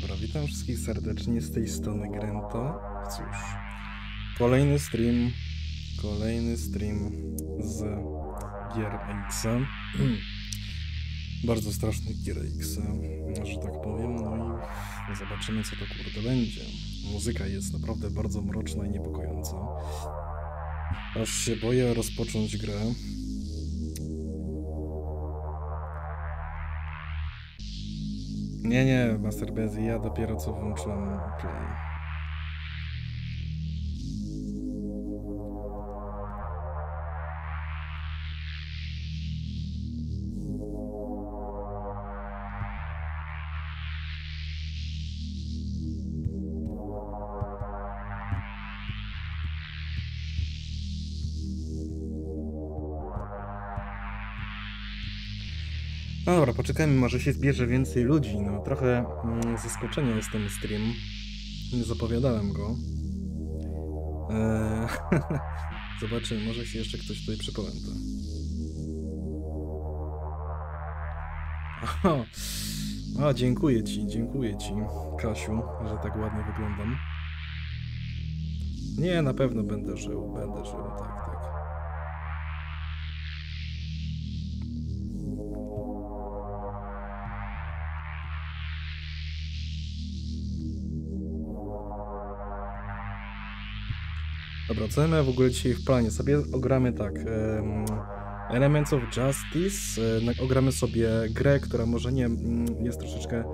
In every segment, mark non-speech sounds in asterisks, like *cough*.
Dobra, witam wszystkich serdecznie z tej strony Grento. Cóż, kolejny stream, kolejny stream z gier X. *clears throat* Bardzo strasznych gier X, że tak powiem. No i zobaczymy, co to kurde będzie. Muzyka jest naprawdę bardzo mroczna i niepokojąca. Aż się boję rozpocząć grę. Nie, nie, Master Bezy, ja dopiero co włączyłem play. Poczekajmy, może się zbierze więcej ludzi. No trochę mm, zaskoczenia jest ten stream. Nie zapowiadałem go. Eee, *laughs* zobaczymy, może się jeszcze ktoś tutaj przypamięta. O, o, dziękuję ci, dziękuję ci, Kasiu, że tak ładnie wyglądam. Nie, na pewno będę żył, będę żył, tak, tak. Dobra, co my w ogóle dzisiaj w planie? Sobie ogramy tak. em, Elements of Justice. e, na- Ogramy sobie grę, która może nie mm, jest troszeczkę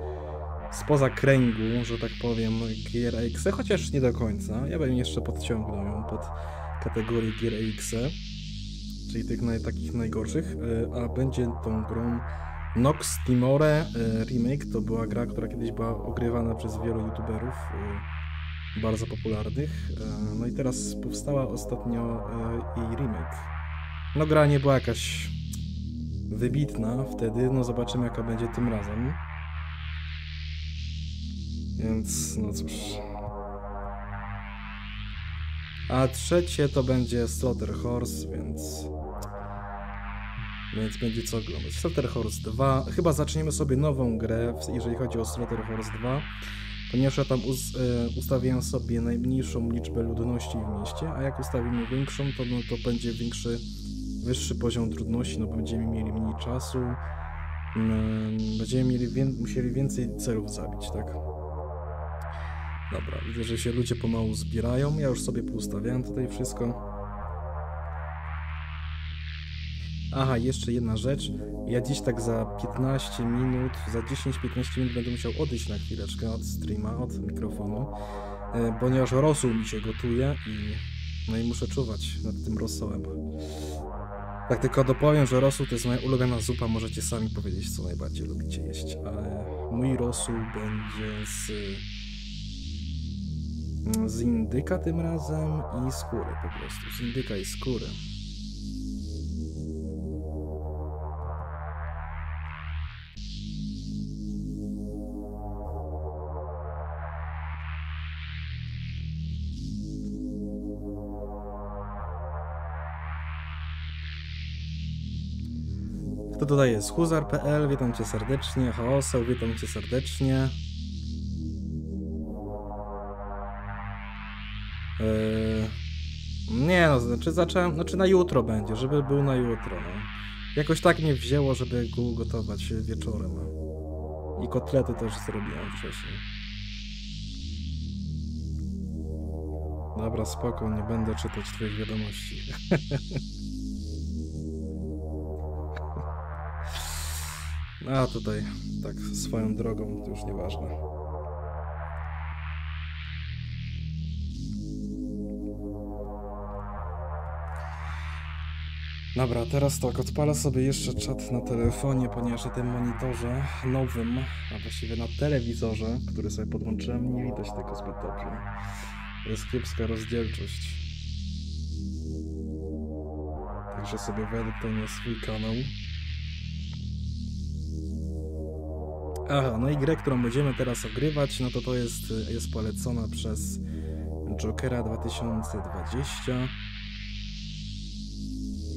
spoza kręgu, że tak powiem, gier X, chociaż nie do końca. Ja bym jeszcze podciągnął ją pod kategorię gier X, czyli tych naj, takich najgorszych, e, a będzie tą grą Nox Timore e, Remake. To była gra, która kiedyś była ogrywana przez wielu youtuberów. Bardzo popularnych. E, No i teraz powstała ostatnio e, jej remake. No gra nie była jakaś wybitna wtedy, no zobaczymy jaka będzie tym razem. Więc no cóż. A trzecie to będzie Slaughter Horse, więc więc będzie co oglądać. Slaughter Horse 2. Chyba zaczniemy sobie nową grę, jeżeli chodzi o Slaughter Horse 2 ponieważ ja tam us, e, sobie najmniejszą liczbę ludności w mieście, a jak ustawimy większą, to, no, to będzie większy, wyższy poziom trudności, no będziemy mieli mniej czasu, mm, będziemy mieli wię, musieli więcej celów zabić, tak? Dobra, widzę, że się ludzie pomału zbierają, ja już sobie poustawiałem tutaj wszystko. Aha, jeszcze jedna rzecz. Ja dziś tak za 15 minut, za 10-15 minut będę musiał odejść na chwileczkę od streama, od mikrofonu, e, ponieważ rosół mi się gotuje i no i muszę czuwać nad tym rosołem. Tak tylko dopowiem, że rosół to jest moja ulubiona zupa, możecie sami powiedzieć, co najbardziej lubicie jeść, ale mój rosół będzie z z indyka tym razem i skóry po prostu, z indyka i skóry. Kto tutaj jest? Huzar.pl, witam cię serdecznie. Chaoseł, witam cię serdecznie. Yy, nie no, znaczy zacząłem, znaczy na jutro będzie, żeby był na jutro, no. Jakoś tak mnie wzięło, żeby go gotować wieczorem. I kotlety też zrobiłem wcześniej. Dobra, spoko, nie będę czytać twoich wiadomości. *laughs* A tutaj, tak swoją drogą, to już nieważne. Dobra, teraz tak, odpalę sobie jeszcze czat na telefonie, ponieważ na tym monitorze nowym, a właściwie na telewizorze, który sobie podłączyłem, nie widać tego zbyt dobrze. Jest kiepska rozdzielczość. Także sobie wejdę tutaj na swój kanał. Aha, no i grę, którą będziemy teraz ogrywać, no to to jest, jest polecona przez Jokera 2020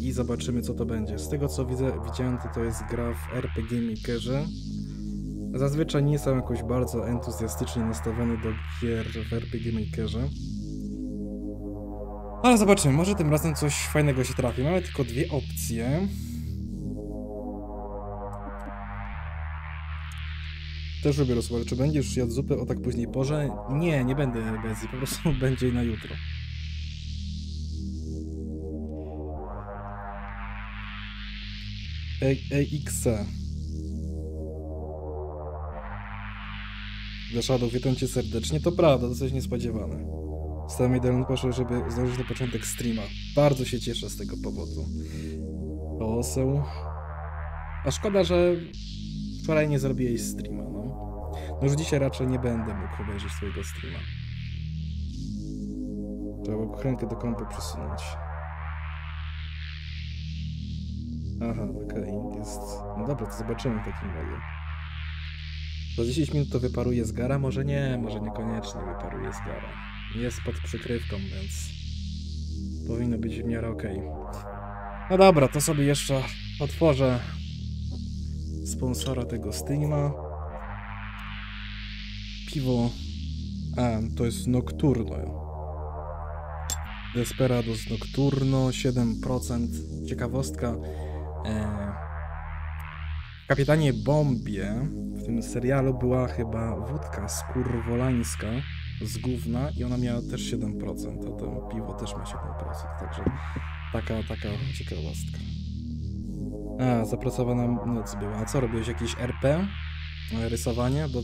i zobaczymy co to będzie. Z tego co widzę, widziałem to to jest gra w RPG Makerze. Zazwyczaj nie jestem jakoś bardzo entuzjastycznie nastawiony do gier w RPG Makerze. Ale zobaczymy, może tym razem coś fajnego się trafi. Mamy tylko dwie opcje. Też lubię losować. Czy będziesz jadł zupę o tak późnej porze? Nie, nie będę bez po prostu *laughs* będzie na jutro. EX. Dla Shadow, witam cię serdecznie. To prawda, to coś niespodziewane. Stałem idealną poszło, żeby zdążyć na początek streama. Bardzo się cieszę z tego powodu. Oseł. A szkoda, że wczoraj nie zrobiłeś streama, no. No już dzisiaj raczej nie będę mógł obejrzeć swojego streama. Trzeba kuchenkę do kompu przesunąć. Aha, okej, jest... No dobra, to zobaczymy w takim razie. Za 10 minut to wyparuje z gara? Może nie, może niekoniecznie wyparuje z gara. Jest pod przykrywką, więc powinno być w miarę ok. No dobra, to sobie jeszcze otworzę sponsora tego streama. Piwo. A, to jest Nocturno. Desperados Nocturno, 7%. Ciekawostka. E, Kapitanie Bombie w tym serialu była chyba wódka skurwolańska z gówna i ona miała też 7%, a to piwo też ma 7%, także taka, taka ciekawostka. A, zapracowana noc była. A co, robiłeś jakieś RP? Rysowanie? Bo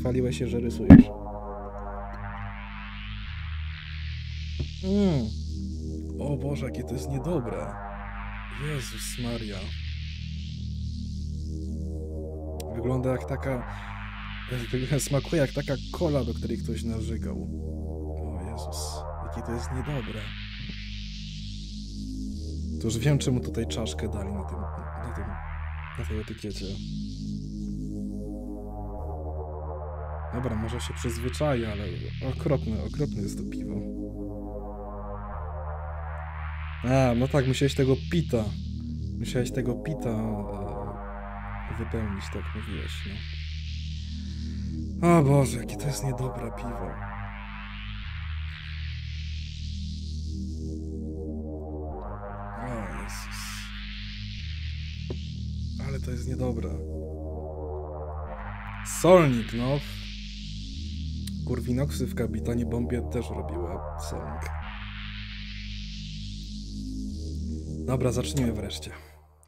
chwaliłeś się, że rysujesz. Mm. O Boże, jakie to jest niedobre. Jezus Maria. Wygląda jak taka... *laughs* Smakuje jak taka kola, do której ktoś narzygał. O Jezus, jakie to jest niedobre. To już wiem, czemu tutaj czaszkę dali na tym, na tej etykiecie. Dobra, może się przyzwyczai, ale okropne, okropne jest to piwo. A, no tak, musiałeś tego pita. Musiałeś tego pita e, wypełnić, tak mówiłeś, no. O Boże, jakie to jest niedobre piwo. To jest niedobre. Solnik, no. Kurwinoksy w Kapitanie Bombie też robiły solnik. Dobra, zacznijmy wreszcie.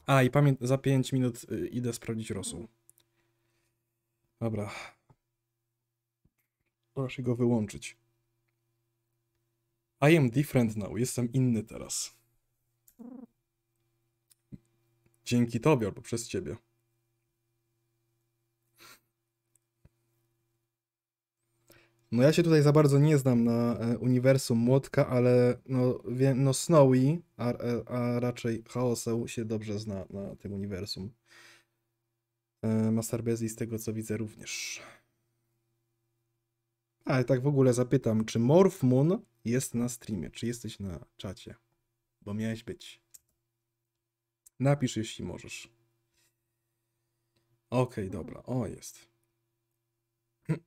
A, i pamięt, za 5 minut y, idę sprawdzić rosół. Dobra. Proszę go wyłączyć. I am different now. Jestem inny teraz. Dzięki tobie albo przez ciebie. No ja się tutaj za bardzo nie znam na e, uniwersum Młotka, ale no, no Snowy, a, a, a raczej Chaoseł się dobrze zna na tym uniwersum. E, Master z tego co widzę również. Ale tak w ogóle zapytam, czy Morph Moon jest na streamie? Czy jesteś na czacie? Bo miałeś być. Napisz, jeśli możesz. Okej, okay, dobra. O, jest. *clears throat*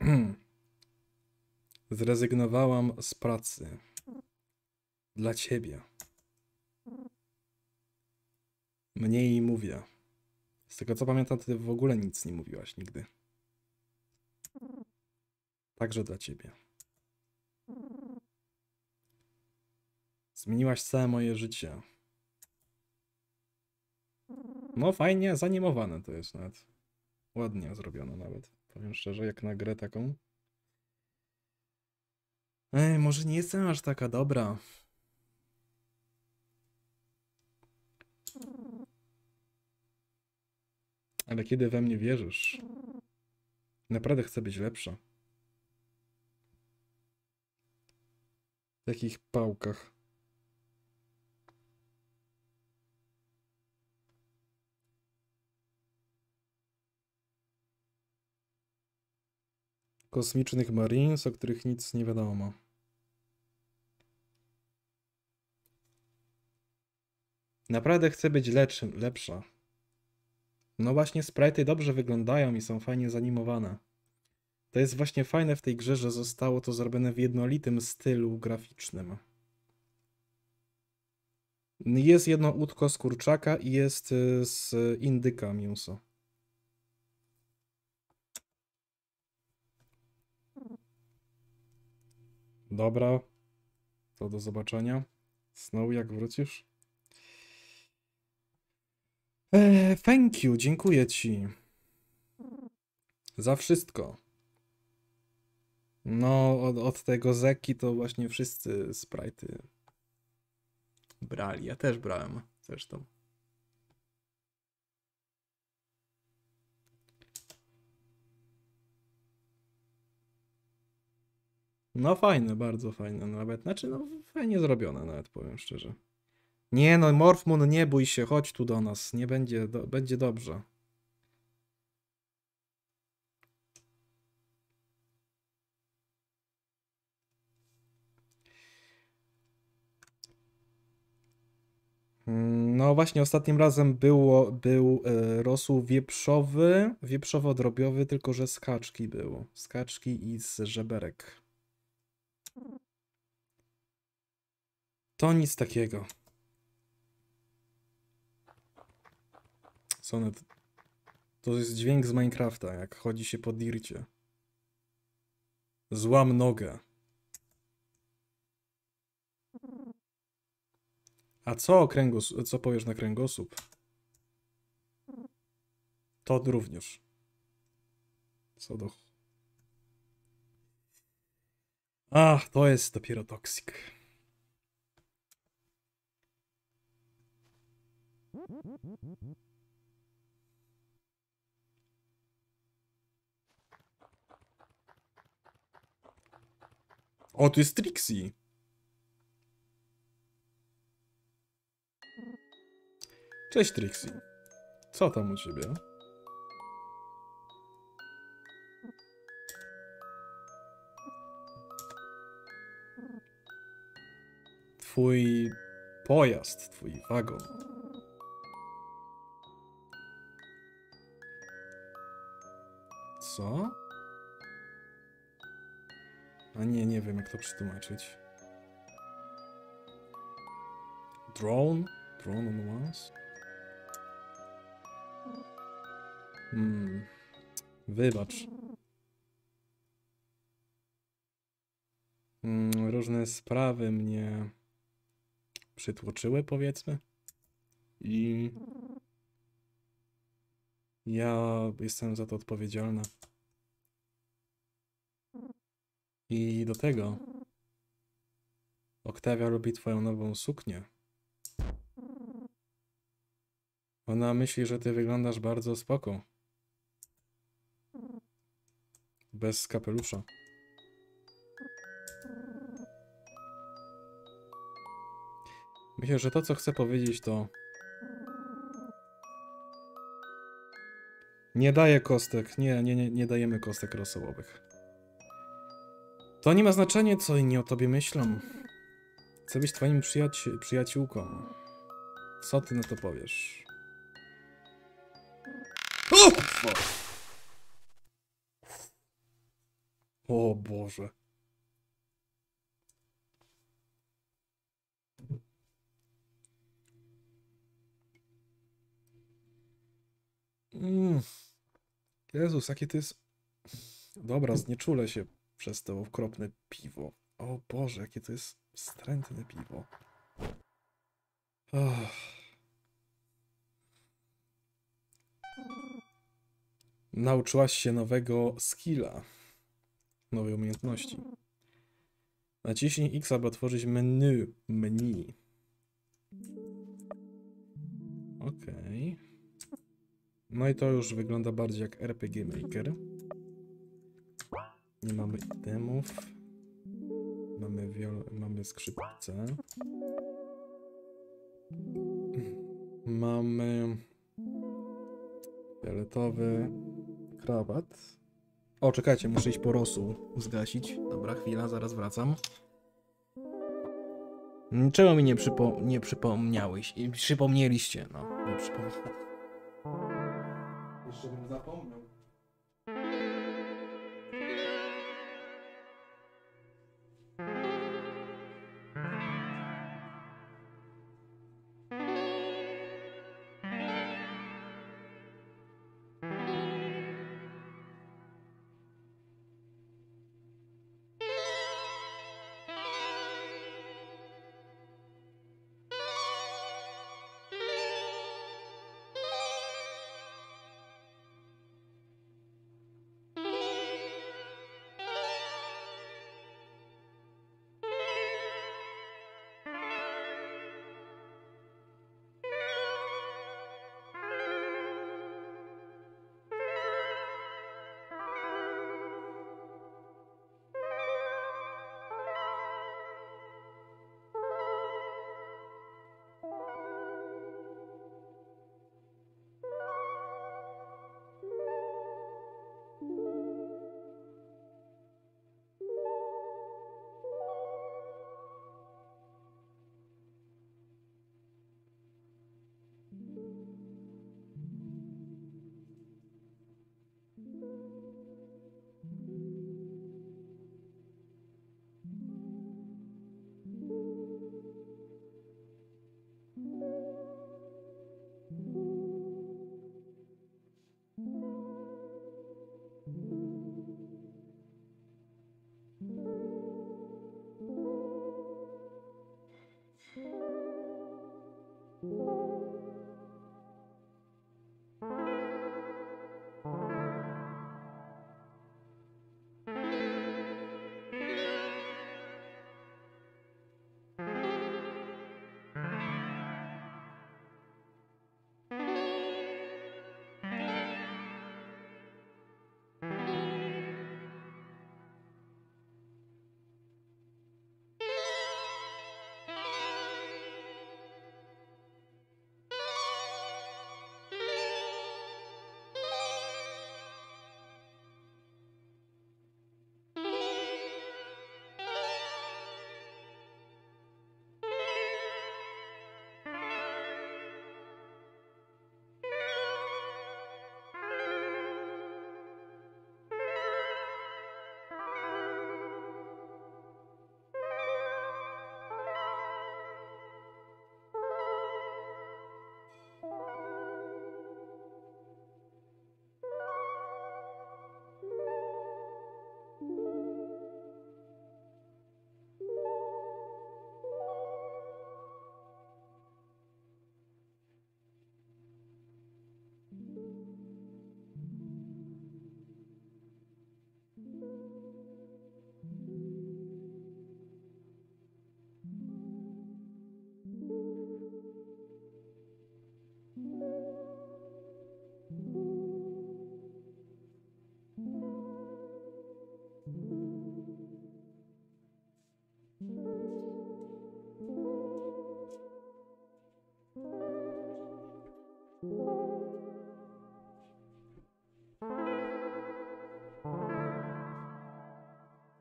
Zrezygnowałam z pracy. Dla ciebie. Mniej mówię. Z tego co pamiętam, ty w ogóle nic nie mówiłaś nigdy. Także dla ciebie. Zmieniłaś całe moje życie. No fajnie, zanimowane to jest nawet. Ładnie zrobione nawet. Powiem szczerze, jak na grę taką. Ej, może nie jestem aż taka dobra. Ale kiedy we mnie wierzysz, naprawdę chcę być lepsza. W jakich pałkach? Kosmicznych Marines, o których nic nie wiadomo. Naprawdę chcę być lepszym, lepsza. No właśnie, sprite'y dobrze wyglądają i są fajnie zanimowane. To jest właśnie fajne w tej grze, że zostało to zrobione w jednolitym stylu graficznym. Jest jedno łódko z kurczaka i jest y, z indyka mięso. Dobra, to do zobaczenia. Snow, jak wrócisz? Eee, thank you, dziękuję ci. Za wszystko. No, od, od tego Zeki to właśnie wszyscy sprite'y brali. Ja też brałem zresztą. No fajne, bardzo fajne nawet. Znaczy, no fajnie zrobione nawet, powiem szczerze. Nie no, Morphmoon, nie bój się, chodź tu do nas. Nie będzie, do, będzie dobrze. Mm, No właśnie, ostatnim razem było, był e, rosół wieprzowy, wieprzowo-drobiowy, tylko że z kaczki było. Z kaczki i z żeberek. To nic takiego. Sonet. To jest dźwięk z Minecrafta, jak chodzi się po dircie. Złam nogę. A co kręgos... co powiesz na kręgosłup? To również. Co do... Ach, to jest dopiero toksyk. O, tu jest Trixie. Cześć Trixie. Co tam u ciebie? Twój pojazd, twój wagon. Co? A nie, nie wiem jak to przetłumaczyć. Drone? Drone on once? Hmm. Wybacz. Mm, różne sprawy mnie przytłoczyły, powiedzmy. I ja jestem za to odpowiedzialna. I do tego Oktawia lubi twoją nową suknię. Ona myśli, że ty wyglądasz bardzo spoko. Bez kapelusza. Myślę, że to, co chcę powiedzieć, to. Nie daję kostek. Nie, nie, nie, nie dajemy kostek rosołowych. To nie ma znaczenia, co inni o tobie myślą. Chcę być twoim przyjaci przyjaciółką. Co ty na to powiesz? O! O Boże. Mm. Jezus, jakie to jest... Dobra, znieczulę się przez to okropne piwo. O Boże, jakie to jest wstrętne piwo. Ach. Nauczyłaś się nowego skilla, nowej umiejętności. Naciśnij X, aby otworzyć menu. Menu. Okej. No i to już wygląda bardziej jak RPG Maker. Nie mamy itemów. Mamy, wiol... mamy skrzypce. *laughs* Mamy fioletowy krawat. O, czekajcie, muszę iść po rosół zgasić. Dobra, chwila, zaraz wracam. Czego mi nie, przypo nie przypomniałeś? Przypomnieliście, no. Nie przypomniałem. Jeszcze bym zapomniał.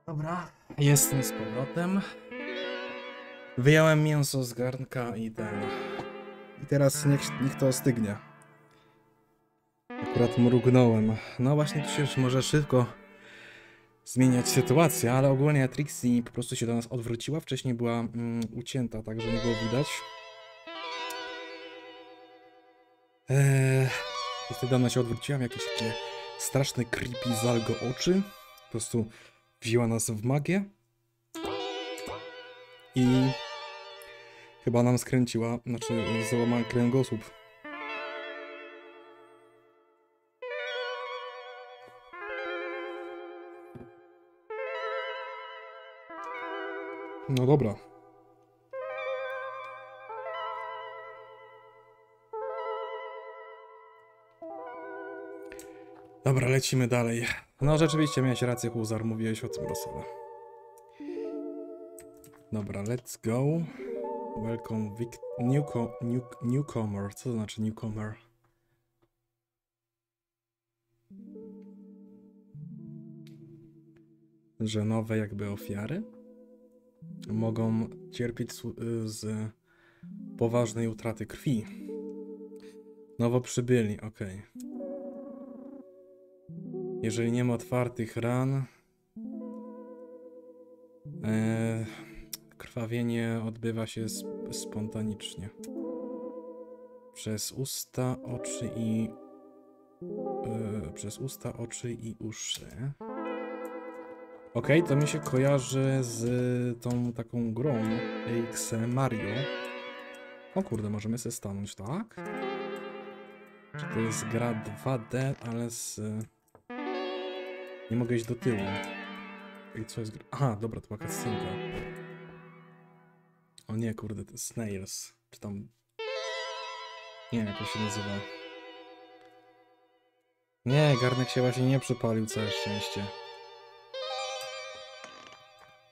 Dobra, jestem z powrotem. Wyjąłem mięso z garnka i ten. I teraz niech, niech to ostygnie. Akurat mrugnąłem. No właśnie, tu się już może szybko zmieniać sytuacja, ale ogólnie Trixie po prostu się do nas odwróciła. Wcześniej była mm, ucięta, tak że nie było widać. Eee, wtedy ona się odwróciła, jakieś takie straszne creepy zalgo oczy. Po prostu wzięła nas w magię. I chyba nam skręciła, znaczy załamała kręgosłup. No dobra. Dobra, lecimy dalej. No rzeczywiście miałeś rację, Huzar, mówiłeś o tym Rosale. Dobra, let's go. Welcome Vic newco new newcomer. Co to znaczy newcomer? Że nowe jakby ofiary mogą cierpieć z, z poważnej utraty krwi. Nowo przybyli, okej. Jeżeli nie ma otwartych ran, e, krwawienie odbywa się sp spontanicznie. Przez usta, oczy i. e, przez usta, oczy i uszy. Okej, to mi się kojarzy z tą taką grą X Mario. O kurde, możemy sobie stanąć, tak? Czy to jest gra 2D, ale z... Nie mogę iść do tyłu. I co jest? Aha, dobra, to była cutscenka. O nie, kurde, to Snails. Czy tam... Nie wiem, jak to się nazywa. Nie, garnek się właśnie nie przypalił, całe szczęście.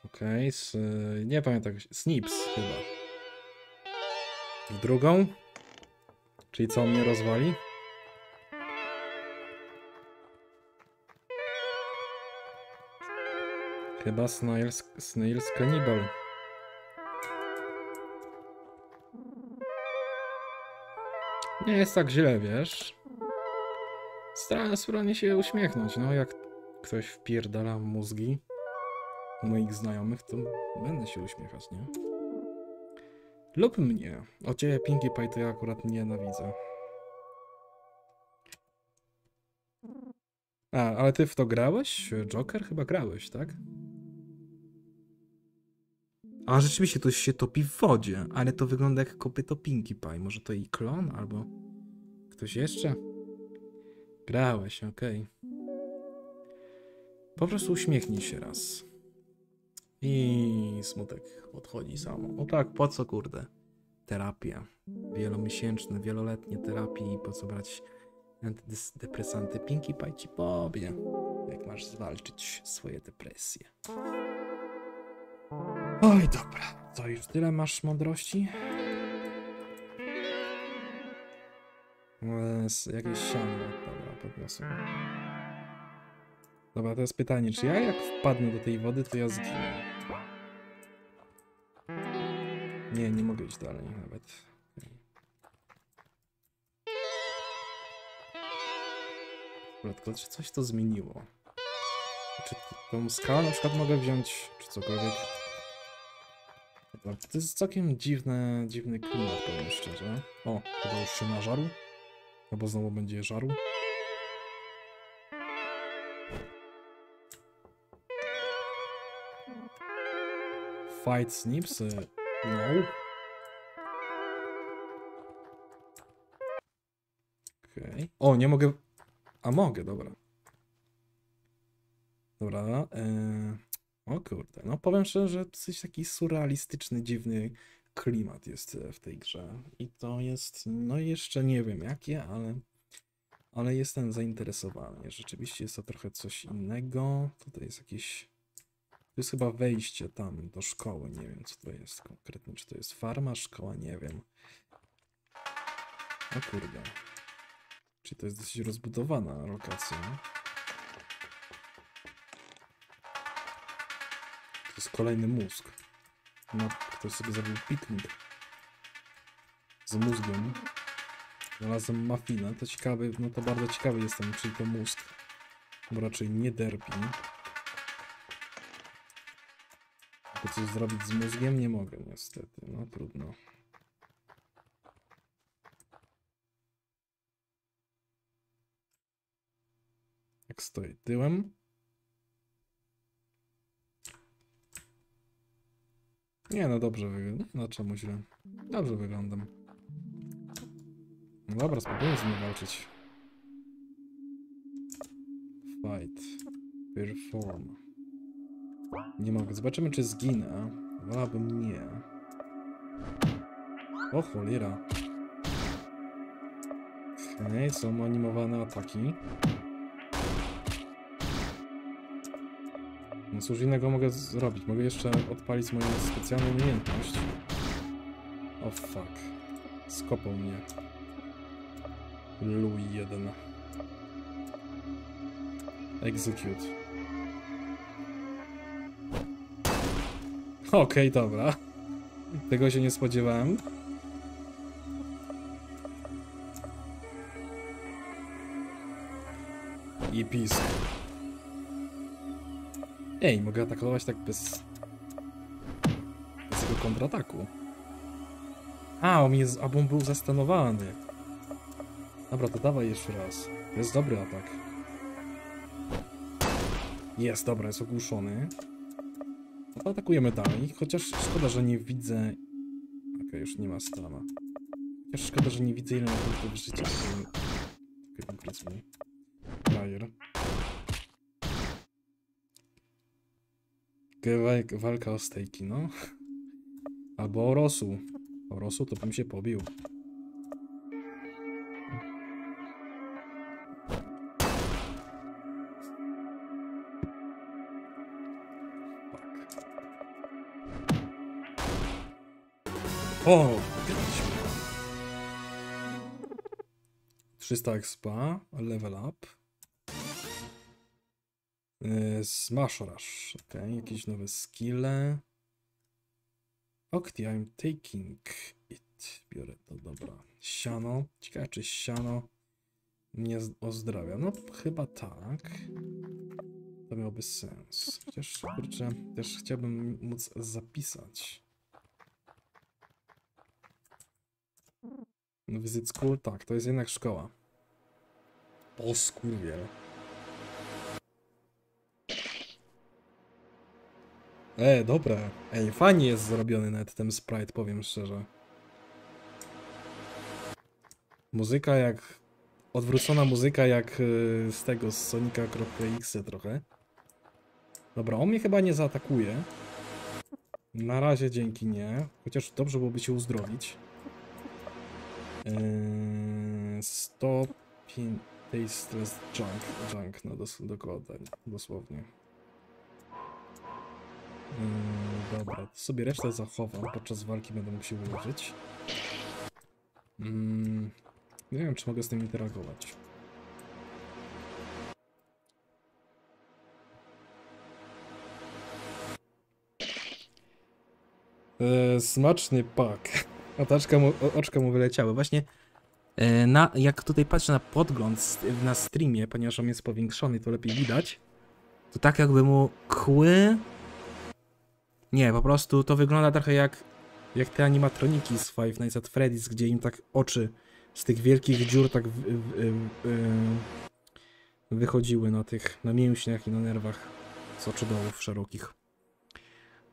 Okej, s- nie pamiętam, Snips chyba. W drugą? Czyli co mnie rozwali? Chyba Snails, Snails Cannibal. Nie jest tak źle, wiesz? Starałem sprawnie się uśmiechnąć, no jak ktoś wpierdala mózgi moich znajomych, to będę się uśmiechać, nie? Lub mnie. O ciebie Pinkie Pie to ja akurat nienawidzę. A, ale ty w to grałeś? Joker chyba grałeś, tak? A rzeczywiście to się topi w wodzie, ale to wygląda jak kopyto Pinkie Pie. Może to i klon, albo ktoś jeszcze? Grałeś, okej. Po prostu uśmiechnij się raz. I smutek odchodzi samo. O tak, po co kurde? Terapia. Wielomiesięczne, wieloletnie terapie i po co brać antydepresanty? Pinkie Pie ci powie, jak masz zwalczyć swoje depresje. Oj, dobra. To już tyle masz mądrości? S- Jakieś siano. Dobra, podniosę. Dobra, jest pytanie, czy ja jak wpadnę do tej wody, to ja zginę? Nie, nie mogę iść dalej nawet. Dobra, czy coś to zmieniło? Czy tą skałę na przykład mogę wziąć, czy cokolwiek? Dobra, to jest całkiem dziwne, dziwny klimat, powiem szczerze. O, chyba już się nażarł. Albo znowu będzie żarł. Fight Snips? y, No. Okej. O, nie mogę... A mogę, dobra. Dobra. e, O kurde. No powiem szczerze, że coś taki surrealistyczny, dziwny klimat jest e, w tej grze. I to jest... No jeszcze nie wiem jakie, ale... Ale jestem zainteresowany. Rzeczywiście jest to trochę coś innego. Tutaj jest jakieś... To jest chyba wejście tam do szkoły. Nie wiem, co to jest konkretnie. Czy to jest farma, szkoła? Nie wiem. O kurde. Czy to jest dosyć rozbudowana lokacja? Jest kolejny mózg. No, ktoś sobie zrobił piknik. Z mózgiem. Znalazłem mafina. To ciekawy, no to bardzo ciekawy jestem, czyli to mózg. Bo raczej nie derpi. By coś zrobić z mózgiem nie mogę niestety. No trudno. Jak stoi tyłem. Nie no dobrze wygląda. No czemu źle? Dobrze wyglądam. No dobra, spokojnie z nim walczyć. Fight. Perform. Nie mogę. Zobaczymy, czy zginę. Wolałbym nie. O cholera. Okej, są animowane ataki. No cóż innego mogę zrobić. Mogę jeszcze odpalić moją specjalną umiejętność. O fuck. Skopał mnie. Louis 1. Execute. Okej, dobra. Tego się nie spodziewałem. I pisk. Ej, mogę atakować tak bez... Bez jego kontrataku. A, on jest... A, on był zastanowany. Dobra, to dawaj jeszcze raz. To jest dobry atak. Jest, dobra, jest ogłuszony. No to atakujemy dalej, chociaż szkoda, że nie widzę... Okej, już nie ma stana. Chociaż szkoda, że nie widzę ile ma punktów życia. Okej, konkretnie. Frajer. Walka o stejki, no. Albo o rosół. O rosół to bym się pobił. Tak. O! Wygraliśmy. 300 expa, level up. Yy, Smash Rush, ok, jakieś nowe skille. Octi, I'm taking it. Biorę to, dobra. Siano. Ciekawe, czy siano mnie z- ozdrawia. No, chyba tak. To miałoby sens. Chociaż, kurczę, też chciałbym móc zapisać. No, Visit School, tak, to jest jednak szkoła. O skurwiel. E, dobre. Ej, fajnie jest zrobiony nawet ten sprite, powiem szczerze. Muzyka jak... Odwrócona muzyka jak y, z tego, z Sonika.exe trochę. Dobra, on mnie chyba nie zaatakuje. Na razie dzięki nie. Chociaż dobrze byłoby się uzdrowić. Yy, 105 tasteless junk. Junk, no dos dokładnie, dosłownie. Yy, dobra, sobie resztę zachowam. Podczas walki będę mógł się ułożyć. Mm, nie wiem, czy mogę z tym interagować. E, smaczny pak. *laughs* Oczka mu, oczka mu wyleciały. Właśnie e, na, jak tutaj patrzę na podgląd na streamie, ponieważ on jest powiększony, to lepiej widać, to tak jakby mu kły... Nie, po prostu to wygląda trochę jak, jak te animatroniki z Five Nights at Freddy's, gdzie im tak oczy z tych wielkich dziur tak w, w, w, wychodziły na tych, na mięśniach i na nerwach z oczodołów szerokich.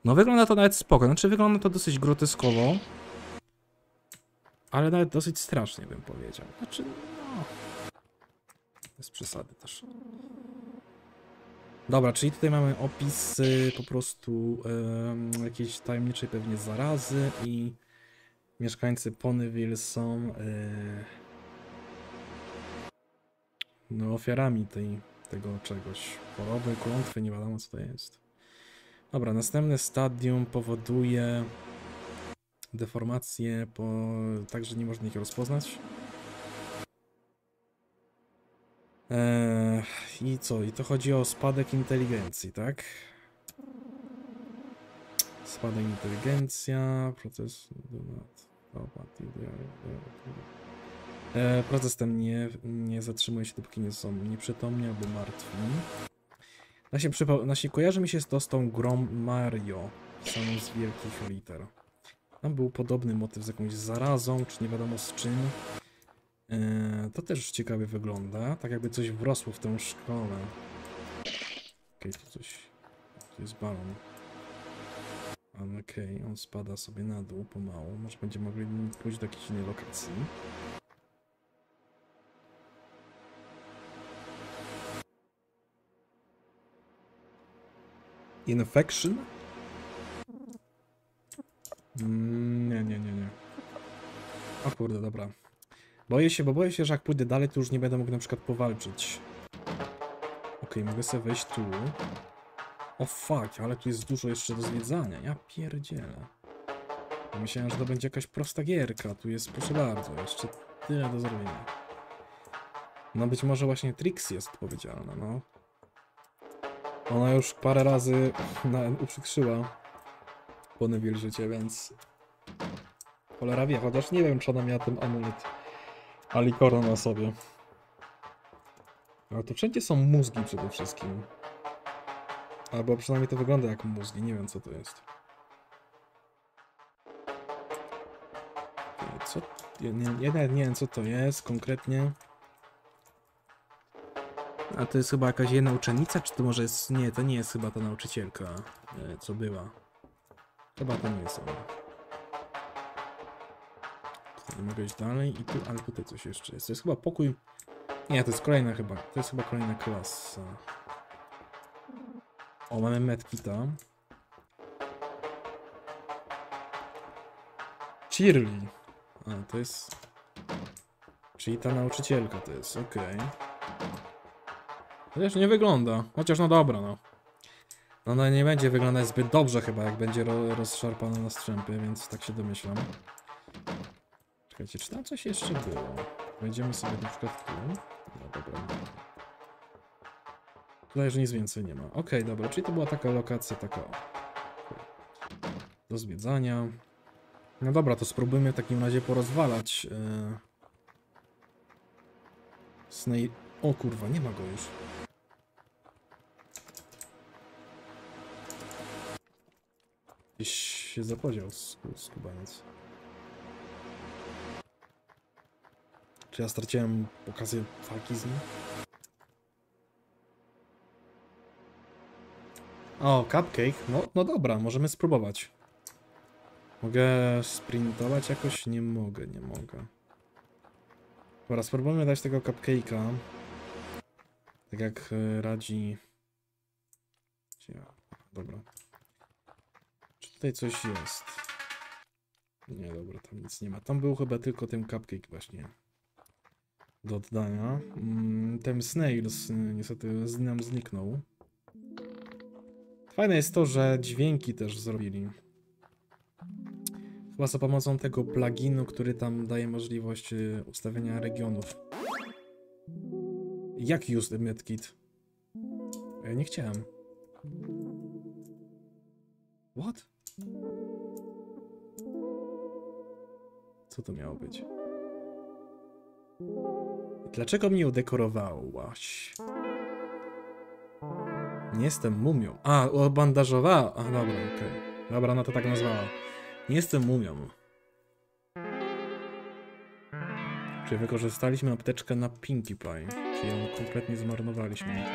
No wygląda to nawet spoko, znaczy wygląda to dosyć groteskowo, ale nawet dosyć strasznie bym powiedział. Znaczy, no... Bez przesady też. Dobra, czyli tutaj mamy opis po prostu em, jakiejś tajemniczej pewnie zarazy i mieszkańcy Ponyville są y, no, ofiarami tej, tego czegoś. Choroby, klątwy, nie wiadomo co to jest. Dobra, następne stadium powoduje deformacje, po... tak, że nie można ich rozpoznać. Eee, I co? I to chodzi o spadek inteligencji, tak? Spadek inteligencja, proces... E, proces ten nie, nie zatrzymuje się, dopóki nie są nieprzytomni albo martwi. Przypa- właśnie kojarzy mi się to z tą grą Mario, samą z wielkich liter. Tam był podobny motyw z jakąś zarazą, czy nie wiadomo z czym. Eee, to też ciekawie wygląda, tak jakby coś wrosło w tę szkołę. Okej, tu coś... Tu jest balon. Okej, on spada sobie na dół pomału. Może będziemy mogli pójść do jakiejś innej lokacji. Infection? Mm, nie, nie, nie, nie. O kurde, dobra. Boję się, bo boję się, że jak pójdę dalej, to już nie będę mógł na przykład powalczyć. Okej, mogę sobie wejść tu. O fuck, ale tu jest dużo jeszcze do zwiedzania. Ja pierdzielę. Myślałem, że to będzie jakaś prosta gierka. Tu jest, proszę bardzo, jeszcze tyle do zrobienia. No być może właśnie Trix jest odpowiedzialna, no. Ona już parę razy uprzykrzyła Ponyville życie, więc... Cholera wie, chociaż nie wiem, czy ona miała ten amulet Alikora na sobie. Ale to wszędzie są mózgi przede wszystkim. Albo przynajmniej to wygląda jak mózgi, nie wiem co to jest. Co? Ja nie, nie wiem co to jest konkretnie. A to jest chyba jakaś jedna uczennica, czy to może jest... Nie, to nie jest chyba ta nauczycielka, e, co była. Chyba to nie jest ona. Nie mogę iść dalej i tu, ale tutaj coś jeszcze jest. To jest chyba pokój... Nie, to jest kolejna chyba, to jest chyba kolejna klasa. O, mamy medkita. Shirley. A, to jest... Czyli ta nauczycielka to jest, okej. Chociaż nie wygląda. Chociaż no dobra, no. No, no nie będzie wyglądać zbyt dobrze chyba, jak będzie ro rozszarpana na strzępy, więc tak się domyślam. Czekajcie, czy tam coś jeszcze było? Wejdziemy sobie na przykład tu. No dobra. Tutaj już nic więcej nie ma. Okej, dobra, czyli to była taka lokacja, taka do zwiedzania. No dobra, to spróbujmy w takim razie porozwalać. Yy... O kurwa, nie ma go już. Gdzieś się zapodział sku- skubaniec. Czy ja straciłem okazję walki z nim? O, cupcake. No, no dobra, możemy spróbować. Mogę sprintować jakoś? Nie mogę, nie mogę. Dobra, spróbujmy dać tego cupcake'a. Tak jak e, radzi... Dobra. Czy tutaj coś jest? Nie, dobra, tam nic nie ma. Tam był chyba tylko ten cupcake właśnie. Do oddania. Mm, Ten Snails y, niestety z nam zniknął. Fajne jest to, że dźwięki też zrobili. Chyba za pomocą tego pluginu, który tam daje możliwość y, ustawienia regionów. Jak use medkit? Ja nie chciałem. What? Co to miało być? Dlaczego mnie udekorowałaś? Nie jestem mumią. A, obandażowała. A, dobra, okej. Dobra, no to tak nazwała. Nie jestem mumią. Czyli wykorzystaliśmy apteczkę na Pinkie Pie. Czyli ją kompletnie zmarnowaliśmy.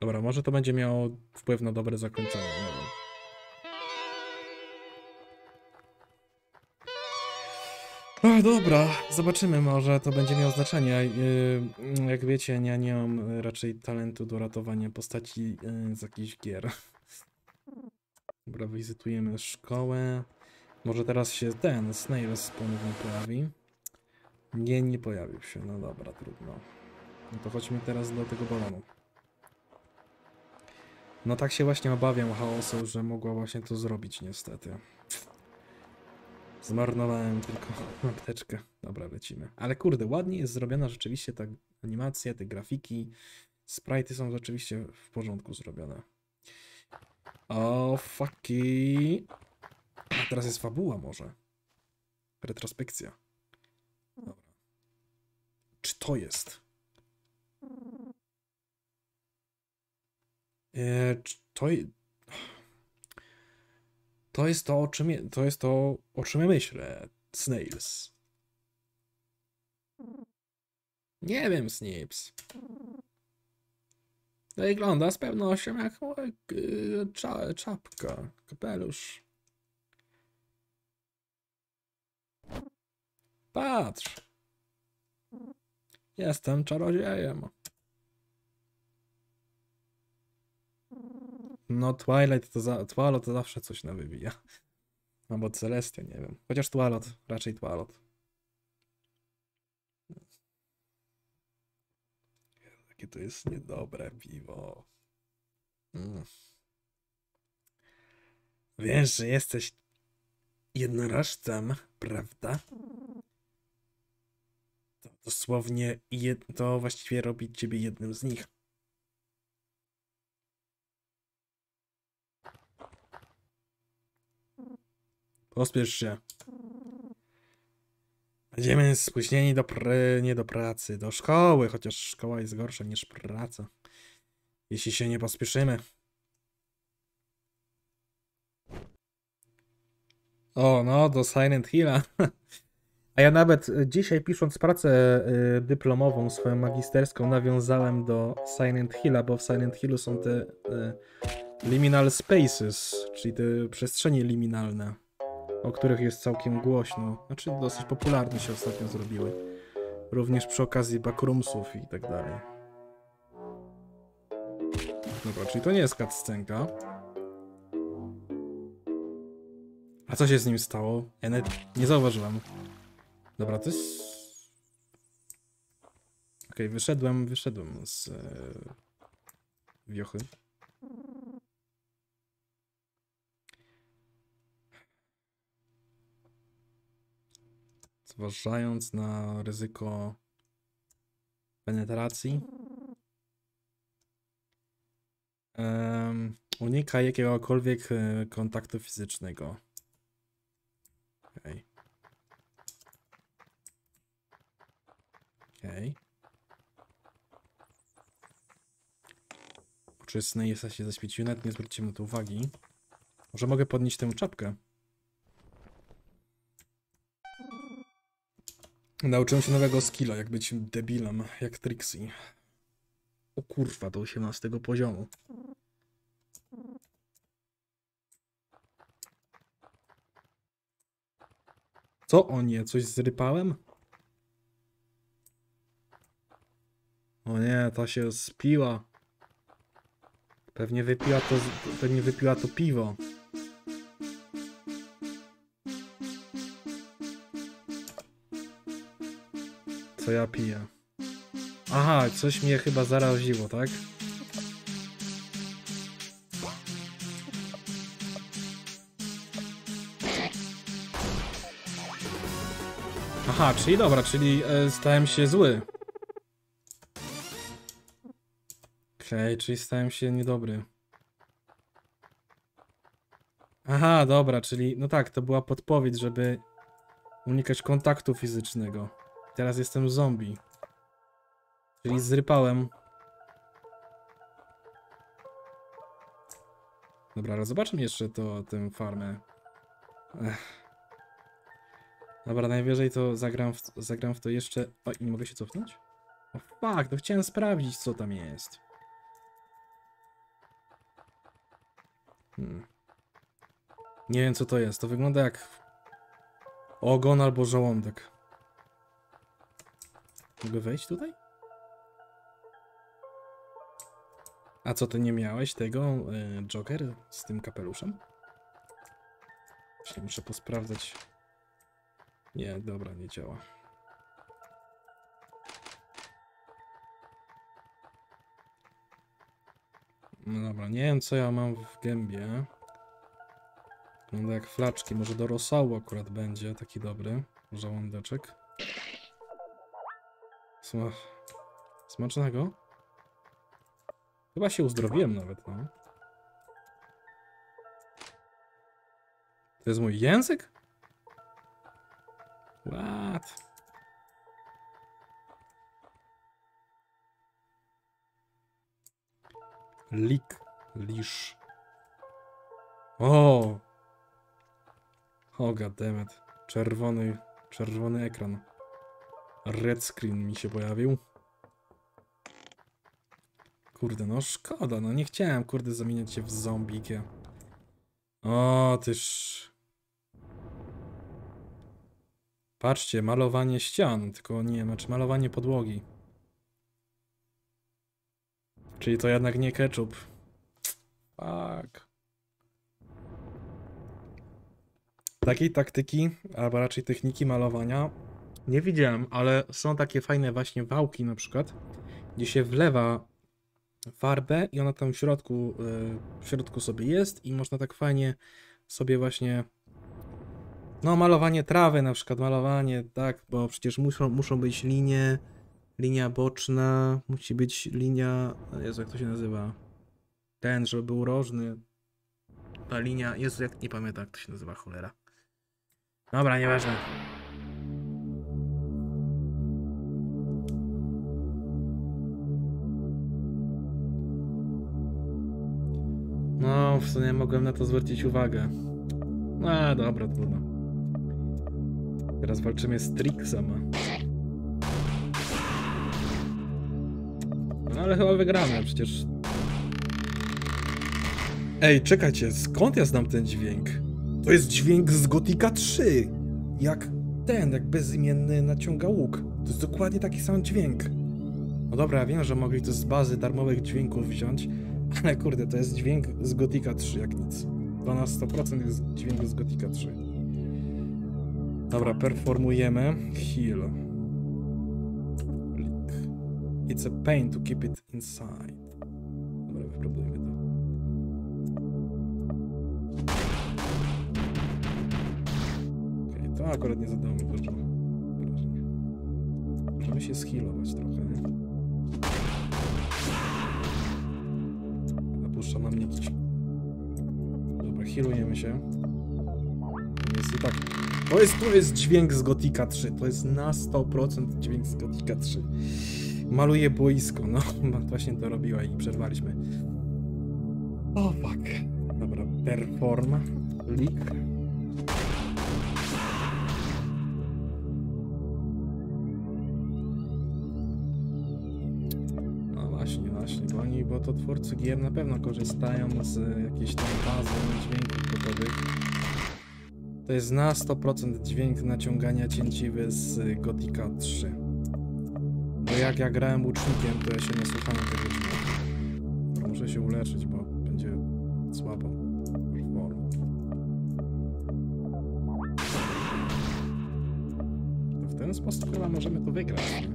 Dobra, może to będzie miało wpływ na dobre zakończenie. Ach, dobra, zobaczymy, może to będzie miało znaczenie. Yy, Jak wiecie, ja nie mam raczej talentu do ratowania postaci yy, z jakichś gier. Dobra, wizytujemy szkołę. Może teraz się ten Snails ponownie pojawi. Nie, nie pojawił się. No dobra, trudno. No to chodźmy teraz do tego balonu. No tak się właśnie obawiam chaosu, że mogła właśnie to zrobić niestety. Zmarnowałem tylko *laughs* apteczkę. Dobra, lecimy. Ale kurde, ładnie jest zrobiona rzeczywiście ta animacja, te grafiki. Sprite'y są rzeczywiście w porządku zrobione. O, fucky. A teraz jest fabuła może. Retrospekcja. Dobra. Czy to jest? Eee, czy to, to jest to, o czym, je- to jest to, o czym ja myślę. Snails. Nie wiem, Snips. Wygląda z pewnością jak y, cza, czapka, kapelusz. Patrz. Jestem czarodziejem. No, Twilight to, za, to zawsze coś nawybija. *laughs* Albo Celestia, nie wiem. Chociaż Twilight, raczej Twilight. Jakie to jest niedobre piwo. Mm. Wiesz, że jesteś jednorożcem, prawda? To dosłownie jed... to właściwie robi ciebie jednym z nich. Pospiesz się. Będziemy spóźnieni do pr... nie do pracy, do szkoły, chociaż szkoła jest gorsza niż praca. Jeśli się nie pospieszymy. O, no, do Silent Hilla. *laughs* A ja nawet dzisiaj pisząc pracę y, dyplomową, swoją magisterską, nawiązałem do Silent Hilla, bo w Silent Hillu są te y, liminal spaces, czyli te przestrzenie liminalne, o których jest całkiem głośno. Znaczy dosyć popularne się ostatnio zrobiły. Również przy okazji backroomsów i tak dalej. Dobra, czyli to nie jest cutscenka. A co się z nim stało? Ja nie zauważyłem. Dobra, to jest... Okej, wyszedłem, wyszedłem z e... wiochy. Zważając na ryzyko penetracji, um, unikaj jakiegokolwiek e, kontaktu fizycznego. Okej. Okej. Czy Snace'a się zaświecił? Nawet nie zwróciłem na to uwagi. Może mogę podnieść tę czapkę? Nauczyłem się nowego skilla, jak być debilem, jak Trixie. O kurwa, do 18 poziomu. Co o nie, coś zrypałem? O nie, ta się spiła. Pewnie wypiła to, pewnie wypiła to piwo. Co ja piję? Aha, coś mnie chyba zaraziło, tak? Aha, czyli dobra, czyli e, stałem się zły. Okej, okay, czyli stałem się niedobry. Aha, dobra, czyli no tak, to była podpowiedź, żeby unikać kontaktu fizycznego. Teraz jestem zombie. Czyli zrypałem. Dobra, ale zobaczmy jeszcze to, tę farmę. Ech. Dobra, najwyżej to zagram w, zagram w to jeszcze... O, nie mogę się cofnąć? O fuck, to chciałem sprawdzić, co tam jest. Hmm. Nie wiem, co to jest. To wygląda jak ogon albo żołądek. Mogę wejść tutaj? A co, ty nie miałeś tego y, Joker z tym kapeluszem? Właśnie muszę posprawdzać. Nie, dobra, nie działa. No dobra, nie wiem co ja mam w gębie. Wygląda jak flaczki, może do rosału akurat będzie taki dobry żołądeczek. Sma Smacznego? Chyba się uzdrowiłem nawet, no. To jest mój język? What? Lik, lisz. O! O, goddammit. Czerwony, czerwony ekran. Red screen mi się pojawił. Kurde, no szkoda, no nie chciałem, kurde, zamieniać się w zombikę. O, tyż... Patrzcie, malowanie ścian, tylko nie, znaczy malowanie podłogi. Czyli to jednak nie ketchup. Fuck. Takiej taktyki, albo raczej techniki malowania nie widziałem, ale są takie fajne właśnie wałki na przykład, gdzie się wlewa farbę i ona tam w środku, y, w środku sobie jest i można tak fajnie sobie właśnie no, malowanie trawy, na przykład malowanie, tak, bo przecież muszą, muszą być linie, linia boczna, musi być linia, Jezu, jak to się nazywa? Ten, żeby był rożny. Ta linia, Jezu, jak nie pamiętam, jak to się nazywa, cholera. Dobra, nieważne. W sumie mogłem na to zwrócić uwagę. No, dobra, trudno. Teraz walczymy z Trixem. No ale chyba wygramy, przecież... Ej, czekajcie, skąd ja znam ten dźwięk? To jest dźwięk z Gotika 3! Jak ten, jak bezimienny naciąga łuk. To jest dokładnie taki sam dźwięk. No dobra, ja wiem, że mogli to z bazy darmowych dźwięków wziąć, *laughs* ale kurde, to jest dźwięk z Gotika 3 jak nic. To na 100% jest dźwięk z Gotika 3. Dobra, performujemy. Heal. It's a pain to keep it inside. Dobra, wypróbujmy to. Okej, to akurat nie zadało mi dużo. Możemy się schilować trochę, nie? Napuszcza nam nikić. Dobra, healujemy się. Jest i tak. To jest, to jest dźwięk z Gotika 3. To jest na 100% dźwięk z Gotika 3. Maluje boisko. No, *laughs* właśnie to robiła i przerwaliśmy. O oh, fuck. Dobra, perform. Leak. Właśnie, właśnie, bo oni, bo to twórcy gier na pewno korzystają z jakiejś tam bazy dźwięków gotowych. To jest na 100% dźwięk naciągania cięciwy z Gotika 3. Bo jak ja grałem łucznikiem, to ja się nie słuchałem tego dźwięku. Muszę się uleczyć, bo będzie słabo. W ten sposób chyba możemy to wygrać.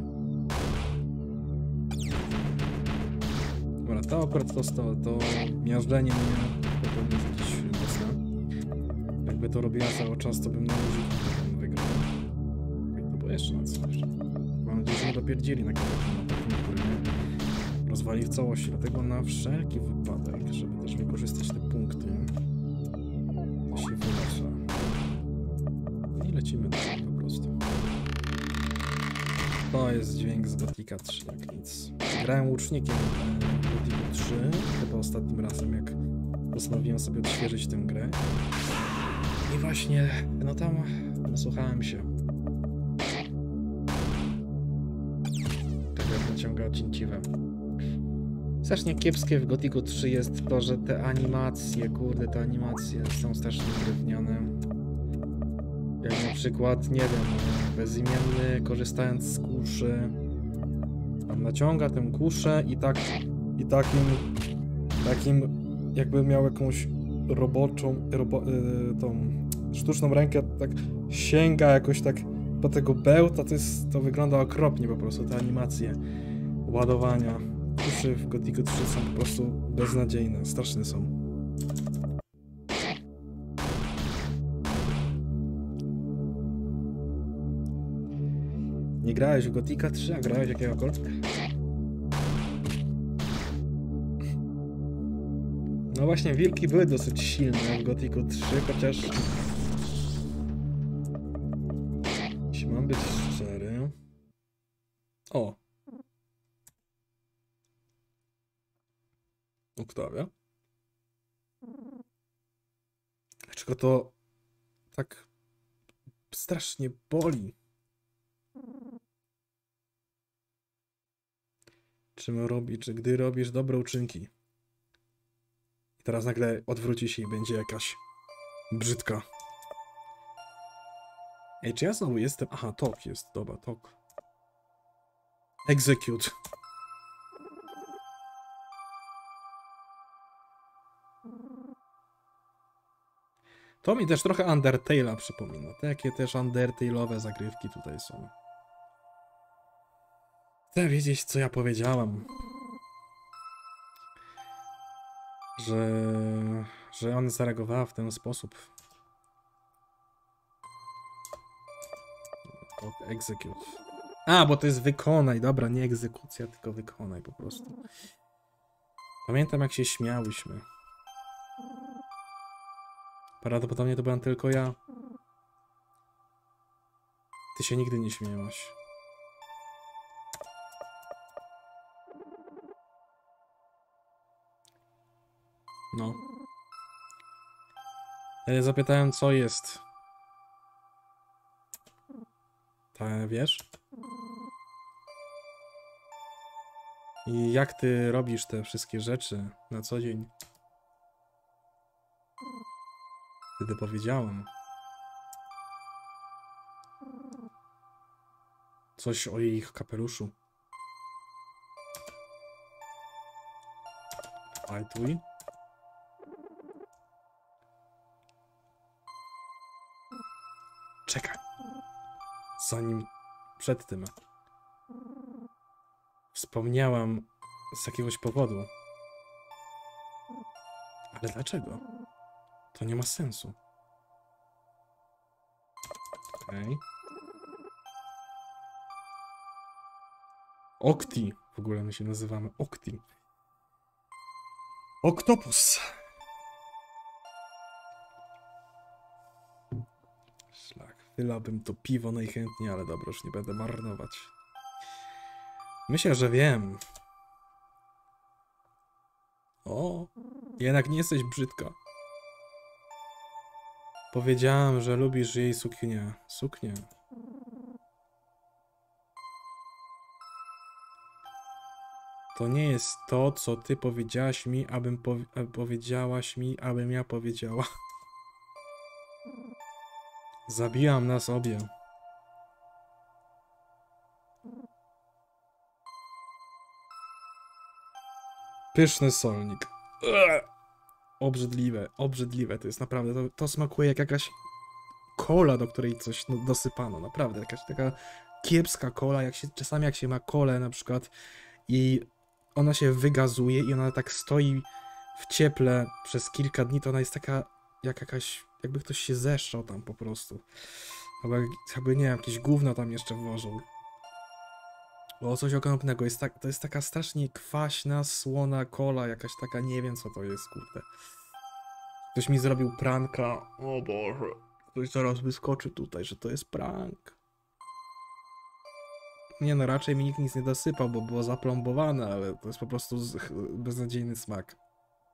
Nie? Dobra, to miażdżenie mnie to jest jakieś mocne. Jakby to robiła cały czas, to bym na luzie wygrał. Jak to było jeszcze na coś. Mam nadzieję, że nie na takim, na takim poziomie. Rozwali w całości, dlatego na wszelki wypadek, żeby też wykorzystać te punkty, to się wylecza. I lecimy dalej po prostu. To jest dźwięk z Gotika 3, jak nic. Grałem łucznikiem 3, chyba ostatnim razem, jak postanowiłem sobie odświeżyć tę grę. I właśnie, no tam nasłuchałem się. Tego jak naciąga cięciwe. Strasznie kiepskie w Gotiku 3 jest to, że te animacje, kurde, te animacje są strasznie drewniane. Jak na przykład, nie wiem, bezimienny korzystając z kuszy, tam naciąga tę kuszę i tak, i takim, takim jakby miał jakąś roboczą, robo, y, tą sztuczną rękę, tak sięga jakoś tak po tego bełta, to jest, to wygląda okropnie po prostu, te animacje ładowania kuszy w Gotiku 3 są po prostu beznadziejne, straszne są. Nie grałeś w Gotika 3, a grałeś jakiegokolwiek? No właśnie, wilki były dosyć silne w Gotiku 3, chociaż... Jeśli mam być szczery... O! Oktawia? Dlaczego to tak strasznie boli? Czym robi, czy gdy robisz dobre uczynki. I teraz nagle odwróci się i będzie jakaś brzydka. Ej, czy ja znowu jestem... Aha, tok jest, dobra, tok. Execute. To mi też trochę Undertale'a przypomina. Takie też Undertale'owe zagrywki tutaj są. Chcę wiedzieć, co ja powiedziałam. Że... że on zareagowała w ten sposób. Execute. A, bo to jest wykonaj. Dobra, nie egzekucja, tylko wykonaj po prostu. Pamiętam, jak się śmiałyśmy. Prawdopodobnie to byłam tylko ja. Ty się nigdy nie śmiełaś. No. Ale zapytałem, co jest. Ta, wiesz? I jak ty robisz te wszystkie rzeczy na co dzień? Wtedy powiedziałem. Coś o jej kapeluszu. Fajtuj. Zanim przed tym. Wspomniałam z jakiegoś powodu. Ale dlaczego? To nie ma sensu. Okej. Okti. W ogóle my się nazywamy Okti. Oktopus. Wylałbym to piwo najchętniej, ale dobra, już nie będę marnować. Myślę, że wiem. O, jednak nie jesteś brzydka. Powiedziałam, że lubisz jej suknię. Suknię. To nie jest to, co ty powiedziałaś mi, abym a- powiedziałaś mi, abym ja powiedziała. Zabijam nas obie. Pyszny solnik. Obrzydliwe, obrzydliwe to jest naprawdę. To, to smakuje jak jakaś kola, do której coś no, dosypano. Naprawdę, jakaś taka kiepska kola. Jak się, czasami jak się ma kolę na przykład i ona się wygazuje i ona tak stoi w cieple przez kilka dni, to ona jest taka jak jakaś, jakby ktoś się zeszczał tam po prostu. Albo jakby, nie wiem, jakieś gówno tam jeszcze włożył. Bo coś okropnego, jest tak, to jest taka strasznie kwaśna, słona kola, jakaś taka, nie wiem co to jest, kurde. Ktoś mi zrobił pranka, o Boże, ktoś zaraz wyskoczy tutaj, że to jest prank. Nie no, raczej mi nikt nic nie dosypał, bo było zaplombowane, ale to jest po prostu beznadziejny smak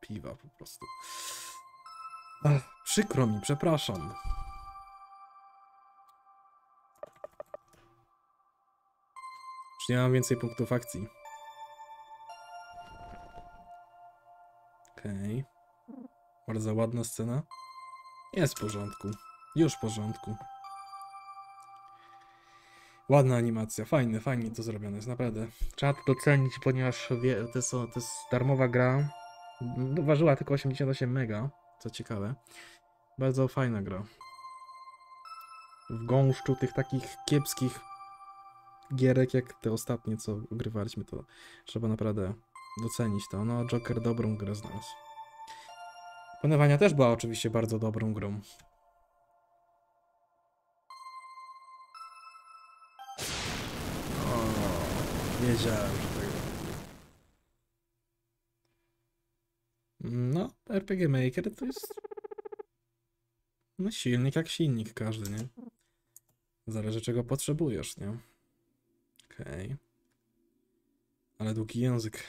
piwa po prostu. Ach, przykro mi, przepraszam. Już nie mam więcej punktów akcji. Okej. Bardzo ładna scena. Jest w porządku. Już w porządku. Ładna animacja, fajne, fajnie to zrobione jest, naprawdę. Trzeba to docenić, ponieważ wie, to, jest, to jest darmowa gra. Ważyła tylko 88 mega, co ciekawe. Bardzo fajna gra. W gąszczu tych takich kiepskich gierek, jak te ostatnie, co grywaliśmy, to trzeba naprawdę docenić to. No, Joker dobrą grę znalazł. Ponywania też była oczywiście bardzo dobrą grą. Wiedziałem, że tak będzie. No, RPG Maker to jest no silnik jak silnik każdy, nie? Zależy czego potrzebujesz, nie? Okej. Ale długi język.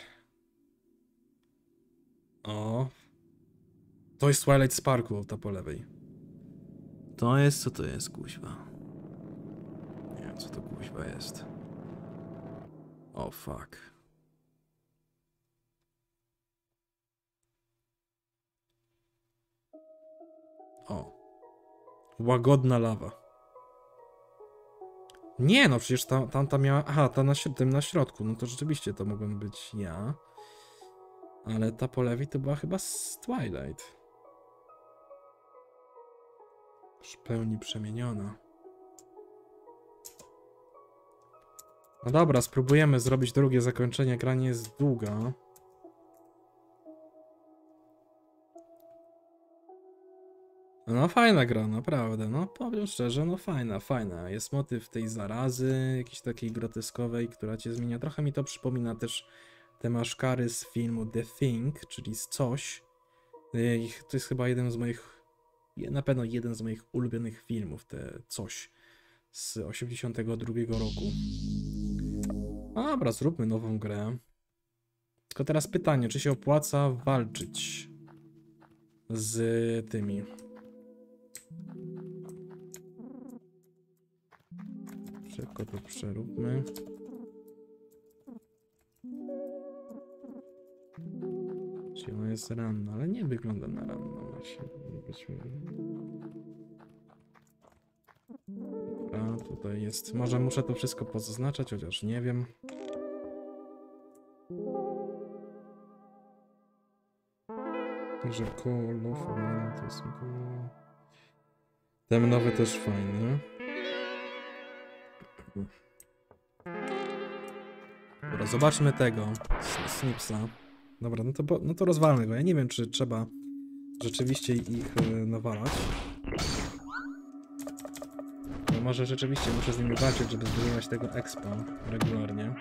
O. To jest Twilight Sparkle, ta po lewej. To jest, co to jest, kuźwa? Nie wiem, co to kuźwa jest. O, fuck. O. Łagodna lawa. Nie, no przecież tam, tam, tam miała. Aha, ta na, tym na środku. No to rzeczywiście to mogłem być ja. Ale ta po lewej to była chyba z Twilight. W pełni przemieniona. No dobra, spróbujemy zrobić drugie zakończenie. Gra nie jest długa. No fajna gra, naprawdę, no powiem szczerze, no fajna, fajna. Jest motyw tej zarazy, jakiejś takiej groteskowej, która cię zmienia. Trochę mi to przypomina też te maszkary z filmu The Thing, czyli z coś. Ej, To jest chyba jeden z moich, na pewno jeden z moich ulubionych filmów, te coś z 82 roku. No dobra, zróbmy nową grę. Tylko teraz pytanie, czy się opłaca walczyć z tymi Szybko to przeróbmy. Czyli ona jest ranna, ale nie wygląda na ranną właśnie. A tutaj jest. Może muszę to wszystko pozaznaczać, chociaż nie wiem. Że koło fajne, to jest koło. Ten nowy też fajny. Dobra, zobaczmy tego. Snipsa. Dobra, no to, no to rozwalmy go. Ja nie wiem, czy trzeba rzeczywiście ich e, nawalać. No może rzeczywiście muszę z nimi walczyć, żeby zdobywać tego expa regularnie.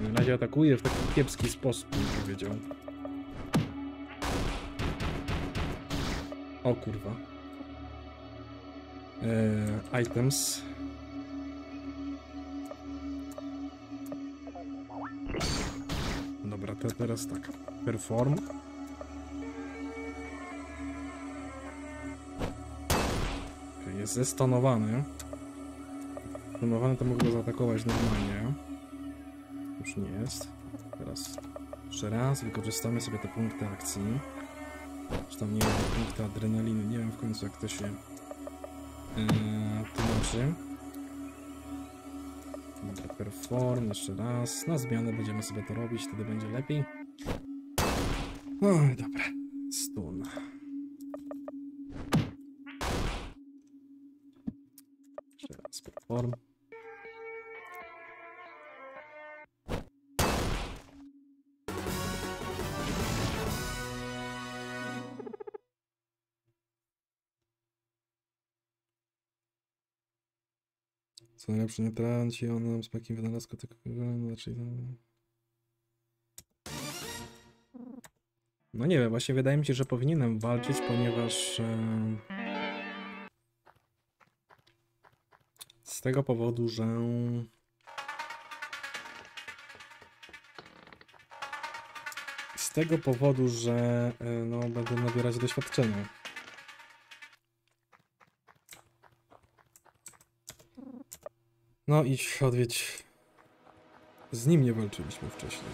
Na razie atakuje w taki kiepski sposób, bym powiedział. O kurwa. Eee, items. Dobra, to teraz tak. Perform. Jest zestanowany. Zestanowany to mogę go zaatakować normalnie. Już nie jest. Teraz jeszcze raz wykorzystamy sobie te punkty akcji. Czy tam nie wiem, punkty adrenaliny. Nie wiem w końcu jak to się yy, tłumaczy. Dobra, perform, jeszcze raz. Na zmianę będziemy sobie to robić, wtedy będzie lepiej. Oj, dobra. Co najlepsze, nie traci on nam smakiem wynalazku tylko znaczy... No nie wiem, właśnie wydaje mi się, że powinienem walczyć, ponieważ... E... Z tego powodu, że... Z tego powodu, że e, no, będę nabierać doświadczenia. No idź, odwiedź. Z nim nie walczyliśmy wcześniej.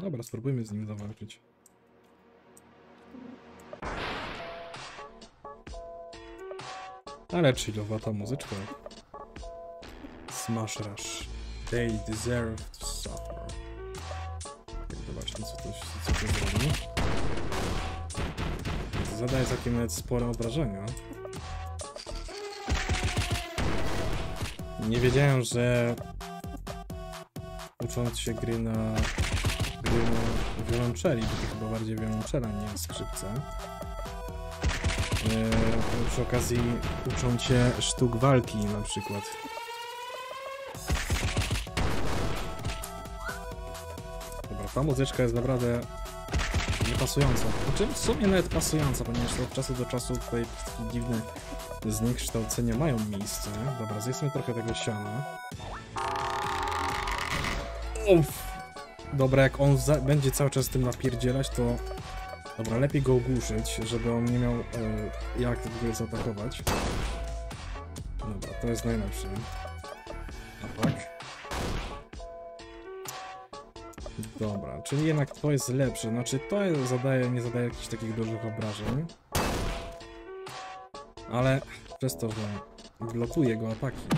Dobra, spróbujmy z nim zawalczyć. Ale chillowata muzyczka. Smash Rush. They deserve. Zobaczmy, co to, co to zrobi. Zadaje całkiem nawet spore obrażenia. Nie wiedziałem, że ucząc się gry na gry na wiolonczeli, bo to chyba bardziej wiolonczela, nie skrzypce. Eee, przy okazji uczą cię sztuk walki na przykład. Ta muzyczka jest naprawdę niepasująca. Znaczy w sumie nawet pasująca, ponieważ od czasu do czasu tutaj dziwne zniekształcenia mają miejsce. Dobra, zjedzmy trochę tego siana. Uff. Dobra, jak on będzie cały czas tym napierdzielać, to... Dobra, lepiej go ogłuszyć, żeby on nie miał e, jak w ogóle zaatakować. Dobra, to jest najlepsze. Dobra, czyli jednak to jest lepsze. Znaczy to zadaje, nie zadaje jakichś takich dużych obrażeń. Ale przez to, że blokuje go ataki, no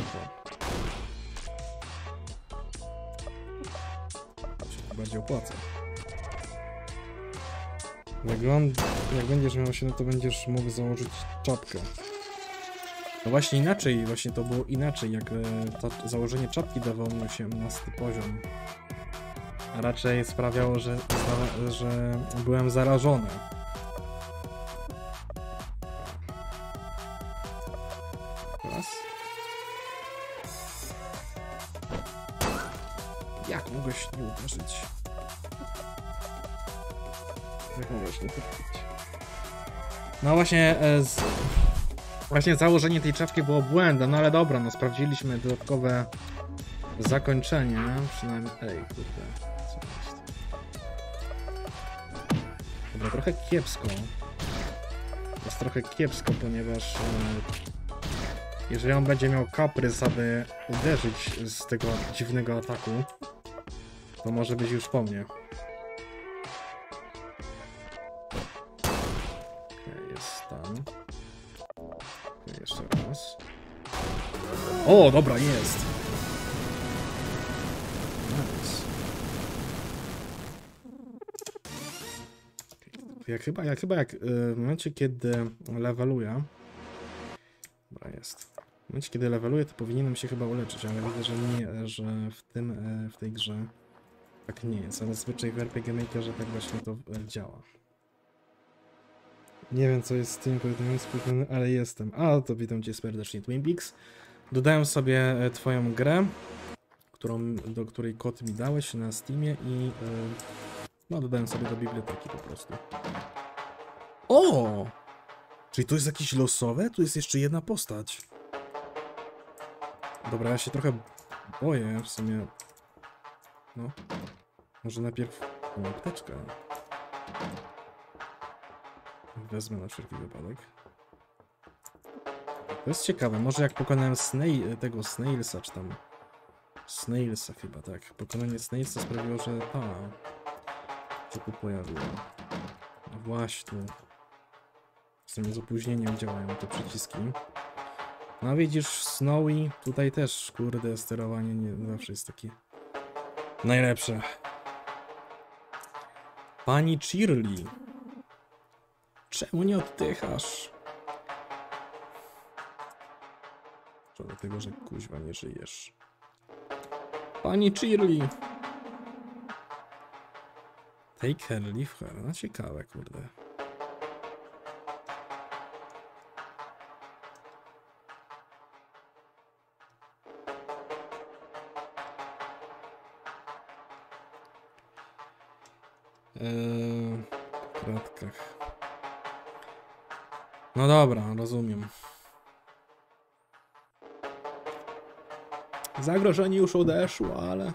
to się bardziej opłaca. Wygląd... Jak będziesz miał się, no to będziesz mógł założyć czapkę. No właśnie inaczej, właśnie to było inaczej, jak e, założenie czapki dawało mi 18 poziom. Raczej sprawiało, że, że byłem zarażony. Raz. Jak mogłeś nie uderzyć? Jak mogłeś nie trafić? No właśnie, e, z... Właśnie założenie tej czapki było błędem, no ale dobra, no sprawdziliśmy dodatkowe zakończenie, przynajmniej... Ej, kurde, Dobra, trochę kiepsko. Jest trochę kiepsko, ponieważ e, jeżeli on będzie miał kaprys, aby uderzyć z tego dziwnego ataku, to może być już po mnie. Jest. Okej, jeszcze raz. O, dobra, jest. Jak chyba, jak chyba jak w momencie, kiedy leveluję. Dobra, jest. W momencie, kiedy leveluję, to powinienem się chyba uleczyć, ale widzę, że nie, że w tym, e, w tej grze tak nie jest, ale zazwyczaj w RPG Makerze tak właśnie to e, działa. Nie wiem, co jest z tym powiadomieniem, ale jestem. A, to witam cię serdecznie, Twin Peaks. Dodałem sobie e, twoją grę, którą, do której kod mi dałeś na Steamie i e, no, dodałem sobie do biblioteki po prostu. O! Czyli to jest jakieś losowe? Tu jest jeszcze jedna postać. Dobra, ja się trochę boję w sumie. No. Może najpierw tą apteczkę. Wezmę na wszelki wypadek. To jest ciekawe, może jak pokonałem Snail, tego Snailsa, czy tam... Snailsa chyba, tak. Pokonanie Snailsa sprawiło, że ta... tu pojawiła. No właśnie. W sumie z opóźnieniem działają te przyciski. No widzisz, Snowy, tutaj też, kurde, sterowanie nie zawsze jest takie najlepsze. Pani Shirley. Czemu nie oddychasz? Dlatego, że kuźwa nie żyjesz. Pani Shirley. Take her, leave her. No ciekawe, kurde. Eee, kratkach. No dobra, rozumiem. Zagrożenie już odeszło, ale...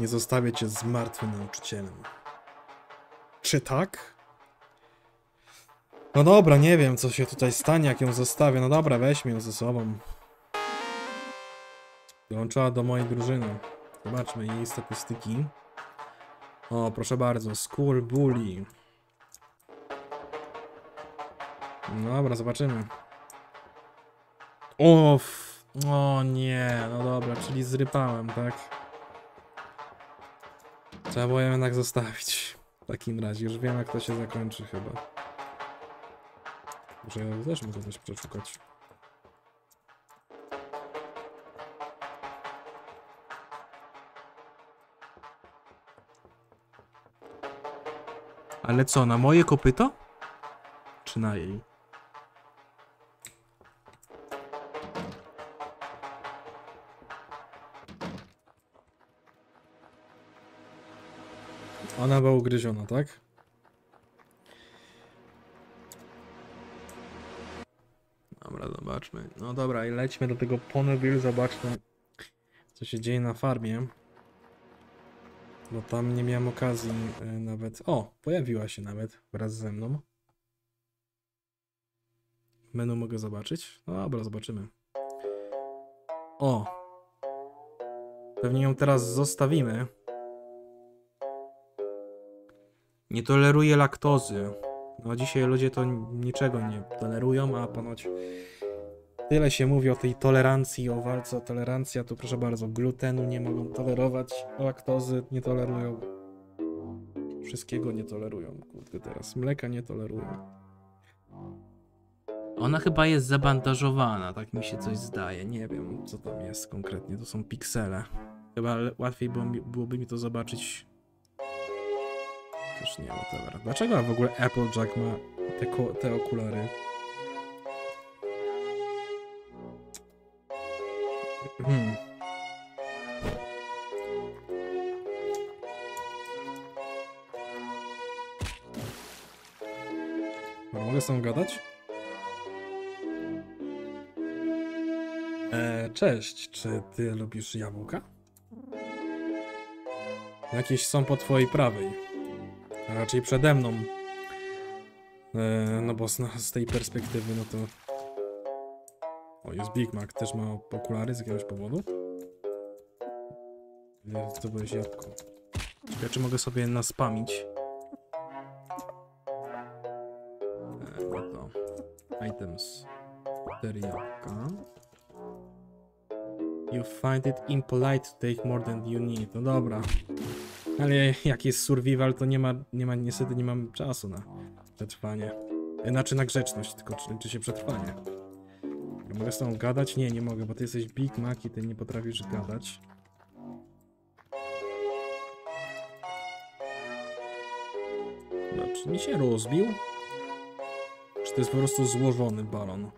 Nie zostawię cię z martwym nauczycielem. Czy tak? No dobra, nie wiem co się tutaj stanie, jak ją zostawię. No dobra, weźmy ją ze sobą. Dołączyła do mojej drużyny. Zobaczmy jej statystyki. O, proszę bardzo, School Bully. Dobra, zobaczymy. Uff, o nie, no dobra, czyli zrypałem, tak? Trzeba było ją jednak zostawić. W takim razie, już wiem jak to się zakończy chyba. Może też mogę coś przeszukać. Ale co, na moje kopyto? Czy na jej? Ona była ugryziona, tak? Dobra, zobaczmy. No dobra, i lećmy do tego Ponyville, zobaczmy co się dzieje na farmie. Bo tam nie miałem okazji y, nawet... O, pojawiła się nawet wraz ze mną. Menu mogę zobaczyć? No dobra, zobaczymy. O! Pewnie ją teraz zostawimy. Nie toleruje laktozy. No dzisiaj ludzie to niczego nie tolerują, a ponoć tyle się mówi o tej tolerancji, o walce o tolerancję, tu proszę bardzo, glutenu nie mogą tolerować, laktozy nie tolerują. Wszystkiego nie tolerują, kurde teraz. Mleka nie tolerują. Ona chyba jest zabandażowana, tak mi się coś zdaje. Nie wiem, co tam jest konkretnie. To są piksele. Chyba łatwiej byłoby mi to zobaczyć. Też nie, whatever. Dlaczego w ogóle Applejack ma te, te okulary? Hmm. Mogę z gadać? E, cześć, czy ty lubisz jabłka? Jakieś są po twojej prawej. A raczej przede mną. E, no bo z, z tej perspektywy, no to... O, jest Big Mac, też ma okulary z jakiegoś powodu. To byłeś jabłko. Ciekawe, czy mogę sobie naspamić. E, no to... Items. 4 jabłka. You find it impolite to take more than you need. No dobra. Ale jak jest survival, to nie ma, nie ma niestety nie mam czasu na przetrwanie. Znaczy na grzeczność, tylko czy, czy się przetrwanie. Ja mogę z tobą gadać? Nie, nie mogę, bo ty jesteś Big Mac i ty nie potrafisz gadać. No, czy mi się rozbił? Czy to jest po prostu złożony balon?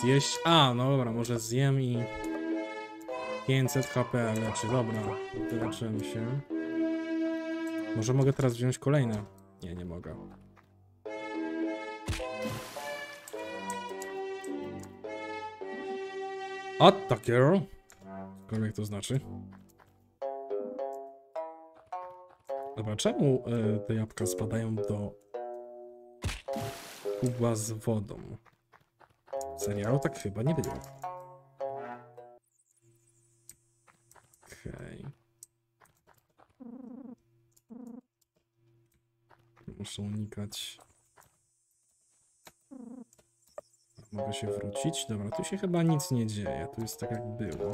Zjeść. A, no dobra, może zjem i 500 HP leczy. Dobra, wyleczyłem się. Może mogę teraz wziąć kolejne? Nie, nie mogę. Attacker. Cokolwiek to znaczy. Dobra, czemu y, te jabłka spadają do kubła z wodą? Serialu tak chyba nie było. Okej. Muszę unikać. Mogę się wrócić? Dobra, tu się chyba nic nie dzieje. Tu jest tak jak było.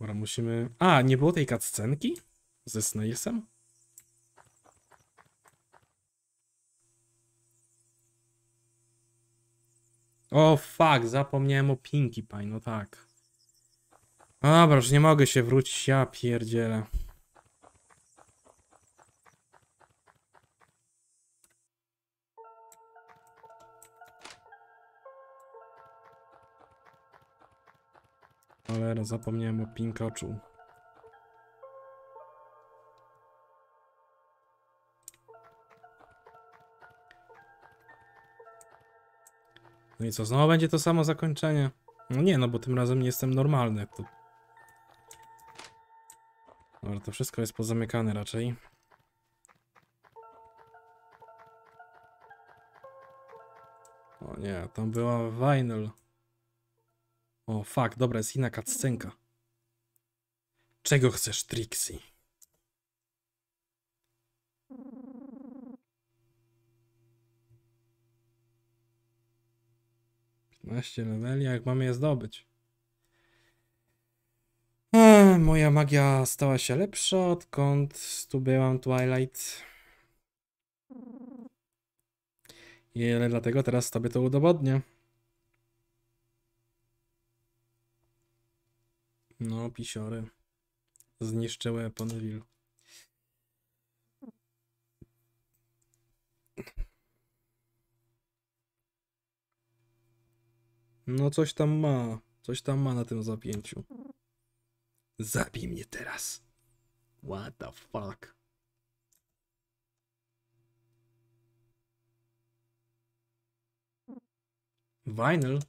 Dobra, musimy... A, nie było tej cutscenki? Ze Snailsem? O, fuck, zapomniałem o Pinkie Pie, no tak. No Dobra, już nie mogę się wrócić, ja pierdzielę. Ale zapomniałem o Pinkachu. No i co, znowu będzie to samo zakończenie? No nie, no bo tym razem nie jestem normalny. To... Dobra, to wszystko jest pozamykane raczej. O nie, tam była vinyl. O fuck, dobra, jest inna cutscenka. Czego chcesz, Trixie? Piętnaście leveli, jak mamy je zdobyć? Eee, moja magia stała się lepsza, odkąd tu byłam Twilight. I ale dlatego teraz tobie to udowodnię. No, pisiory. Zniszczyły Eponville. No, coś tam ma. Coś tam ma na tym zapięciu. Zabij mnie teraz. What the fuck? Vinyl?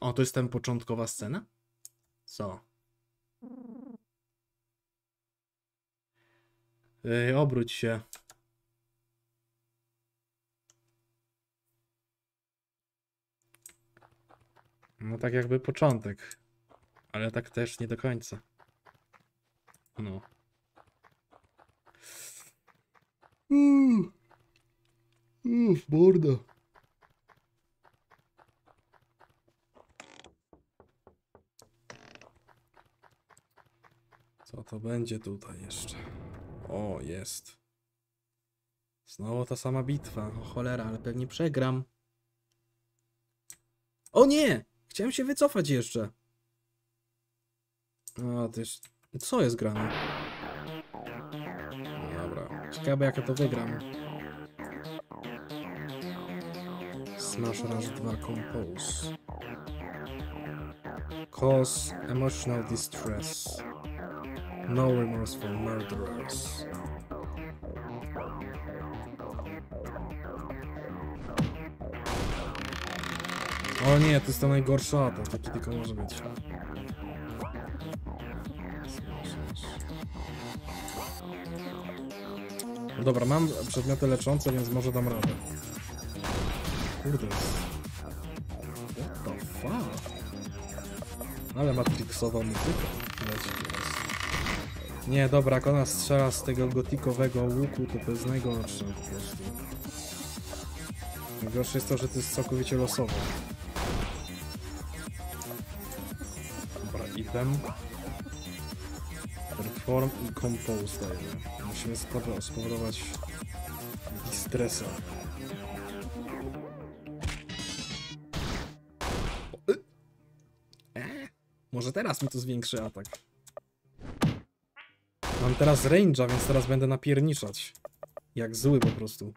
O, to jest ten początkowa scena? Co? Ej, obróć się. No tak jakby początek. Ale tak też nie do końca. No. Uff, Uff, morda. Co to będzie tutaj jeszcze? O, jest. Znowu ta sama bitwa. O cholera, ale pewnie przegram. O nie! Chciałem się wycofać jeszcze. A, to jest... Co jest grane? Dobra. Ciekawe jak ja to wygram. Smash Rush 2 Compose. Cause emotional distress. No remorse for murderers. O nie, to jest ta najgorsza atak, taki tylko może być. Dobra, mam przedmioty leczące, więc może dam radę. Kurde. What the fuck? Ale matrixowa muzyka leci teraz. Nie, dobra, jak ona strzela z tego gotikowego łuku, to to jest najgorsze po prostu. Najgorsze jest to, że to jest całkowicie losowe. Item. Perform i compose dajemy. Musimy spowo- spowodować y. E, Może teraz mi to zwiększy atak. Mam teraz range'a, więc teraz będę napierniczać. Jak zły po prostu.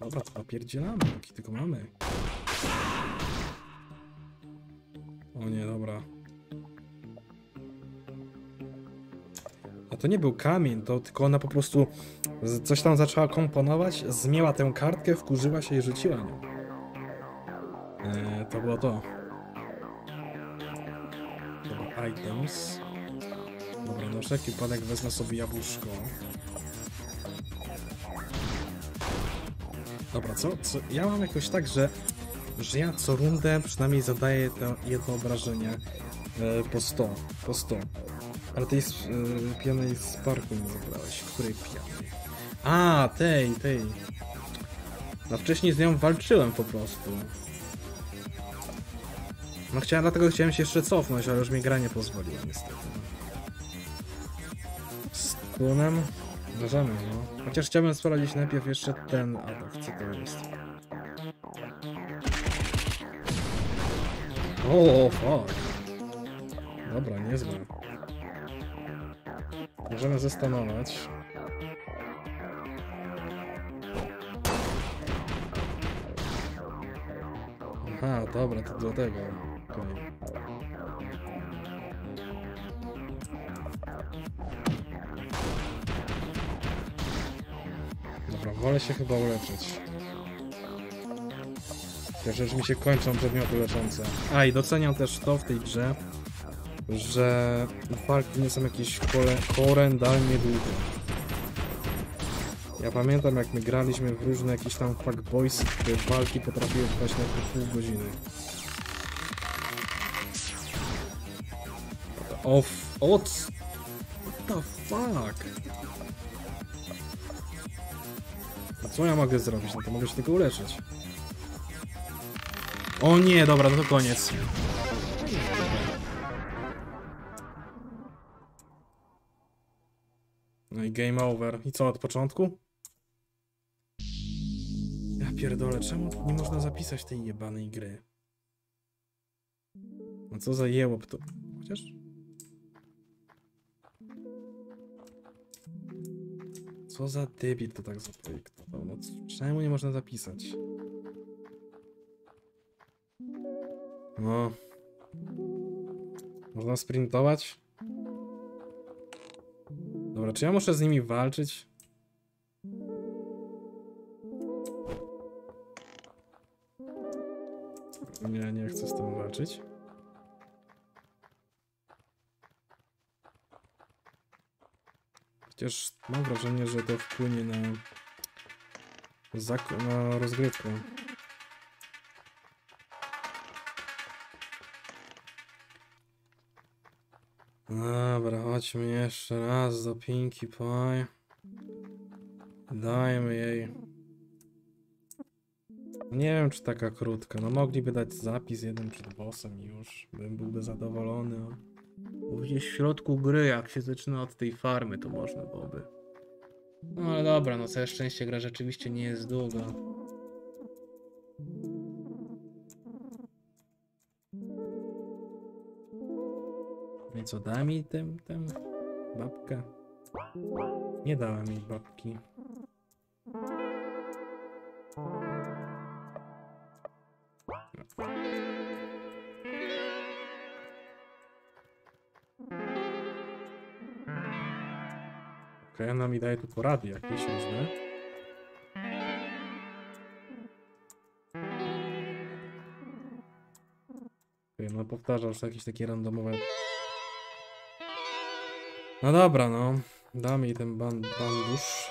Dobra, napierdzielamy, póki tylko mamy. O nie, dobra. A to nie był kamień, to tylko ona po prostu coś tam zaczęła komponować, zmięła tę kartkę, wkurzyła się i rzuciła nią. Eee, to było to. Dobra, items. Dobra, na wszelki wypadek wezmę sobie jabłuszko. Dobra, co? co? Ja mam jakoś tak, że, że ja co rundę przynajmniej zadaję to jedno obrażenie po 100, po 100. Ale tej e, pianej z parku nie zabrałeś. Której pianej? A, tej, tej. No wcześniej z nią walczyłem po prostu. No chciałem, dlatego chciałem się jeszcze cofnąć, ale już mi gra nie pozwoliła niestety. Z tunem? Możemy, no. Chociaż chciałbym sprawdzić najpierw jeszcze ten atak, co to jest. O, fuck. Dobra, niezłe. Możemy zastanowić. Aha, dobra, to do tego. Okej. Dobra, wolę się chyba uleczyć. Chociaż już mi się kończą przedmioty leczące. A i doceniam też to w tej grze, że walki nie są jakieś horrendalnie długie. Ja pamiętam jak my graliśmy w różne jakieś tam fuckboysy, które walki potrafiły trwać na pół godziny. Of, od... What the fuck? A co ja mogę zrobić? No to mogę się tylko uleczyć. O nie, dobra, no to koniec. No i game over. I co, od początku? Ja pierdolę, czemu nie można zapisać tej jebanej gry? No co za jełop to... Chociaż... Co za debil to tak zaprojektował? No czemu nie można zapisać? No... Można sprintować? Dobra, czy ja muszę z nimi walczyć? Nie, nie chcę z tym walczyć. Chociaż mam wrażenie, że to wpłynie na, na rozgrywkę. Dobra, chodźmy jeszcze raz do Pinkie Pie. Dajmy jej. Nie wiem, czy taka krótka. No mogliby dać zapis jeden przed bossem i już bym byłby zadowolony. Bo gdzieś w środku gry, jak się zaczyna od tej farmy, to można byłoby. No ale dobra, no całe szczęście gra rzeczywiście nie jest długa. Co, da mi tym, tym babkę? Nie dała mi babki. Okej, ona mi daje tu porady jakieś różne. No powtarzasz jakieś takie randomowe... No dobra, no. Damy jej ten ban bandusz.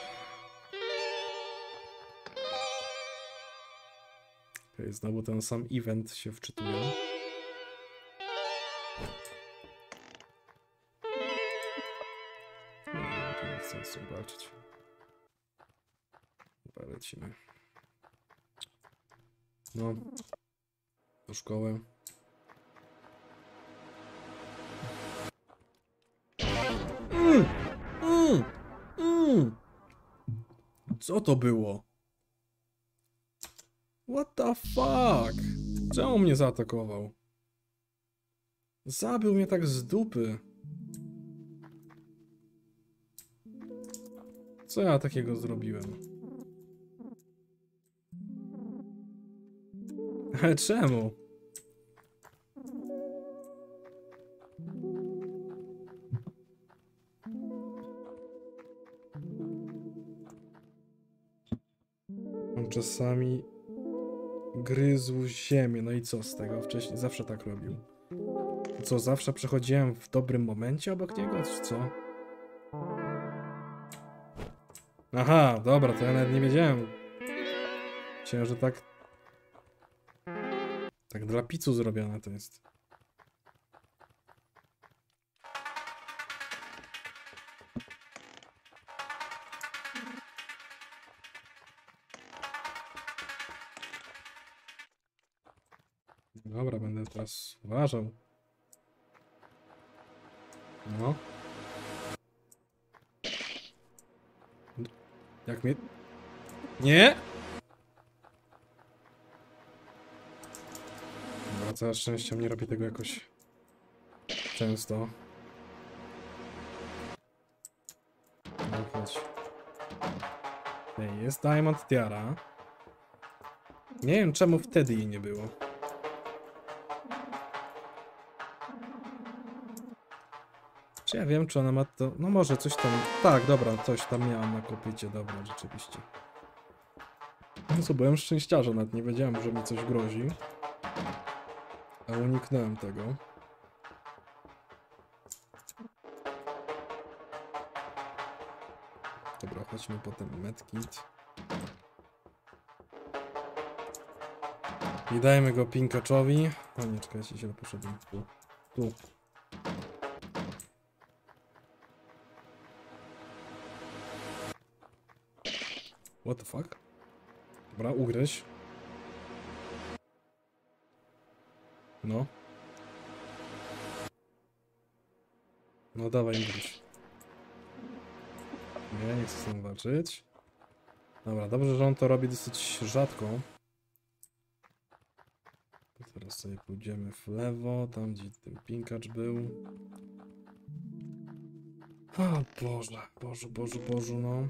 Okej, znowu ten sam event się wczytuje. Nie, chcę nic zobaczyć. Dobra, lecimy. No. Do szkoły. Co to było? What the fuck? Czemu mnie zaatakował? Zabił mnie tak z dupy. Co ja takiego zrobiłem? Ale czemu? Czasami gryzł ziemię, no i co z tego? Wcześniej zawsze tak robił. Co, zawsze przechodziłem w dobrym momencie obok niego, czy co? Aha, dobra, to ja nawet nie wiedziałem. Myślałem, że tak... Tak dla picu zrobione to jest. Teraz uważał. No. Jak mnie... Nie! Dobra, całe szczęście nie robię tego jakoś często. No chodź. Jest Diamond Tiara. Nie wiem czemu wtedy jej nie było. Czy ja wiem, czy ona ma to... No może coś tam... Tak, dobra, coś tam miałam na kopycie, dobra, rzeczywiście. No co, byłem szczęściarzem, nawet nie wiedziałem, że mi coś grozi. A uniknąłem tego. Dobra, chodźmy potem medkit. I dajmy go Pinkaczowi. O nie, czekajcie, źle poszedłem. Tu. Tu. What the fuck? Dobra, ugryź. No. No dawaj, ugryź. Nie, nie chcę z tym walczyć. Dobra, dobrze, że on to robi dosyć rzadko. Teraz sobie pójdziemy w lewo, tam gdzie ten pinkacz był. O Boże, Boże, Boże, Boże, no.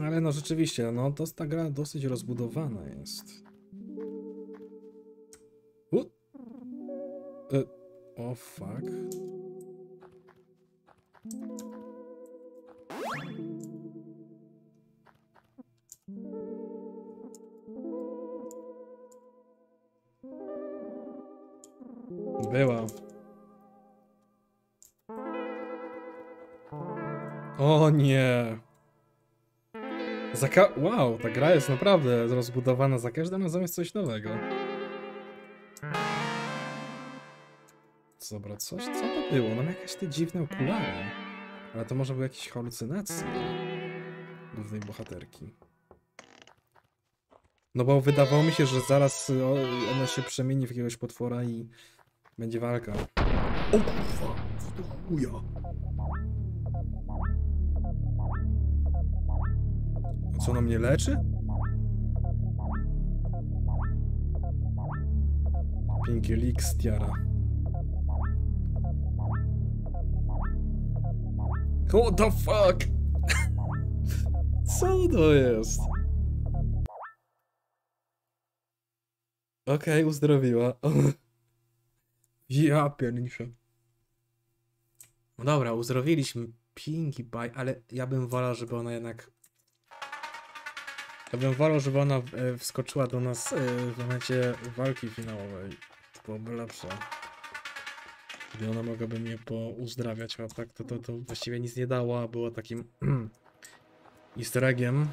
Ale no rzeczywiście, no to ta gra dosyć rozbudowana jest. U? E, o fuck. Wow, ta gra jest naprawdę rozbudowana za każdym razem jest coś nowego. Dobra, coś, co to było? Mam jakieś te dziwne okulary. Ale to może były jakieś halucynacje głównej bohaterki. No bo wydawało mi się, że zaraz y, ona się przemieni w jakiegoś potwora i będzie walka. O kurwa, co to chuja? Co, ona mnie leczy? Pięknie Lix Tiara. What the fuck? *laughs* Co to jest? Okej, uzdrowiła. *laughs* ja pierniczę. No dobra, uzdrowiliśmy Pinkie Pie, ale ja bym wolał, żeby ona jednak... Ja bym wolał, żeby ona e, wskoczyła do nas e, w momencie walki finałowej. To byłoby lepsze. Gdy ona mogłaby mnie pouzdrawiać, a tak to, to, to właściwie nic nie dało, a było takim *clears throat* easter eggiem.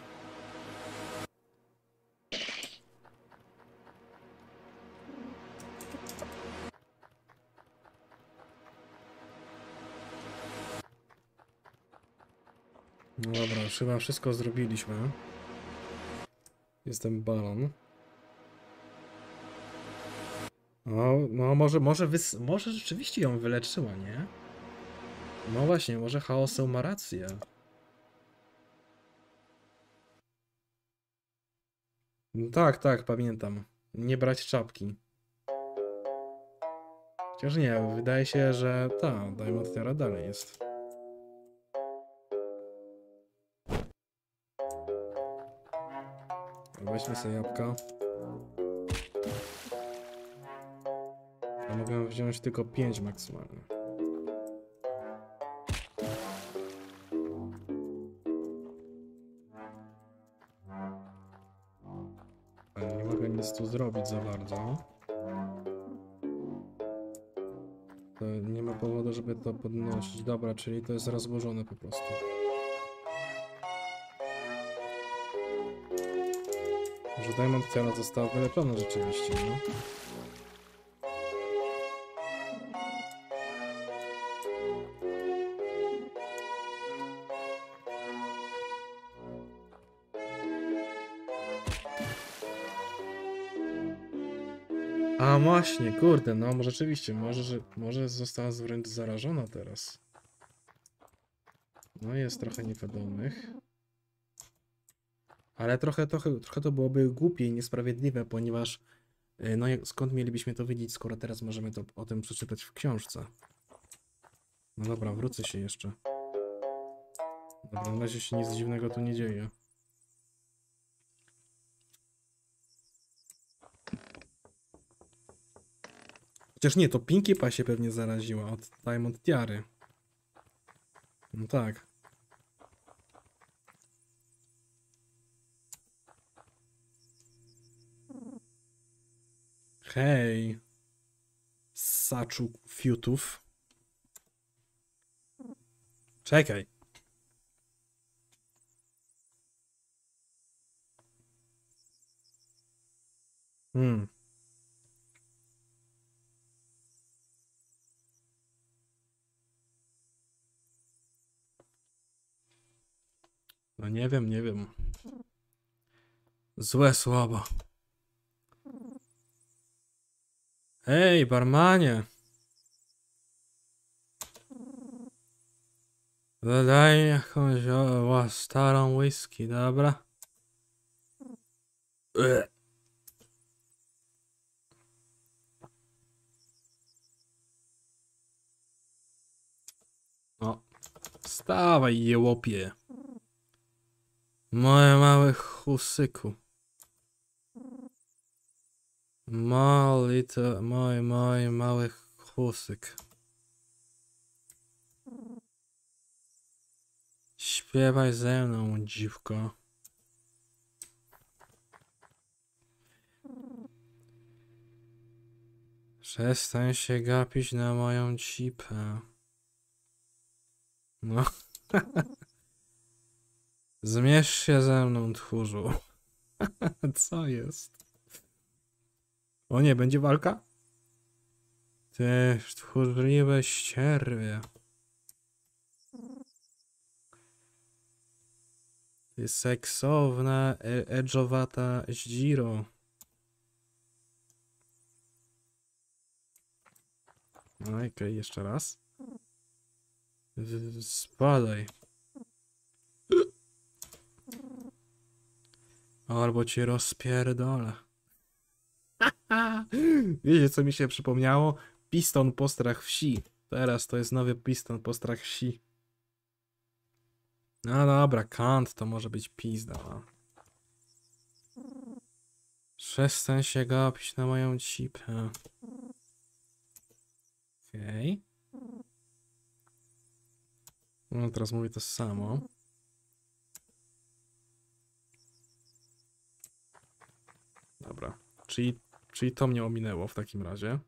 No dobra, już chyba wszystko zrobiliśmy. Jestem balon. No, no może, może, wys... może rzeczywiście ją wyleczyła, nie? No właśnie, może chaoseł ma rację. No tak, tak, pamiętam. Nie brać czapki. Chociaż nie, wydaje się, że ta, Diamond Terra dalej jest. Weźmy sobie jabłka. Ja mogę wziąć tylko 5 maksymalnie. Nie mogę nic tu zrobić za bardzo. To nie ma powodu, żeby to podnosić. Dobra, czyli to jest rozłożone po prostu. Że Diamond Tiara została wyleczona rzeczywiście, no. A właśnie, kurde, no rzeczywiście, może, że, może została wręcz zarażona teraz. No jest trochę niewiadomych. Ale trochę, trochę, trochę to byłoby głupie i niesprawiedliwe, ponieważ y, no skąd mielibyśmy to wiedzieć, skoro teraz możemy to o tym przeczytać w książce. No dobra, wrócę się jeszcze. Dobra, na razie się nic dziwnego tu nie dzieje. Chociaż nie, to Pinkie Pie się pewnie zaraziła od Diamond Tiary. No tak. Hej. Saczu fiutów. Czekaj. Hmm. No nie wiem, nie wiem. Złe słowo. Ej, barmanie. Dodaj jakąś o, starą whisky, dobra? Ue. O, wstawaj, jełopie. Moje małe husyku. Mały to mój, mój mały husyk. Śpiewaj ze mną, dziwko. Przestań się gapić na moją cipę. No. *laughs* Zmierz się ze mną, tchórzu. *laughs* Co jest? O nie, będzie walka? Ty tchórzliwe ścierwie. Ty seksowna, e edżowata zdziro. Okej, okay, jeszcze raz. Spadaj. Albo cię rozpierdolę. *laughs* Wiecie, co mi się przypomniało? Piston postrach wsi. Teraz to jest nowy piston postrach wsi. No dobra, kant to może być pizda. No. Przestań się gapić na moją cipę. Okej. No teraz mówię to samo. Dobra. Czyli, czyli to mnie ominęło w takim razie.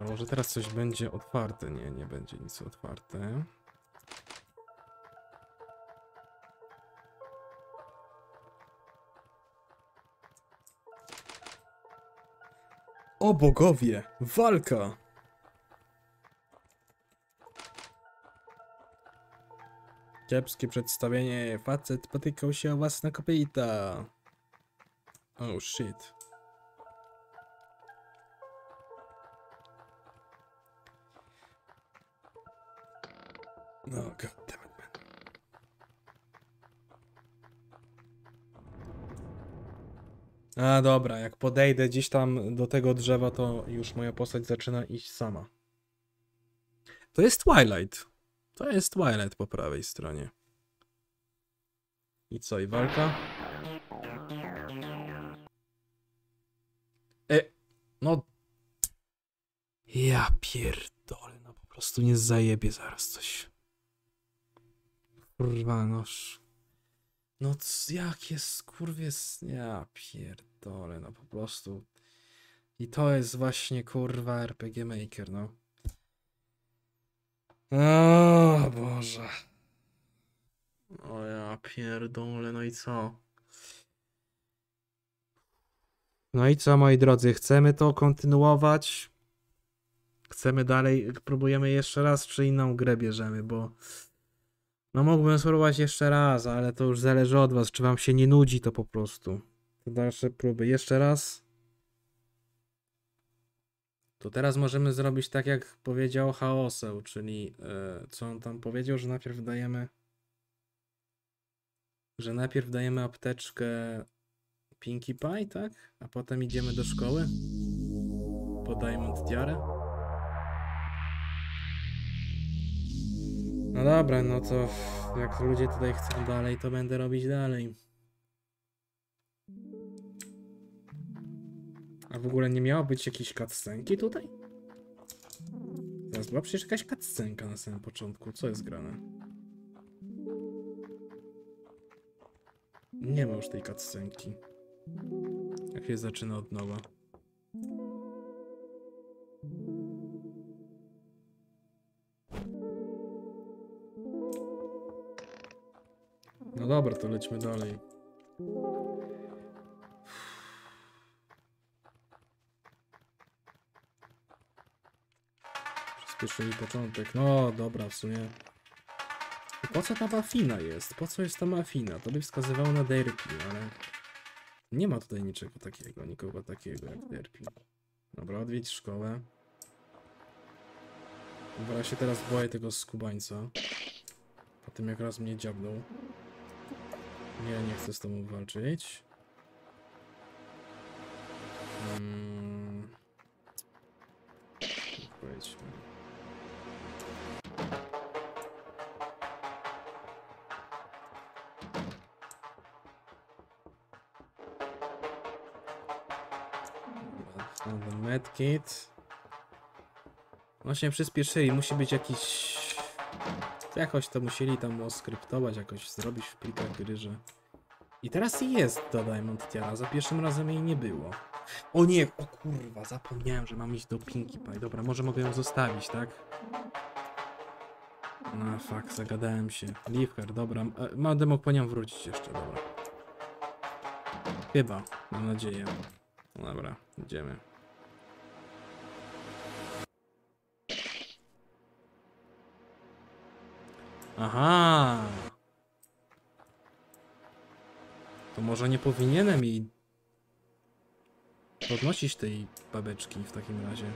No może teraz coś będzie otwarte. Nie, nie będzie nic otwarte. O bogowie! Walka! Kiepskie przedstawienie. Facet potykał się o własne kopyta. Oh shit. No, goddammit man. A dobra, jak podejdę gdzieś tam do tego drzewa, to już moja postać zaczyna iść sama. To jest Twilight. To jest Twilight po prawej stronie. I co, i walka? E, no... Ja pierdolę, no po prostu nie zajebie zaraz coś. Kurwa, noż... No c- jakie skurwies... Ja pierdolę, no po prostu... I to jest właśnie kurwa RPG Maker, no. O Boże. O ja pierdolę, no i co? No i co, moi drodzy, chcemy to kontynuować? Chcemy dalej, próbujemy jeszcze raz, czy inną grę bierzemy, bo... No mógłbym spróbować jeszcze raz, ale to już zależy od was, czy wam się nie nudzi to po prostu. To dalsze próby. Jeszcze raz. To teraz możemy zrobić tak, jak powiedział Chaoseł, czyli e, co on tam powiedział, że najpierw dajemy że najpierw dajemy apteczkę Pinkie Pie, tak? A potem idziemy do szkoły po Diamond Tiarę. No dobra, no to jak ludzie tutaj chcą dalej, to będę robić dalej. A w ogóle nie miało być jakiejś cutscenki tutaj? Teraz była przecież jakaś cutscenka na samym początku. Co jest grane? Nie ma już tej cutscenki. Jak się zaczyna od nowa. No dobra, to lećmy dalej. Przyspieszyli początek. No dobra, w sumie. Po co ta mafina jest? Po co jest ta mafina? To by wskazywało na Derpy, ale nie ma tutaj niczego takiego, nikogo takiego jak Derpy. Dobra, odwiedź szkołę. Dobra, się teraz boję tego skubańca. Po tym jak raz mnie dziabnął. Nie, nie chcę z tobą walczyć. Hmm. Medkit. Właśnie przyspieszyli, musi być jakiś... Jakoś to musieli tam oskryptować, jakoś zrobić w plikach gry, że... I teraz jest ta Diamond Tiara, za pierwszym razem jej nie było. O nie, o kurwa, zapomniałem, że mam iść do Pinkie Pie. Dobra, może mogę ją zostawić, tak? No fuck, zagadałem się. Leafheart, dobra. e, Będę mógł po nią wrócić jeszcze, dobra. Chyba, mam nadzieję. No Dobra, idziemy. Aha! To może nie powinienem jej podnosić tej babeczki w takim razie.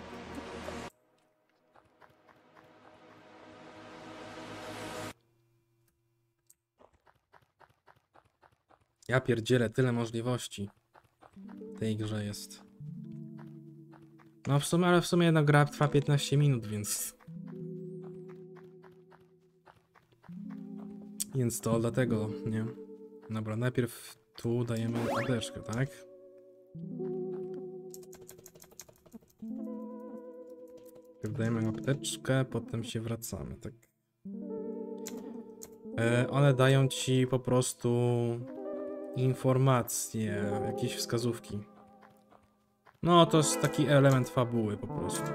Ja pierdzielę, tyle możliwości w tej grze jest. No w sumie, ale w sumie jedna gra trwa 15 minut, więc... Więc to dlatego, nie? Dobra, najpierw tu dajemy apteczkę, tak? Dajemy apteczkę, potem się wracamy, tak? E, one dają ci po prostu informacje, jakieś wskazówki. No, to jest taki element fabuły po prostu.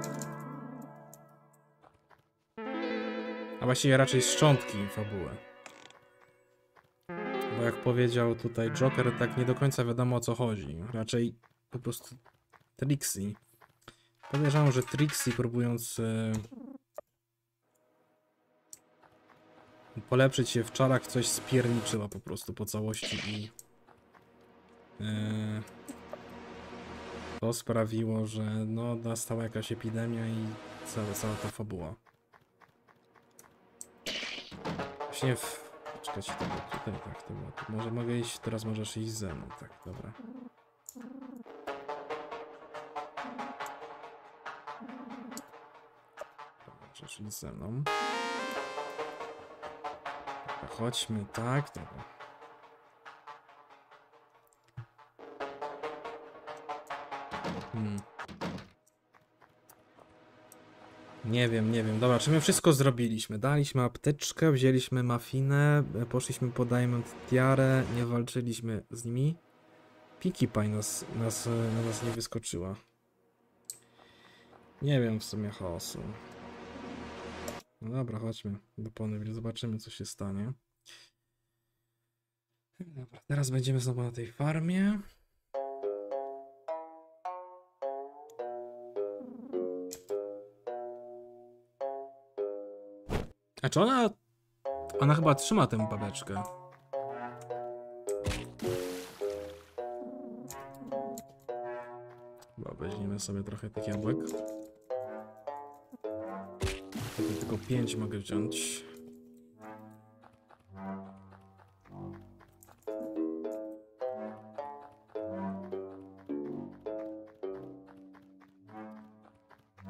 A właściwie raczej szczątki fabuły. Bo jak powiedział tutaj Joker, tak nie do końca wiadomo o co chodzi. Raczej po prostu Trixie. Podejrzewam, że Trixie próbując e, polepszyć się w czarach coś spierniczyła po prostu po całości i e, to sprawiło, że no nastała jakaś epidemia i cała, cała ta fabuła. Właśnie w... To było tutaj, tak, to tu. Może mogę iść, teraz możesz iść ze mną, tak, dobra. Dobra, Możesz iść ze mną. Chodźmy, tak, dobra. Hmm. Nie wiem, nie wiem. Dobra, czy my wszystko zrobiliśmy? Daliśmy apteczkę, wzięliśmy mafinę, poszliśmy po Diamond Tiarę, nie walczyliśmy z nimi. Piki Pie nas, nas, na nas nie wyskoczyła. Nie wiem w sumie chaosu. No dobra, chodźmy do Ponyville, zobaczymy co się stanie. Dobra, teraz będziemy znowu na tej farmie. A czy ona... Ona chyba trzyma tę babeczkę. Chyba weźmiemy sobie trochę tych jabłek. Tylko pięć mogę wziąć.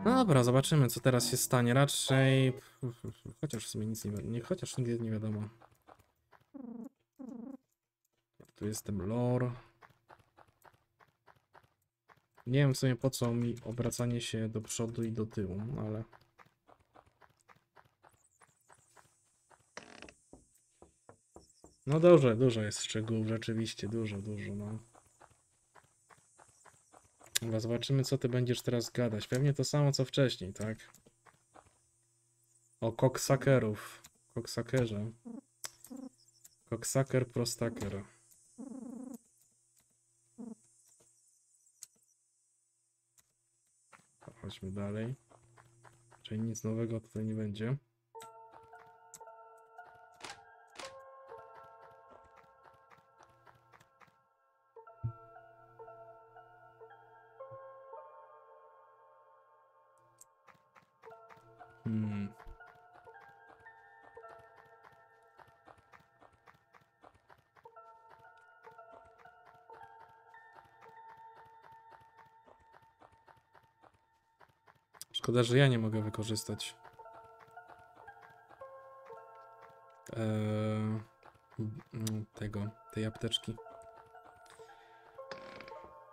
No dobra, zobaczymy co teraz się stanie. Raczej... Chociaż w sumie nic nie wiadomo. Chociaż nigdy nie wiadomo. Tu jestem lore. Nie wiem w sumie po co mi obracanie się do przodu i do tyłu, ale... No dobrze, dużo jest szczegółów, rzeczywiście, dużo, dużo, no. Dobra, zobaczymy co ty będziesz teraz gadać. Pewnie to samo co wcześniej, tak? O koksakerów. Koksakerze. Koksaker prostaker. Chodźmy dalej. Czyli nic nowego tutaj nie będzie. Szkoda, że ja nie mogę wykorzystać eee, mm, tego, tej apteczki.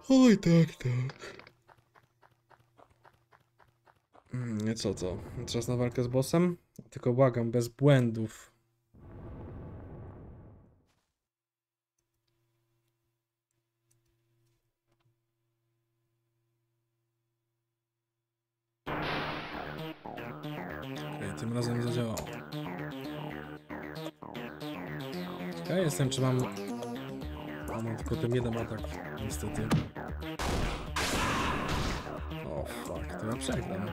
Oj, tak, tak. Mm, Nie co to? Czas na walkę z bossem? Tylko błagam, bez błędów. Czy mam... A mam tylko ten jeden atak, niestety. O fuck, to ja przegram.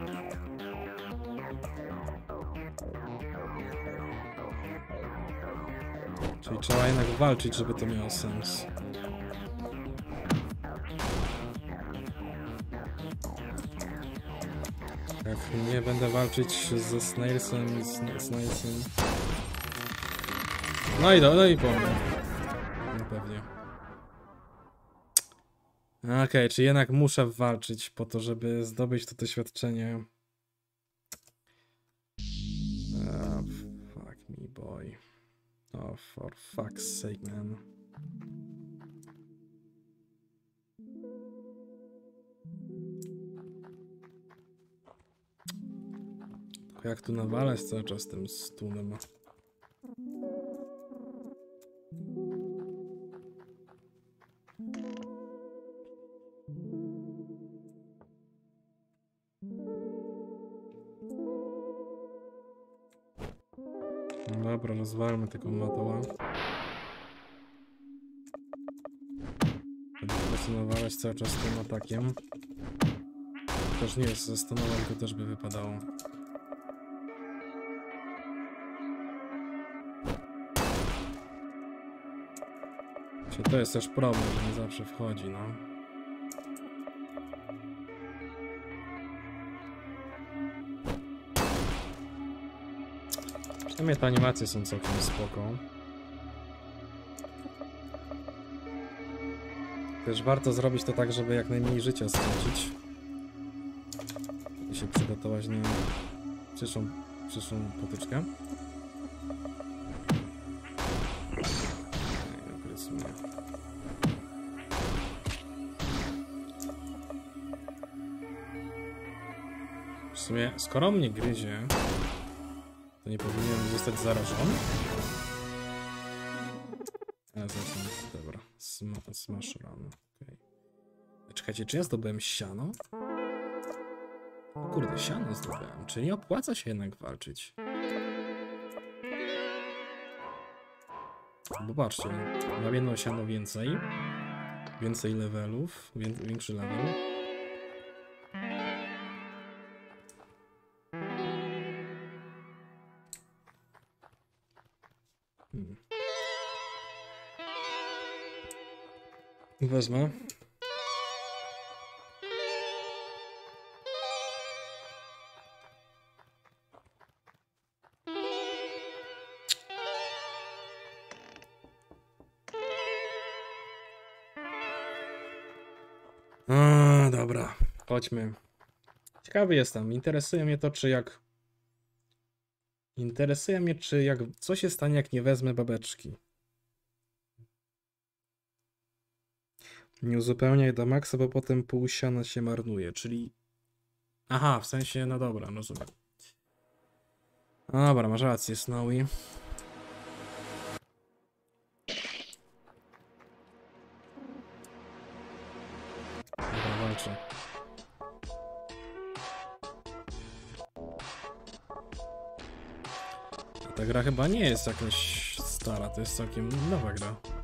Czyli trzeba jednak walczyć, żeby to miało sens. Jak nie będę walczyć ze Snailsem i Sna- Snailsem... No i do, no i po. No pewnie. No okej, okay, czy jednak muszę walczyć po to, żeby zdobyć to doświadczenie. Ah, fuck me boy. Oh for fuck's sake man. Jak tu nawalać cały czas tym stunem? Rozwalmy tego matoła. Będę nawalać cały czas tym atakiem. Też nie jest ze stanowem, to też by wypadało. To jest też problem, że nie zawsze wchodzi, no. Przynajmniej te animacje są całkiem spoko. Też warto zrobić to tak, żeby jak najmniej życia stracić. I się przygotować na przyszłą, przyszłą potyczkę. W sumie, skoro mnie gryzie, to nie powinienem zostać zarażony? Dobra. Sma smash run, okej. Czekajcie, czy ja zdobyłem siano? O Kurde, siano zdobyłem, czyli opłaca się jednak walczyć. Bo patrzcie, mam jedno siano więcej. Więcej levelów, wię większy level. Wezmę. Dobra, chodźmy. Ciekawy jestem. Interesuje mnie to, czy jak. Interesuje mnie, czy jak. Co się stanie, jak nie wezmę babeczki. Nie uzupełniaj do maksa, bo potem pół siana się marnuje, czyli... Aha, w sensie, no dobra, rozumiem. No dobra, masz rację, Snowy. Dobra, walczę. Ta gra chyba nie jest jakaś stara, to jest całkiem nowa gra.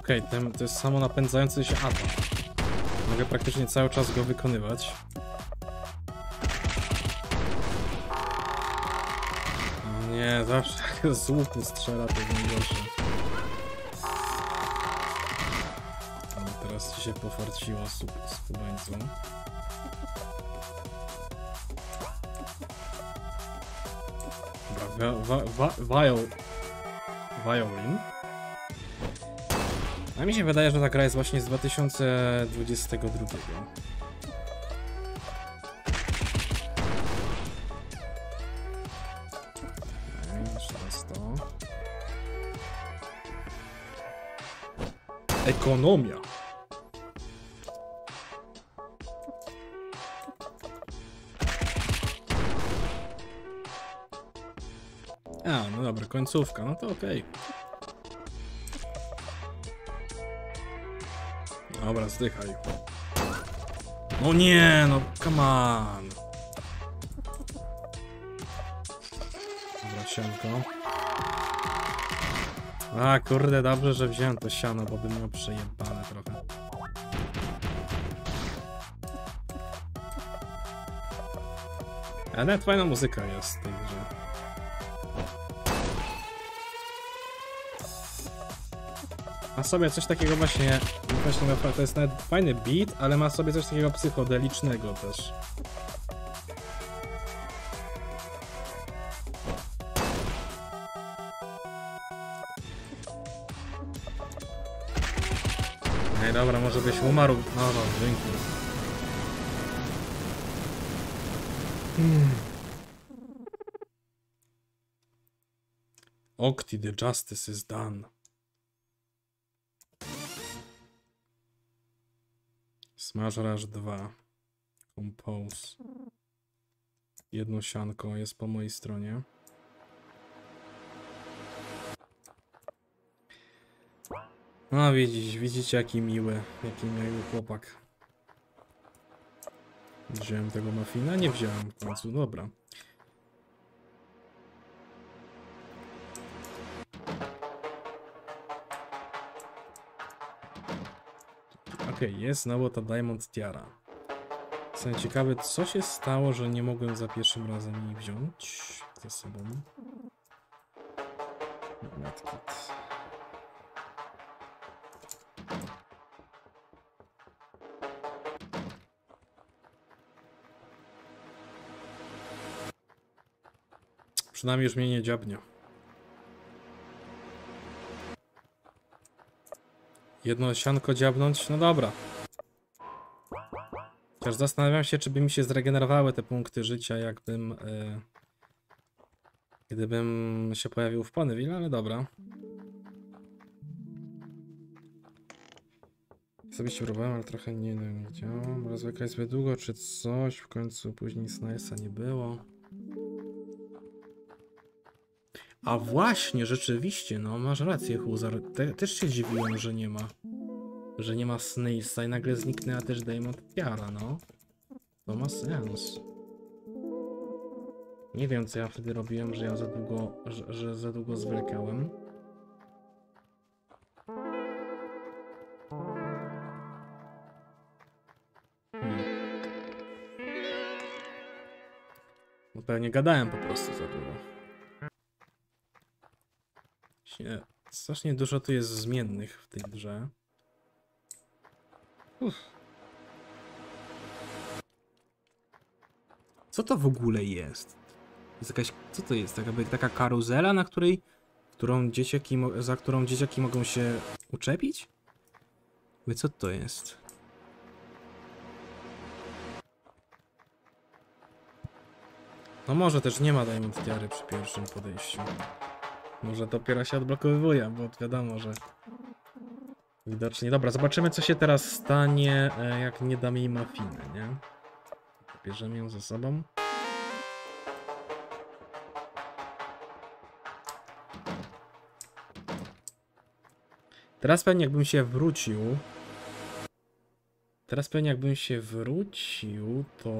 Okej, ten- to jest samo napędzający się atak. Mogę praktycznie cały czas go wykonywać. Nie, zawsze z łuku strzela, to jest. Ale teraz ci się pofarciło z, kubańcą. Dobra, wa, wa, wa, viol, violin. A mi się wydaje, że ta gra jest właśnie z 2022. Okej, Jeszcze raz to. Ekonomia. A, no dobra, końcówka, no to okej. Dobra, zdychaj. No nie, no come on. Dobra, sianko. A, kurde, dobrze, że wziąłem to siano, bo bym miał przejebane trochę. Ale fajna muzyka jest w tej Ma sobie coś takiego właśnie, właśnie na- to jest nawet fajny beat, ale ma sobie coś takiego psychodelicznego też. Ej, dobra, może byś umarł. No, no, dzięki. Hmm. Octi, the justice is done. Smash Rush 2. Compose. Jedno sianko jest po mojej stronie. No widzicie, widzicie jaki miły, jaki miły chłopak. Wziąłem tego mafina? Nie wziąłem w końcu, dobra. Okej, jest znowu ta Diamond Tiara. Jestem ciekawy, co się stało, że nie mogłem za pierwszym razem jej wziąć ze sobą. Medkit. Przynajmniej już mnie nie dziabnie. Jedno sianko dziabnąć? No dobra. Chociaż zastanawiam się, czy by mi się zregenerowały te punkty życia, jakbym... y, gdybym się pojawił w Ponyville, ale dobra. Osobiście próbowałem, ale trochę nie, nie działa. Rozwleka jest zbyt długo, czy coś. W końcu później Snajsa nie było. A właśnie, rzeczywiście, no masz rację, Huzar. Te, też się dziwiłem, że nie ma. Że nie ma Snailsa i nagle zniknęła też Diamond Tiara, no. To ma sens. Nie wiem, co ja wtedy robiłem, że ja za długo, że, że za długo zwlekałem. No pewnie gadałem po prostu za długo. Się, strasznie dużo tu jest zmiennych w tej grze. Uff. Co to w ogóle jest? Jest jakaś, co to jest? Taka, taka karuzela, na której, którą dzieciaki, za którą dzieciaki mogą się uczepić? Mówię, co to jest? No może też nie ma Diamond Tiary przy pierwszym podejściu. Może dopiero się odblokowuje, bo wiadomo, że widocznie. Dobra, zobaczymy co się teraz stanie, e, jak nie dam jej mafiny, nie? Bierzemy ją ze sobą. Teraz pewnie jakbym się wrócił. Teraz pewnie jakbym się wrócił, to...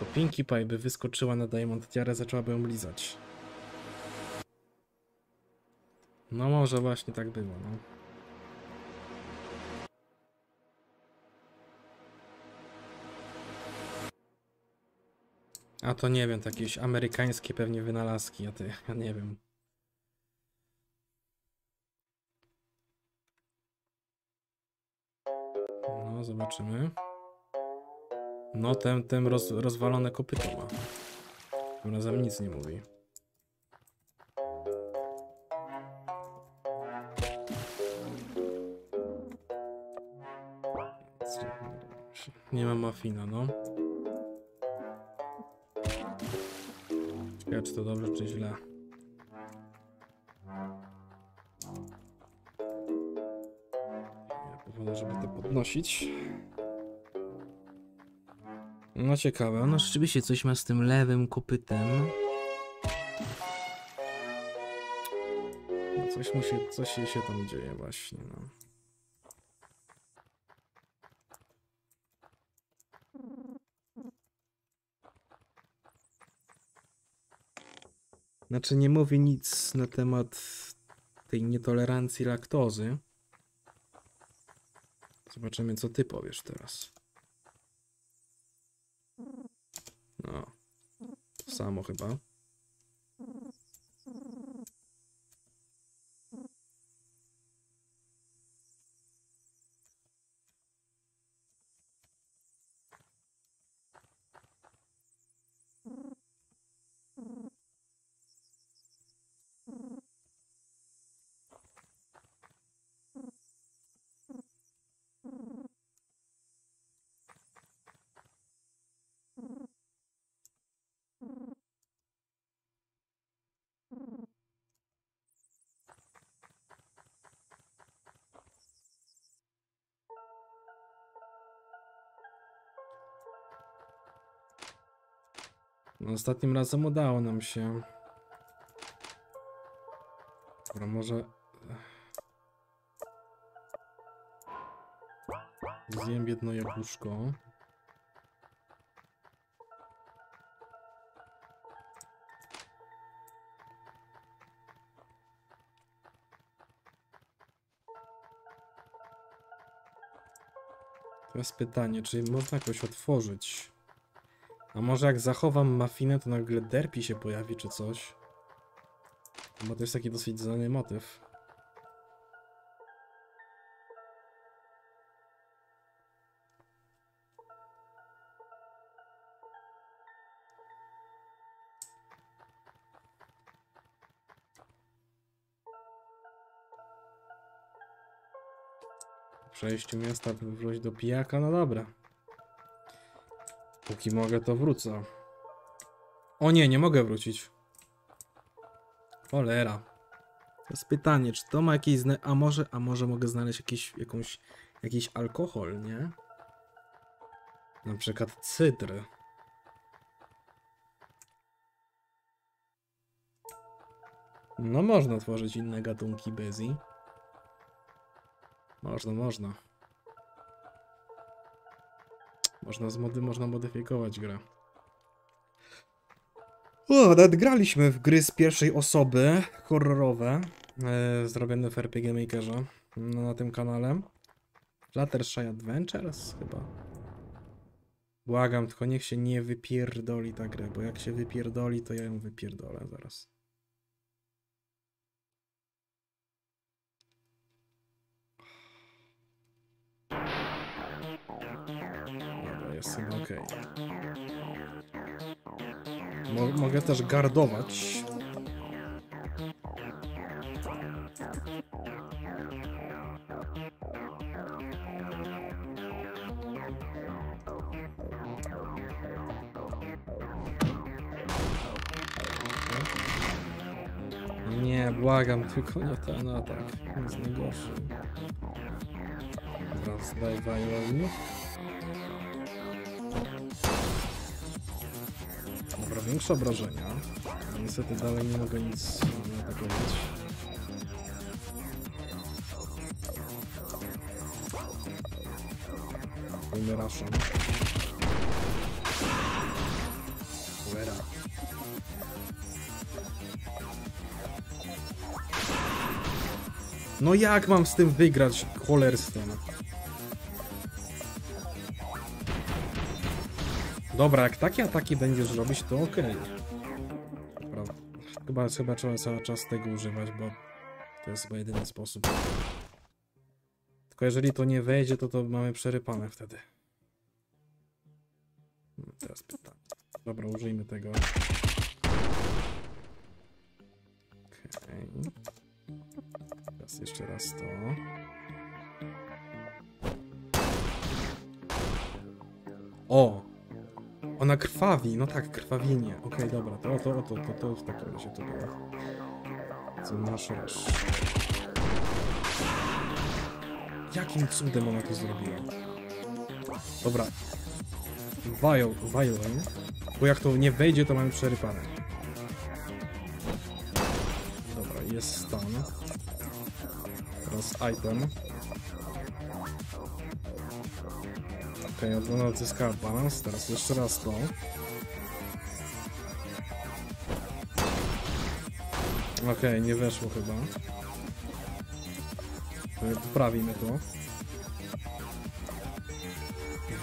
To Pinkie Pie by wyskoczyła na Diamond Tiara, zaczęłaby ją lizać. No może właśnie tak było, no. A to nie wiem, to jakieś amerykańskie pewnie wynalazki, a ty, ja nie wiem. No, zobaczymy. No, ten, ten roz, rozwalone kopyto ma. Tym razem nic nie mówi. Nie ma mafina, no. Ciekawe, czy to dobrze, czy źle. Powolę, żeby to podnosić. No ciekawe, no rzeczywiście coś ma z tym lewym kopytem. No coś mu się, coś się tam dzieje właśnie, no. Znaczy nie mówi nic na temat tej nietolerancji laktozy. Zobaczymy, co ty powiesz teraz. No. Samo chyba. Ostatnim razem udało nam się. Dobra, może... Zjem jedno jabłuszko. Teraz pytanie, czy można jakoś otworzyć? A może jak zachowam mafinę, to nagle derpi się pojawi, czy coś? Bo to jest taki dosyć znany motyw. Przejściu miasta wróć do pijaka, no dobra. Póki mogę, to wrócę. O nie, nie mogę wrócić. Cholera. To jest pytanie, czy to ma jakieś. A może, a może mogę znaleźć jakiś, jakąś, jakiś alkohol, nie? Na przykład cydr. No można tworzyć inne gatunki Bezi. Można, można. Można, zmody, można modyfikować grę. O, nawet graliśmy w gry z pierwszej osoby, horrorowe, e, zrobione w RPG Makerze no, na tym kanale. Fluttershy Adventures chyba. Błagam, tylko niech się nie wypierdoli ta gra, bo jak się wypierdoli, to ja ją wypierdolę zaraz. Jest chyba mogę też gardować. Nie, błagam, tylko nie ten atak. Jest najgorszy. Dobra, zdajwają. Większe obrażenia. Niestety dalej nie mogę nic atakować. Umieraszam. Cholera. No jak mam z tym wygrać cholerstwem? Dobra, jak takie ataki będziesz robić, to. Dobra, Chyba, chyba trzeba cały czas tego używać, bo to jest chyba jedyny sposób. Tylko jeżeli to nie wejdzie, to to mamy przerypane wtedy. No, teraz pytanie. Dobra, użyjmy tego. Okej. Teraz jeszcze raz to. Krwawi, no tak, krwawienie. Okej, dobra, to, to, to, to, to w takim razie to było. Co masz raz. Jakim cudem ona to zrobiła? Dobra. Viol, Violin. Bo jak to nie wejdzie, to mamy przerypane. Dobra, jest stan. Teraz item. Okej, okay, ona odzyskała balans. Teraz jeszcze raz to. Okay, nie weszło chyba. Poprawimy to.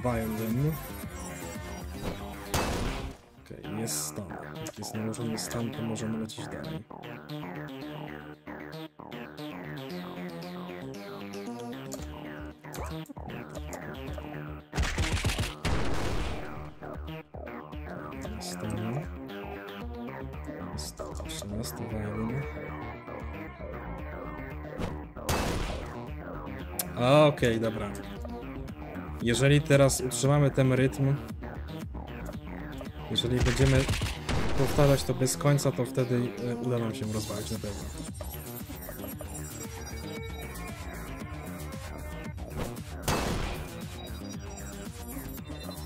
Violin. Okej, jest stan. Jak jest nałożony stan, to możemy lecieć dalej. Okej, okay, dobra. Jeżeli teraz utrzymamy ten rytm, jeżeli będziemy powtarzać to bez końca, to wtedy e, uda nam się rozwalić na pewno.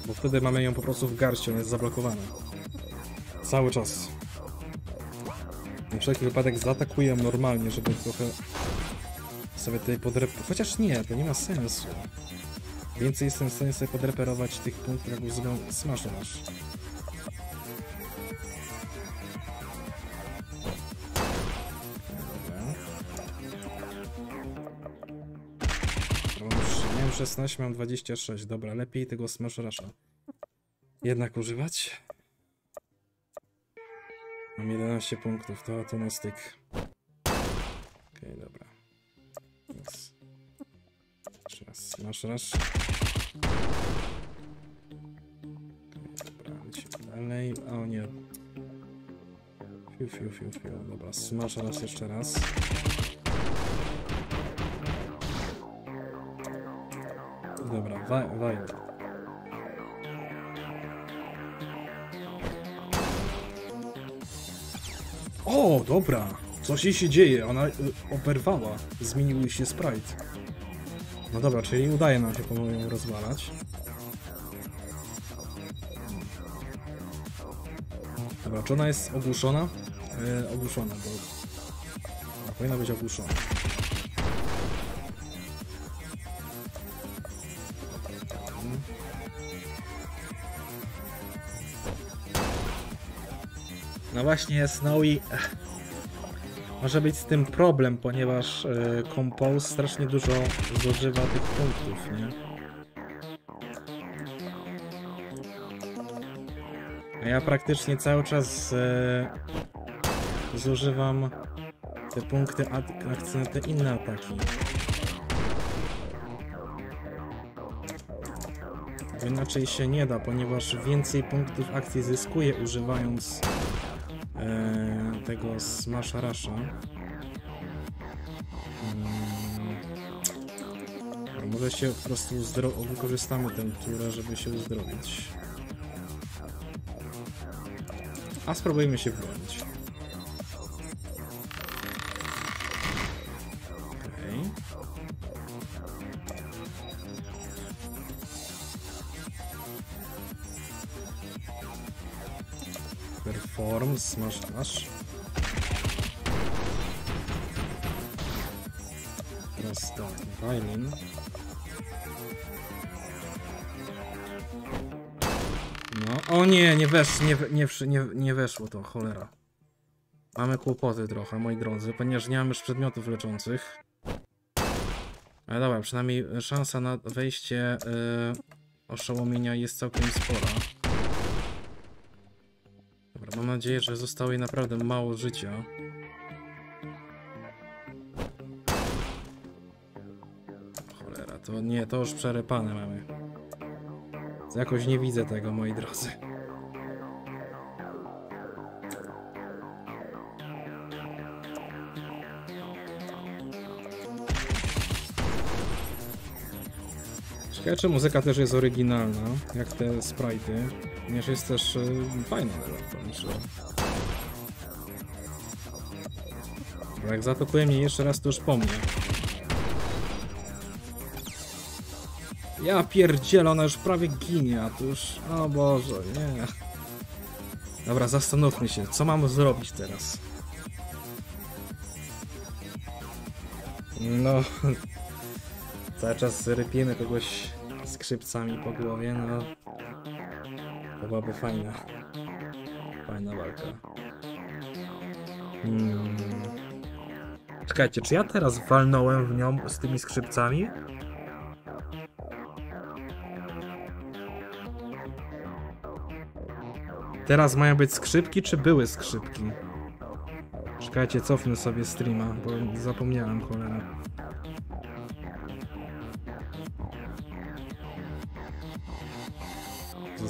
Bo wtedy mamy ją po prostu w garści, ona jest zablokowana. Cały czas. Na wszelki wypadek zaatakuję normalnie, żeby trochę sobie tutaj podrep... Chociaż nie, to nie ma sensu. Więcej jestem w stanie sobie podreperować tych punktów, jak używam. Mam już- Miałem 16, mam 26. Dobra, lepiej tego Smash jednak używać. Mam 11 punktów, to, to na styk. Okej, dobra. Jeszcze raz, rush. Okej, dobra, dalej. O nie. Fiu, fiu, fiu, fiu. Dobra, smash raz jeszcze raz. Dobra, wa- Violet. O, dobra. Jej się dzieje. Ona y, oberwała. Zmienił się sprite. No dobra, czyli udaje nam się pomału ją rozwalać. Dobra, czy ona jest ogłuszona? E, ogłuszona, bo... A, powinna być ogłuszona. No właśnie, Snowy... Może być z tym problem, ponieważ e, Compose strasznie dużo zużywa tych punktów, nie? Ja praktycznie cały czas e, zużywam te punkty akcji na te inne ataki. Inaczej się nie da, ponieważ więcej punktów akcji zyskuję używając e, tego Smash Rusha. Mm. Może się po prostu wykorzystamy tę turę, żeby się uzdrowić. A spróbujmy się bronić. Smash dash. Teraz tak, violin. No, o nie, nie wesz, nie, nie, nie, nie weszło to, cholera. Mamy kłopoty trochę, moi drodzy, ponieważ nie mamy już przedmiotów leczących. Ale dobra, przynajmniej szansa na wejście y, oszołomienia jest całkiem spora. Mam nadzieję, że zostało jej naprawdę mało życia. Cholera, to nie, to już przerypane mamy. Jakoś nie widzę tego, moi drodzy. Ciekawe, czy muzyka też jest oryginalna, jak te sprite'y. Ponieważ jest też y, fajna wręcz. Bo jak zaatakuje mnie jeszcze raz, to już po mnie. Ja pierdzielę, ona już prawie ginie, a tu już... O Boże, nie. Dobra, zastanówmy się, co mamy zrobić teraz? No... *laughs* Cały czas rypiemy kogoś skrzypcami po głowie, no... Byłaby fajna. Fajna walka. Hmm. Czekajcie, czy ja teraz walnąłem w nią z tymi skrzypcami? Teraz mają być skrzypki, czy były skrzypki? Czekajcie, cofnę sobie streama, bo zapomniałem, cholera.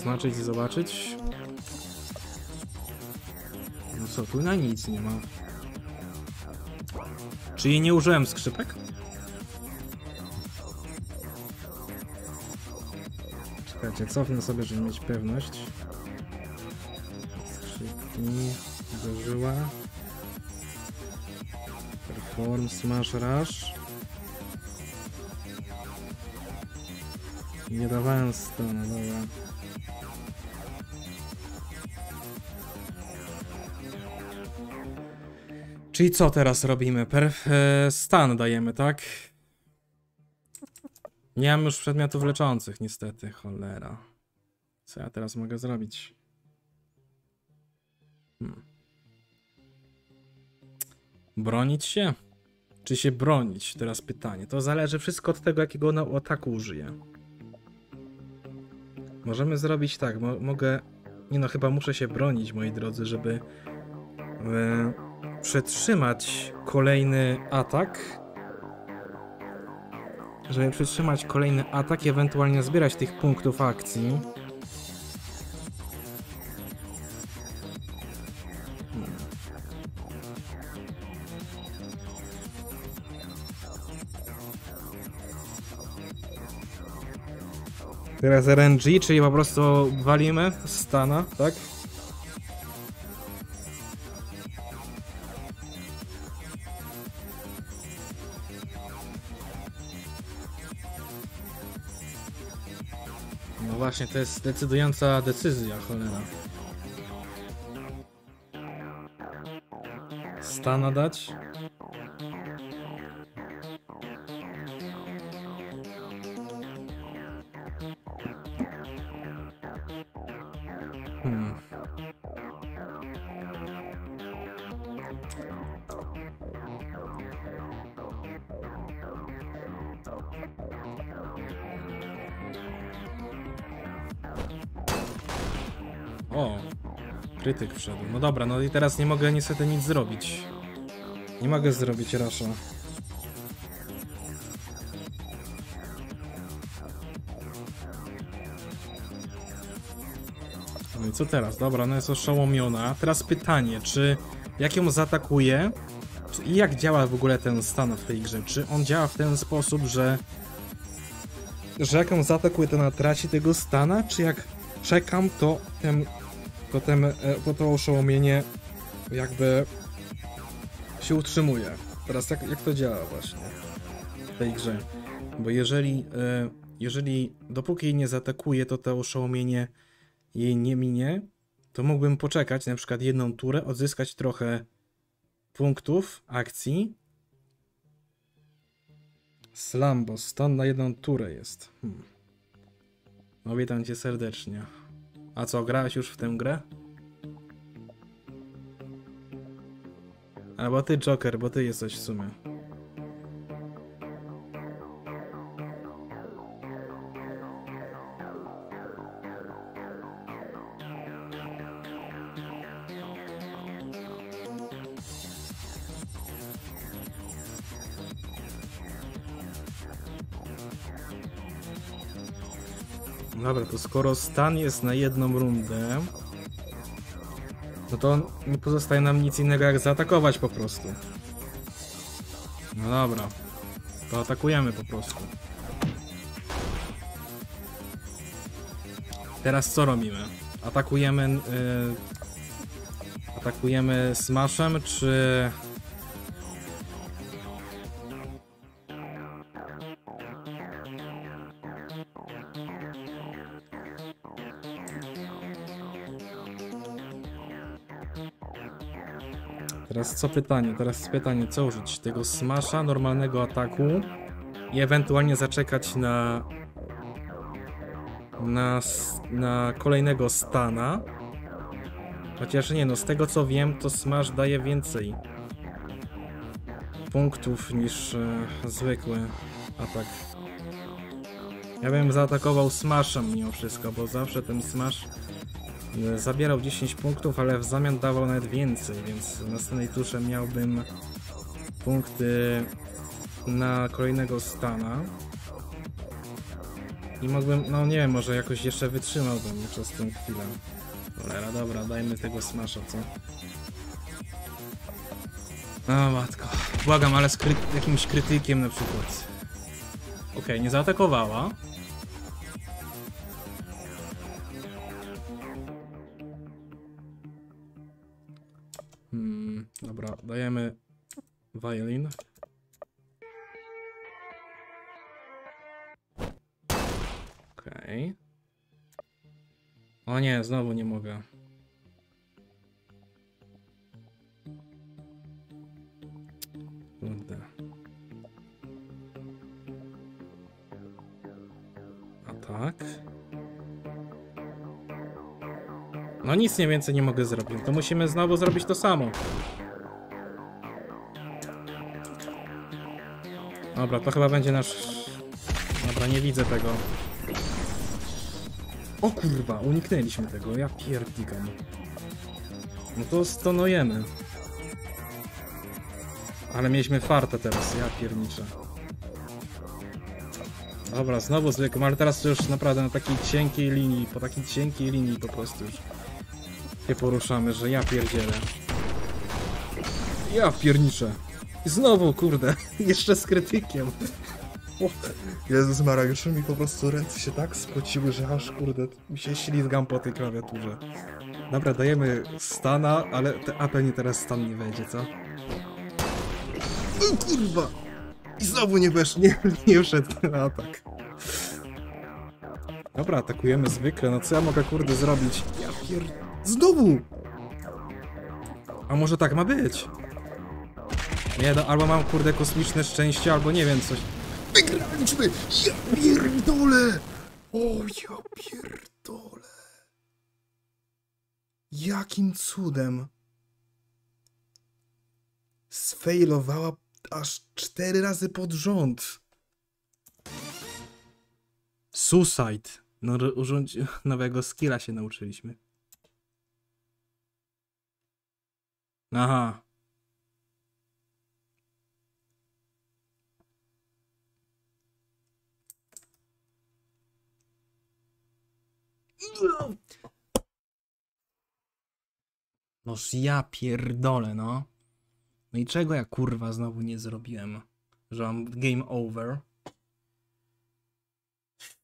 Zaznaczyć i zobaczyć. No co, tu na nic nie ma. Czyli nie użyłem skrzypek? Czekajcie, cofnę sobie, żeby mieć pewność. Skrzypki, uderzyła. Perform, smash, rush. Nie dawałem stanu, dobra. Czyli co teraz robimy? Per e, stan dajemy, tak? Nie mam już przedmiotów leczących, niestety, cholera. Co ja teraz mogę zrobić? Hmm. Bronić się? Czy się bronić? Teraz pytanie. To zależy wszystko od tego, jakiego na ataku użyję. Możemy zrobić tak, mo mogę... Nie no, chyba muszę się bronić, moi drodzy, żeby e, przetrzymać kolejny atak. Żeby przetrzymać kolejny atak i ewentualnie zbierać tych punktów akcji. Teraz RNG, czyli po prostu walimy stana, tak? Właśnie, to jest decydująca decyzja, cholera. Stana dać? Krytyk wszedł. No dobra, no i teraz nie mogę niestety nic zrobić. Nie mogę zrobić rasza. No i co teraz? Dobra, no jest oszołomiona. Teraz pytanie, czy jak ją zaatakuje i jak działa w ogóle ten stan w tej grze? Czy on działa w ten sposób, że że jak ją zaatakuję, to ona traci tego stana, czy jak czekam, to ten, to, ten, e, to, oszołomienie jakby się utrzymuje. Teraz jak, jak to działa właśnie w tej grze? Bo jeżeli, e, jeżeli dopóki jej nie zaatakuje, to to oszołomienie jej nie minie, to mógłbym poczekać na przykład jedną turę, odzyskać trochę punktów akcji. Slambo, stan na jedną turę jest. Hmm. Witam cię serdecznie. A co, grałeś już w tę grę? Albo ty Joker, bo ty jesteś w sumie. Dobra, to skoro stan jest na jedną rundę, no to nie pozostaje nam nic innego jak zaatakować po prostu. No dobra, to atakujemy po prostu. Teraz co robimy? Atakujemy... Yy, atakujemy smashem, czy... Co pytanie? Teraz pytanie, co użyć? Tego smasha, normalnego ataku i ewentualnie zaczekać na na, na kolejnego stana. Chociaż nie no, z tego co wiem, to smash daje więcej punktów niż e, zwykły atak. Ja bym zaatakował smashem mimo wszystko, bo zawsze ten smash zabierał 10 punktów, ale w zamian dawał nawet więcej, więc w następnej turze miałbym punkty na kolejnego stana. I mógłbym, no nie wiem, może jakoś jeszcze wytrzymałbym przez tę chwilę. Cholera, dobra, dajmy tego smasha, co? O matko, błagam, ale z kry jakimś krytykiem na przykład. Okej, nie zaatakowała. Violin. Okej. Okay. O nie, znowu nie mogę. Kurde. A tak. No nic nie więcej nie mogę zrobić. To musimy znowu zrobić to samo. Dobra, to chyba będzie nasz... Dobra, nie widzę tego. O kurwa, uniknęliśmy tego, ja pierdikam. No to stonujemy. Ale mieliśmy fartę teraz, ja pierniczę. Dobra, znowu zwykłym, ale teraz już naprawdę na takiej cienkiej linii, po takiej cienkiej linii po prostu już się poruszamy, że ja pierdzielę. Ja pierniczę. I znowu, kurde, *laughs* jeszcze z krytykiem. Jezus Mara, już mi po prostu ręce się tak spociły, że aż kurde, mi się ślizgam po tej klawiaturze. Dobra, dajemy stana, ale te, a pewnie teraz stan nie wejdzie, co? O kurwa! I znowu nie wesz, nie, nie wszedł ten atak. Dobra, atakujemy zwykle, no co ja mogę kurde zrobić? Ja pier... Znowu! A może tak ma być? Nie no, albo mam kurde kosmiczne szczęście, albo nie wiem coś. Wygraliśmy! Ja pierdolę! O, ja pierdolę! Jakim cudem? Sfailowała aż cztery razy pod rząd. Suicide. No, urządź... *laughs* nowego skilla się nauczyliśmy. Aha. Noż ja pierdolę, no. No i czego ja kurwa znowu nie zrobiłem? Że mam game over.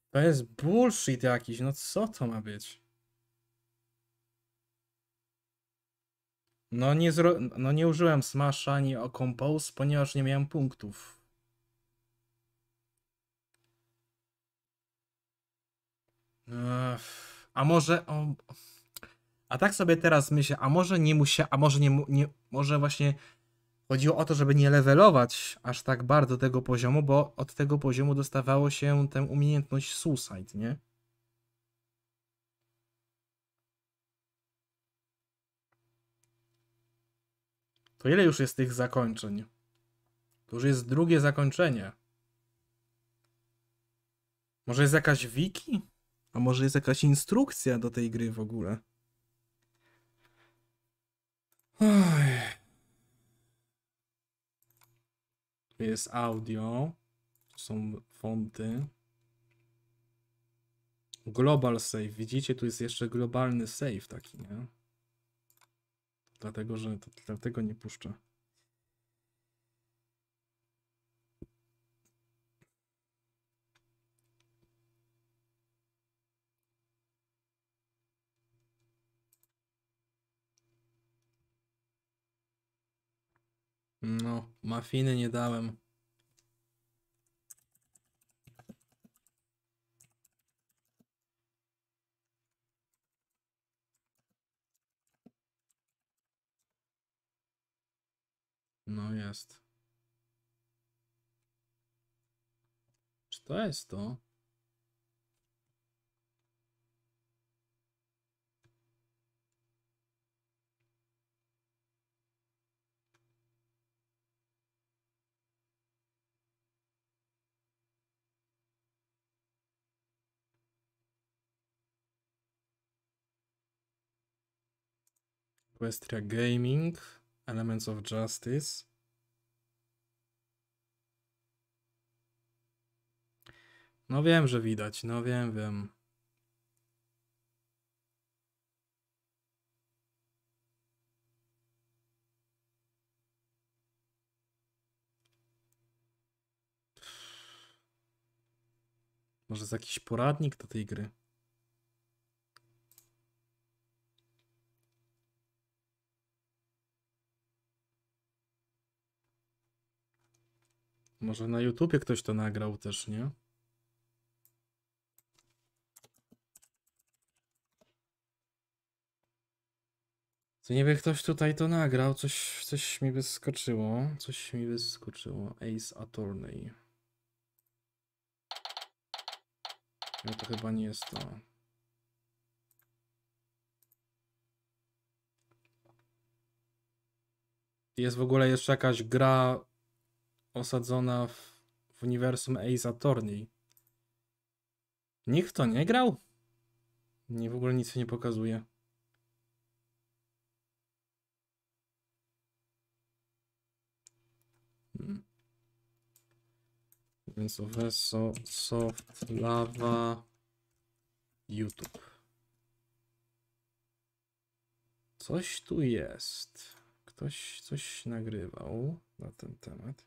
To jest bullshit jakiś, no co to ma być? No nie, zro... no nie użyłem Smasha ani o Compose, ponieważ nie miałem punktów. Ech, A może... O... A tak sobie teraz myślę, a może nie musia... A może nie... nie... Może właśnie chodziło o to, żeby nie levelować aż tak bardzo tego poziomu, bo od tego poziomu dostawało się tę umiejętność Suicide, nie? To ile już jest tych zakończeń? To już jest drugie zakończenie. Może jest jakaś wiki? A może jest jakaś instrukcja do tej gry w ogóle? Oj. Tu jest audio. Tu są fonty. Global save. Widzicie, tu jest jeszcze globalny save taki, nie? Dlatego, że to, dlatego nie puszczę. No, mafiny nie dałem. No jest. Czy to jest to? Equestria Gaming, Elements of Justice. No wiem, że widać, no wiem, wiem. Może jest jakiś poradnik do tej gry? Może na YouTubie ktoś to nagrał też, nie? Co nie wie, ktoś tutaj to nagrał, coś, coś mi wyskoczyło, coś mi wyskoczyło. Ace Attorney. No to chyba nie jest to. Jest w ogóle jeszcze jakaś gra osadzona w, w uniwersum Ace Attorney. Nikt to nie grał? Nie, w ogóle nic nie pokazuje. Hmm. Więc Oveso, Soft, Lava, YouTube. Coś tu jest. Ktoś coś nagrywał na ten temat.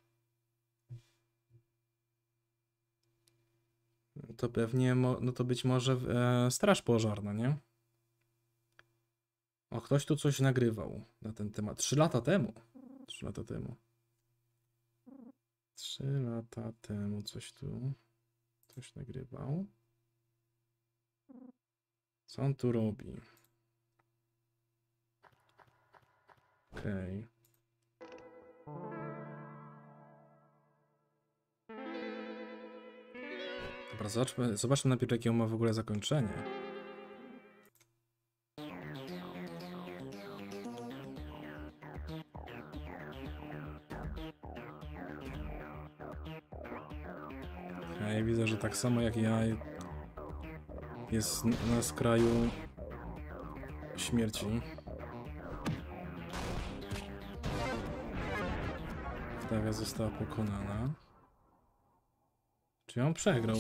To pewnie, no to być może e, Straż Pożarna, nie? O, ktoś tu coś nagrywał na ten temat. Trzy lata temu. Trzy lata temu. Trzy lata temu coś tu. Ktoś nagrywał. Co on tu robi? Okej. Dobra, zobaczmy, zobaczmy najpierw jakie ma w ogóle zakończenie. Okej, widzę, że tak samo jak ja jest na skraju śmierci. Stawia została pokonana. Czy on przegrał?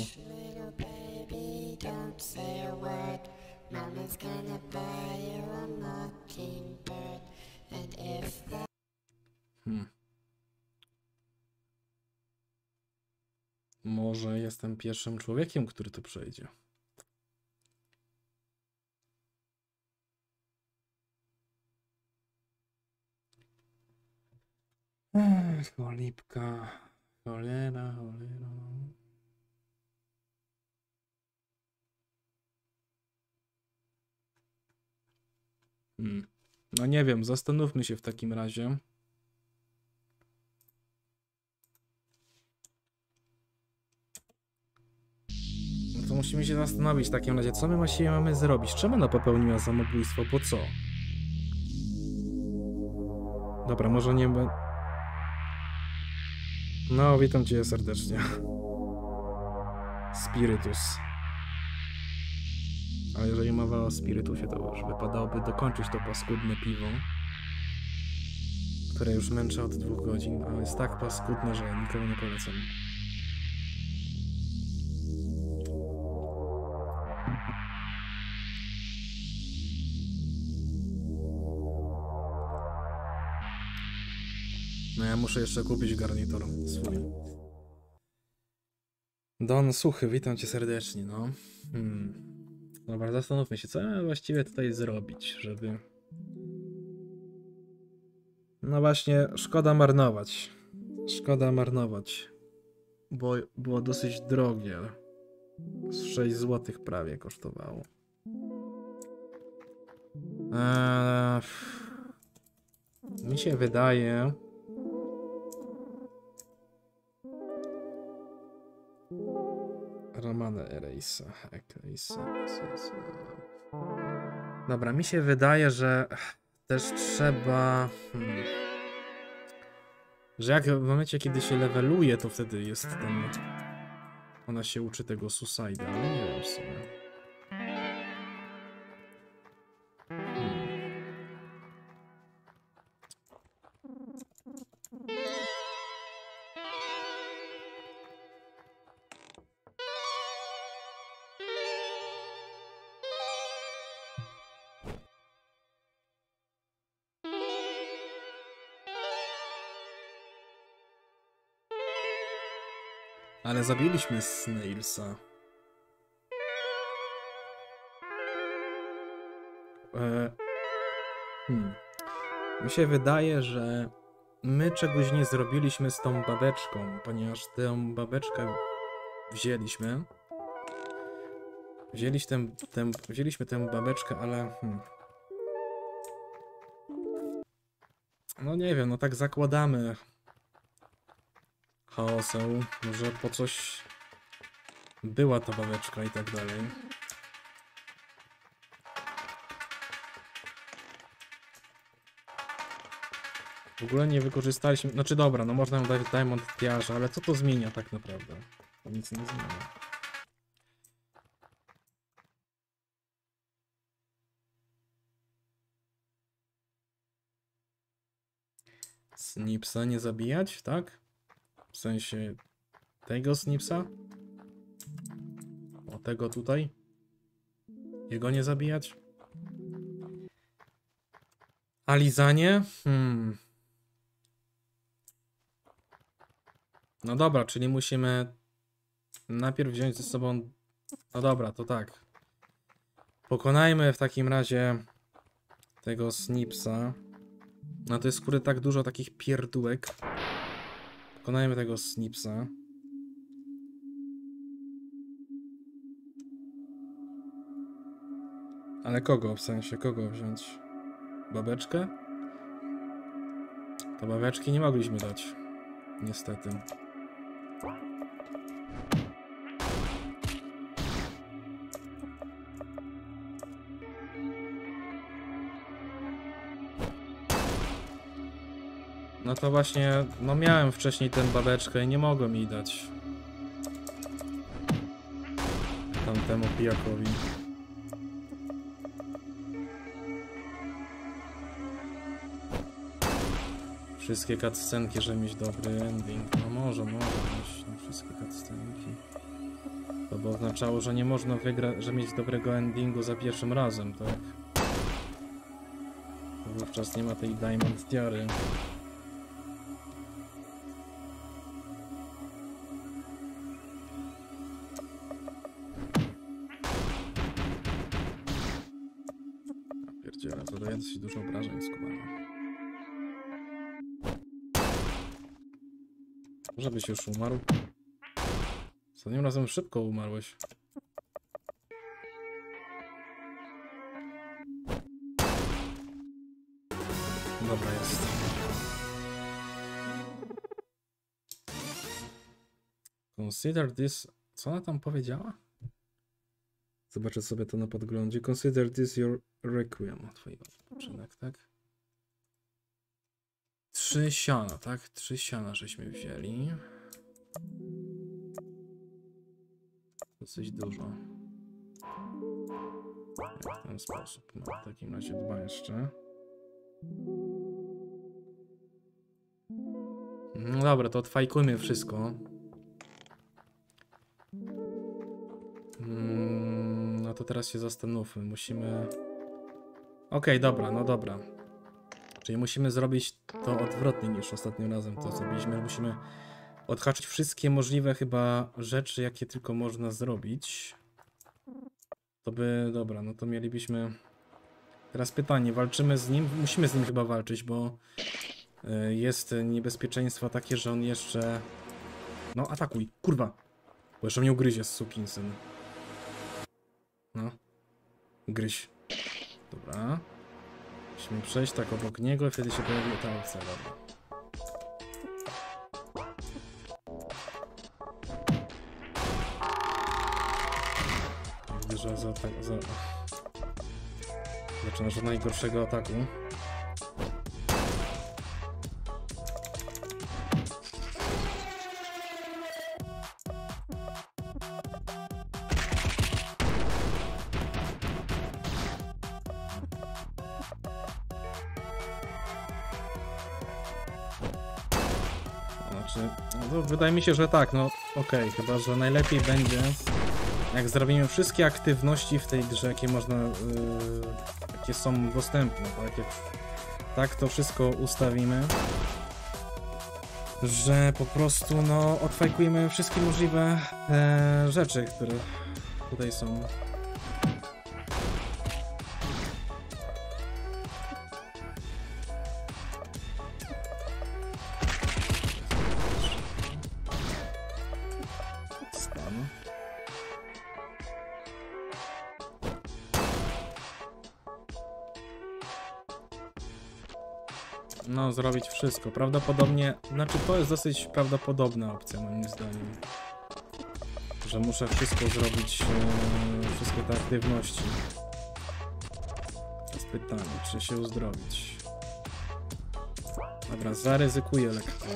Hmm. Może jestem pierwszym człowiekiem, który to przejdzie. Cholipka. Cholera, cholera. Hmm. No nie wiem, zastanówmy się w takim razie. No to musimy się zastanowić w takim razie, co my właściwie mamy zrobić? Czemu ona popełniła samobójstwo? Po co? Dobra, może nie... be- No, witam cię serdecznie. Spirytus. Ale jeżeli mowa o spirytusie, to już wypadałoby dokończyć to paskudne piwo, które już męczę od dwóch godzin, a jest tak paskudne, że nikomu nie polecam. No ja muszę jeszcze kupić garnitur swój. Don Suchy, witam cię serdecznie, no. Hmm. Dobra, zastanówmy się, co ja właściwie tutaj zrobić, żeby... No właśnie, szkoda marnować. Szkoda marnować. Bo było dosyć drogie. Z 6 zł prawie kosztowało. Eee, mi się wydaje, Romana. Erejsa. Erejsa. Dobra, mi się wydaje, że też trzeba. Hmm, że jak w momencie, kiedy się leveluje, to wtedy jest ten. Ona się uczy tego suicida, ale nie wiem w sumie. Zabiliśmy Snailsa. E, hmm. Mi się wydaje, że my czegoś nie zrobiliśmy z tą babeczką, ponieważ tę babeczkę wzięliśmy. Wzięliśmy tę babeczkę, ale. Hmm. No nie wiem, no tak zakładamy chaosem, że po coś była ta babeczka i tak dalej. W ogóle nie wykorzystaliśmy, znaczy dobra, no można dać Diamond Tiarze, ale co to zmienia tak naprawdę? To nic nie zmienia. Snipsa nie zabijać, tak? W sensie tego Snipsa? O tego tutaj? Jego nie zabijać? A lizanie? Hmm. No dobra, czyli musimy najpierw wziąć ze sobą... No dobra, to tak. Pokonajmy w takim razie tego Snipsa. Na tej skóry tak dużo takich pierdółek. Pokonajmy tego Snipsa. Ale kogo? W sensie kogo wziąć? Babeczkę? To babeczki nie mogliśmy dać. Niestety. No to właśnie, no miałem wcześniej tę babeczkę i nie mogłem jej dać. Tamtemu pijakowi. Wszystkie cutscenki, żeby mieć dobry ending. No może, może mieć no, wszystkie cutscenki. To by oznaczało, że nie można wygrać, że mieć dobrego endingu za pierwszym razem, tak? Wówczas nie ma tej Diamond Tiary. Już umarł. Ostatnim razem szybko umarłeś. Dobra jest. Consider this... Co ona tam powiedziała? Zobaczę sobie to na podglądzie. Consider this your requiem. Twój odpoczynek, tak? Trzy siana, tak? Trzy siana żeśmy wzięli. Dosyć dużo. W ten sposób. No, w takim razie dwa jeszcze. No dobra, to odfajkujmy wszystko. Mm, No to teraz się zastanówmy. Musimy... Okej, dobra, no dobra. Czyli musimy zrobić to odwrotnie niż ostatnim razem to zrobiliśmy. Musimy odhaczyć wszystkie możliwe chyba rzeczy, jakie tylko można zrobić. To by, dobra, no to mielibyśmy... Teraz pytanie, walczymy z nim? Musimy z nim chyba walczyć, bo y, jest niebezpieczeństwo takie, że on jeszcze... No, atakuj, kurwa! Bo jeszcze mnie ugryzie z sukinsyn. No. Gryź. Dobra. Musimy przejść tak obok niego i wtedy się pojawi ta opcja, dobra. Że za, tak, za... Najgorszego ataku. Znaczy, no wydaje mi się, że tak, no okej, chyba, że najlepiej będzie, jak zrobimy wszystkie aktywności w tej grze, jakie można, yy, jakie są dostępne, tak? Jak tak to wszystko ustawimy, że po prostu, no, odfajkujemy wszystkie możliwe e, rzeczy, które tutaj są. Zrobić wszystko. Prawdopodobnie, znaczy to jest dosyć prawdopodobna opcja moim zdaniem. że muszę wszystko zrobić, e, wszystkie te aktywności. Teraz pytanie, czy się uzdrowić. Dobra, zaryzykuję lekko.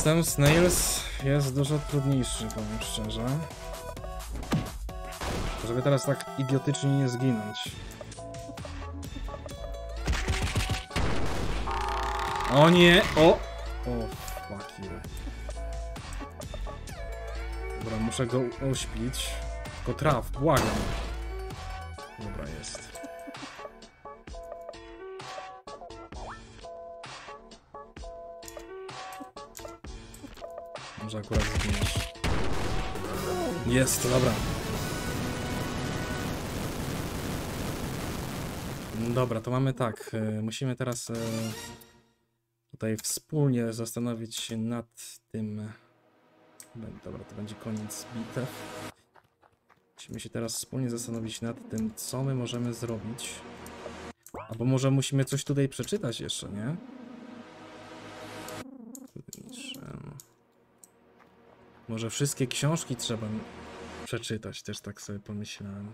Sam Snails jest dużo trudniejszy, powiem szczerze. Żeby teraz tak idiotycznie nie zginąć. O nie! O! O, fuck you. Dobra, muszę go ośpić. Tylko traf, błagam. Jest, dobra. Dobra, to mamy tak. e, Musimy teraz e, tutaj wspólnie zastanowić się nad tym. Bę- Dobra, to będzie koniec bitew. Musimy się teraz wspólnie zastanowić nad tym, co my możemy zrobić. Albo może musimy coś tutaj przeczytać jeszcze, nie? Może wszystkie książki trzeba przeczytać, też tak sobie pomyślałem.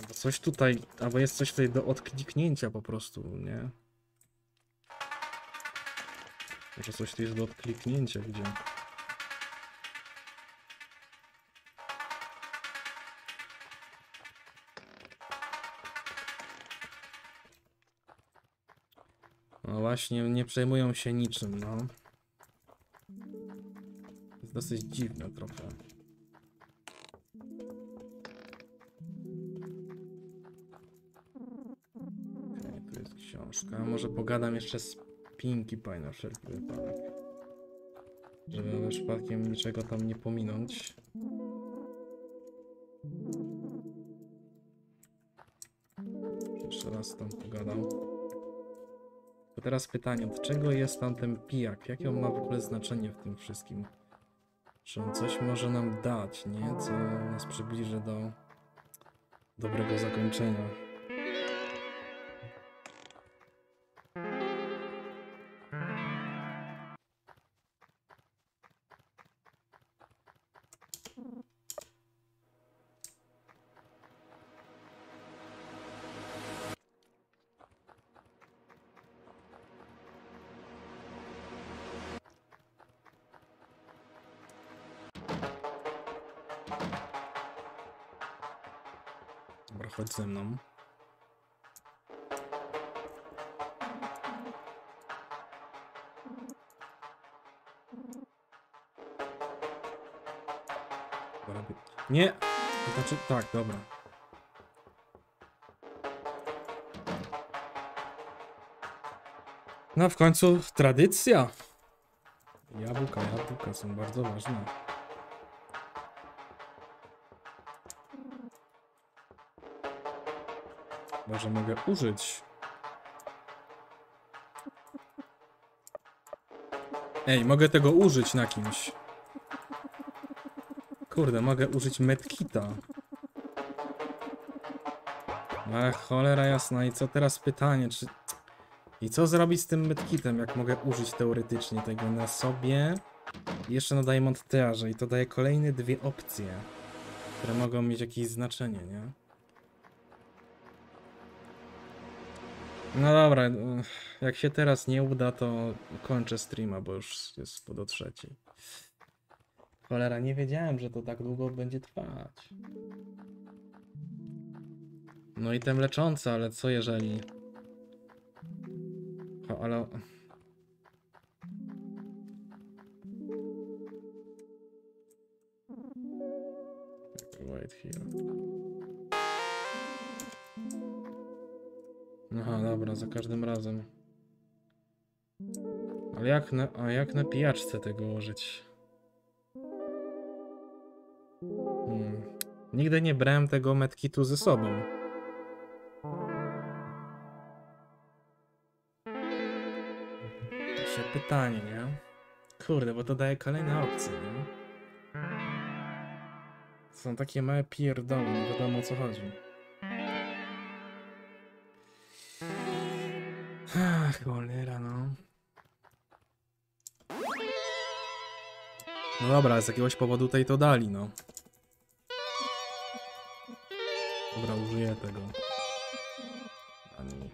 Albo coś tutaj, albo jest coś tutaj do odkliknięcia po prostu, nie? Może coś tu jest do odkliknięcia gdzie? No właśnie, nie przejmują się niczym, no. Jest dosyć dziwne trochę. Okej, tu jest książka. Może pogadam jeszcze z Pinkie Pie na wszelki wypadek. Żeby przypadkiem niczego tam nie pominąć. Jeszcze raz tam pogadam. To teraz pytanie, od czego jest tam ten pijak? Jakie on ma w ogóle znaczenie w tym wszystkim? Czy on coś może nam dać, nie? Co nas przybliży do dobrego zakończenia. Ze mną. Nie! Znaczy, tak, dobra. No w końcu tradycja. Jabłka, jabłka są bardzo ważne. Może mogę użyć. Ej, mogę tego użyć na kimś. Kurde, mogę użyć medkita. Ale cholera jasna, i co teraz pytanie, czy... I co zrobić z tym medkitem, jak mogę użyć teoretycznie tego na sobie? I jeszcze na Diamond Tearze i to daje kolejne dwie opcje, które mogą mieć jakieś znaczenie, nie? No dobra, mm, jak się teraz nie uda, to kończę streama, bo już jest po do trzeciej. Cholera, nie wiedziałem, że to tak długo będzie trwać. No i tem leczące, ale co jeżeli... Ale... każdym razem. Ale jak na, a jak na pijaczce tego użyć? Hmm. Nigdy nie brałem tego medkitu ze sobą. To się pytanie, nie? Kurde, bo to daje kolejne opcje, nie? Są takie małe pierdoły, nie wiadomo o co chodzi. Ach, cholera, no. No dobra, z jakiegoś powodu tej to dali, no. Dobra, użyję tego. Ani.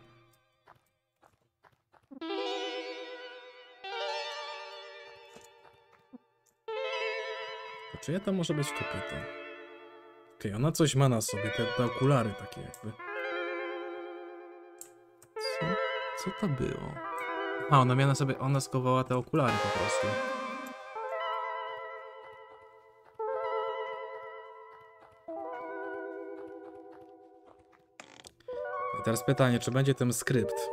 Czyje to może być kopyto? Okej, ona coś ma na sobie, te, te okulary takie jakby. Co to było? A, ona miała sobie, ona skowała te okulary po prostu. I teraz pytanie, czy będzie ten skrypt?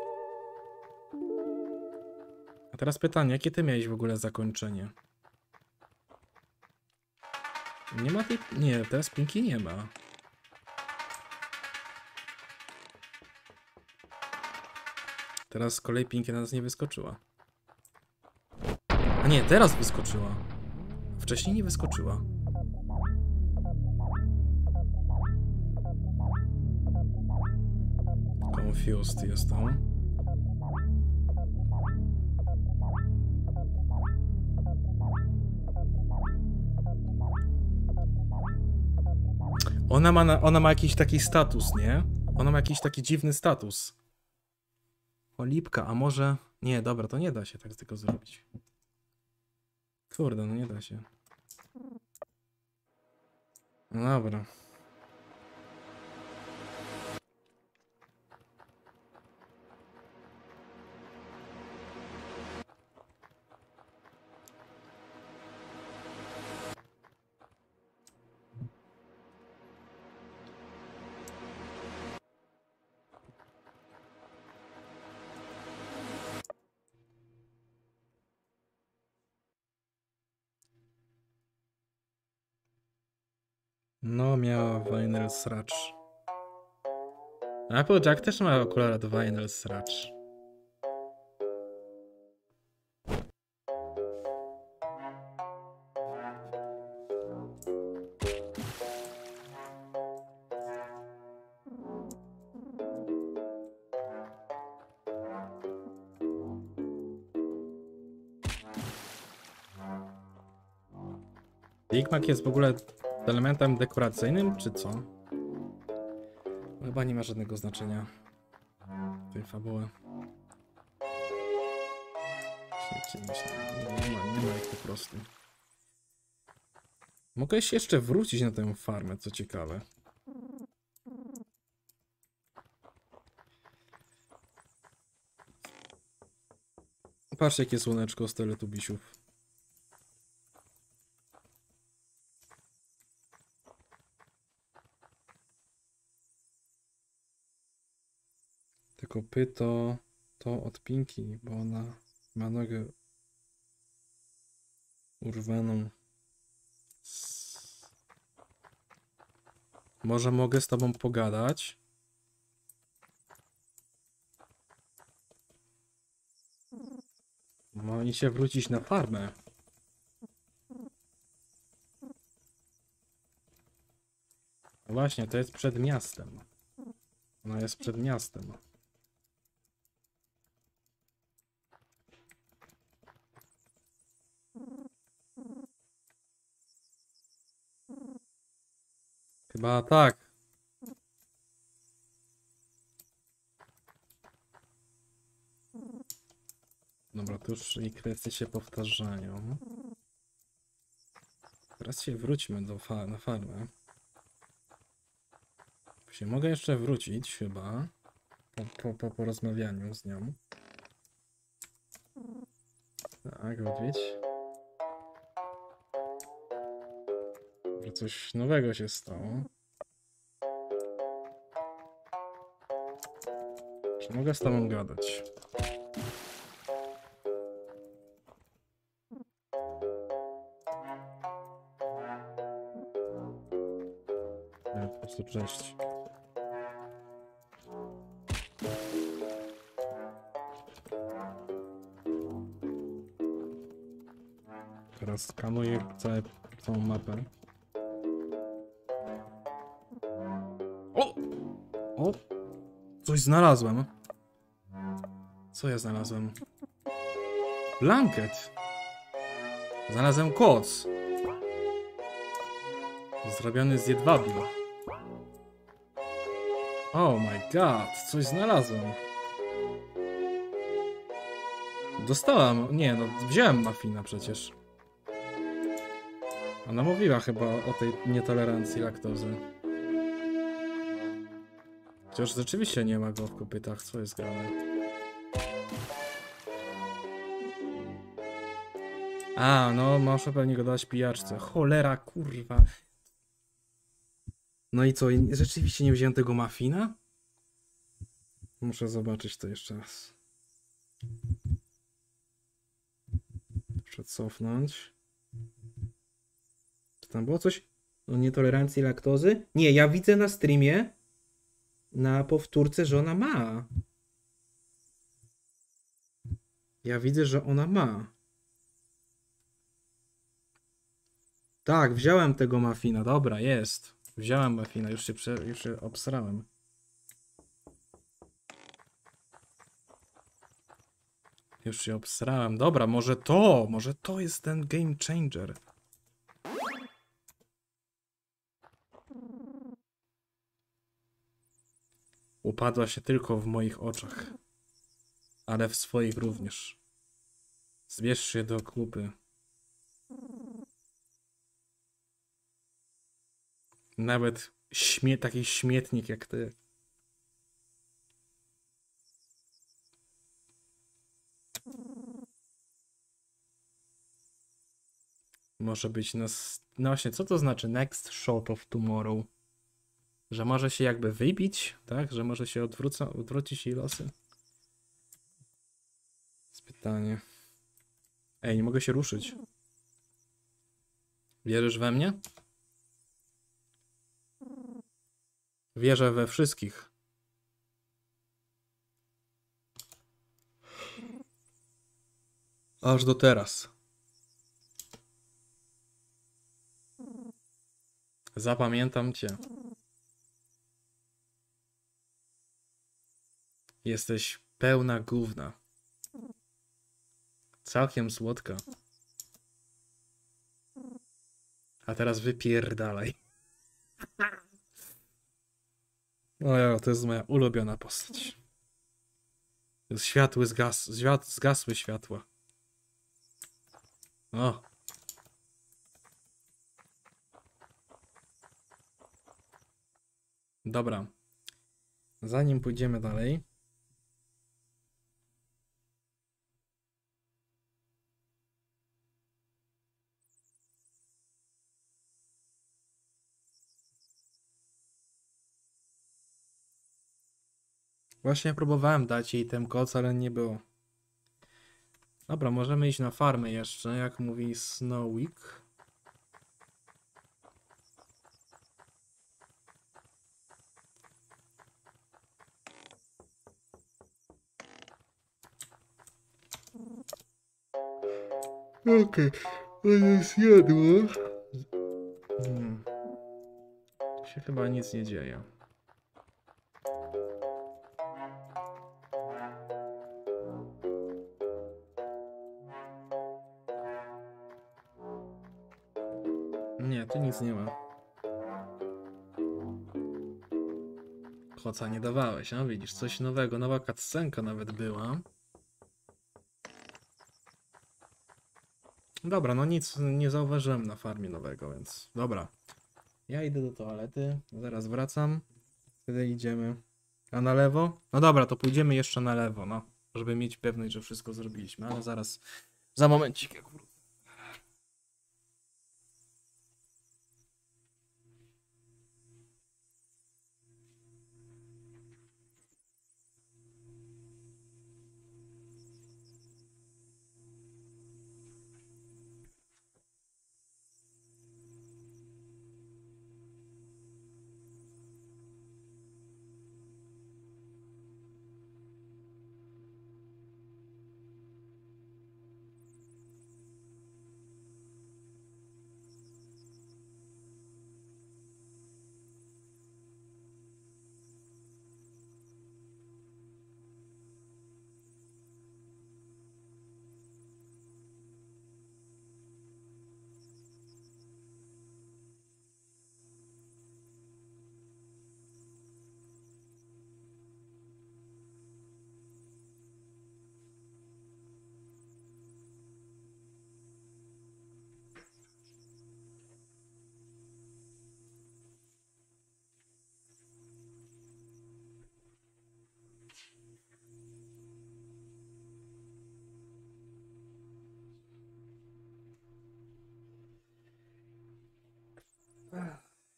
A teraz pytanie, jakie ty miałeś w ogóle zakończenie? Nie ma tej... Nie, teraz Pinki nie ma. Teraz z kolei Pinki na nas nie wyskoczyła. A nie, teraz wyskoczyła. Wcześniej nie wyskoczyła. Confused jestem. Ona ma, na, ona ma jakiś taki status, nie? Ona ma jakiś taki dziwny status. Lipka, a może... Nie, dobra, to nie da się tak tylko zrobić. Kurde, no nie da się. No dobra. Vinyl Sracz. Applejack też ma okulary do Vinyl Sracz. Big Mac jest w ogóle elementem dekoracyjnym, czy co? Chyba nie ma żadnego znaczenia tej fabuły. Nie, ma, nie ma ich po prostu. Mogę się jeszcze wrócić na tę farmę, co ciekawe. Patrzcie, jakie słoneczko z teletubisiów. Tylko pyto to od Pinki, bo ona ma nogę urwaną. Może mogę z tobą pogadać? Mogli się wrócić na farmę. No Właśnie, to jest przed miastem. Ona jest przed miastem. Chyba tak. Dobra, to już i kwestie się powtarzają. Teraz się wróćmy do fa na farmę. Się mogę jeszcze wrócić chyba. Po, po, po porozmawianiu z nią. Tak, odwiedź. Że coś nowego się stało. Czy mogę z tobą gadać? Cześć. Teraz skanuję całą mapę. Coś znalazłem. Co ja znalazłem? Blanket. Znalazłem koc. Zrobiony z jedwabiu. Oh my god, coś znalazłem. Dostałam, nie no, wziąłem mafina przecież. Ona mówiła chyba o tej nietolerancji laktozy. Chociaż rzeczywiście nie ma go w kopytach, co jest grane? A, no, muszę pewnie go dać pijaczce. Cholera, kurwa. No i co, rzeczywiście nie wziąłem tego mafina? Muszę zobaczyć to jeszcze raz. Muszę. Czy tam było coś o nietolerancji laktozy? Nie, ja widzę na streamie na powtórce, że ona ma. Ja widzę, że ona ma. Tak, wziąłem tego mafina. Dobra, jest. Wziąłem mafina, już się, prze, już się obsrałem. Już się obsrałem. Dobra, może to, może to jest ten game changer. Upadła się tylko w moich oczach, ale w swoich również. Zbierz się do kupy. Nawet śmie taki śmietnik jak ty. Może być nas. No właśnie, co to znaczy next shot of tomorrow? Że może się jakby wybić, tak? Że może się odwróca, odwrócić jej losy? Jest pytanie. Ej, nie mogę się ruszyć. Wierzysz we mnie? Wierzę we wszystkich. Aż do teraz. Zapamiętam cię. Jesteś pełna gówna. Całkiem słodka. A teraz wypierdalaj. O to jest moja ulubiona postać. Światły zgas, świat, zgasły światła. O. Dobra. Zanim pójdziemy dalej. Właśnie próbowałem dać jej ten koc, ale nie było. Dobra, możemy iść na farmę jeszcze, jak mówi Snowwick. Okej, okay. zjadło. Hmm. Tu się chyba nic nie dzieje. Tu nic nie ma. Koca nie dawałeś, no widzisz, coś nowego, nowa cutscenka nawet była. Dobra, no nic nie zauważyłem na farmie nowego, więc dobra. Ja idę do toalety, zaraz wracam. Wtedy idziemy. A na lewo? No dobra, to pójdziemy jeszcze na lewo, no. Żeby mieć pewność, że wszystko zrobiliśmy, ale zaraz, za momencik jak wrócę.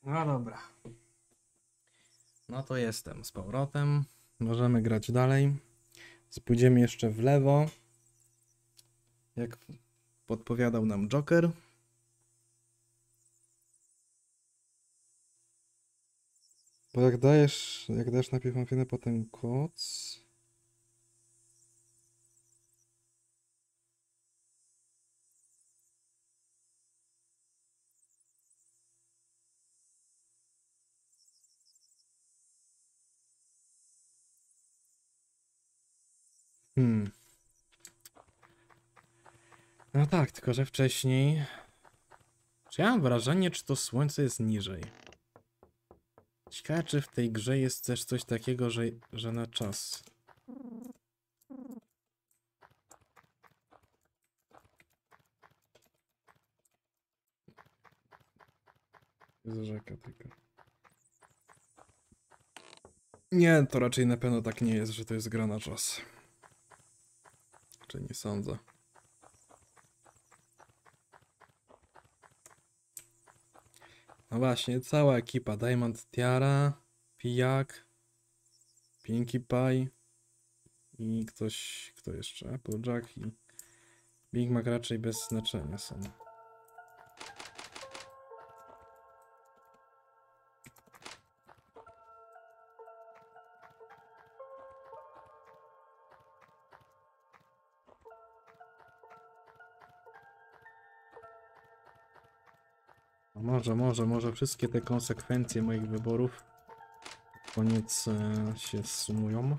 No dobra. No to jestem z powrotem. Możemy grać dalej. Spójdziemy jeszcze w lewo. Jak podpowiadał nam Joker. Bo jak dajesz, jak dajesz najpierw mafinę, potem koc. No tak, tylko że wcześniej. Czy ja mam wrażenie, czy to słońce jest niżej? Ciekawe, czy w tej grze jest też coś takiego, że, że na czas. Jest rzeka tylko. Nie, to raczej na pewno tak nie jest, że to jest gra na czas. Czy nie sądzę. No właśnie, cała ekipa. Diamond Tiara, Pijak, Pinkie Pie i ktoś, kto jeszcze? Applejack i Big Mac raczej bez znaczenia są. Może, może, może wszystkie te konsekwencje moich wyborów koniec e, się sumują.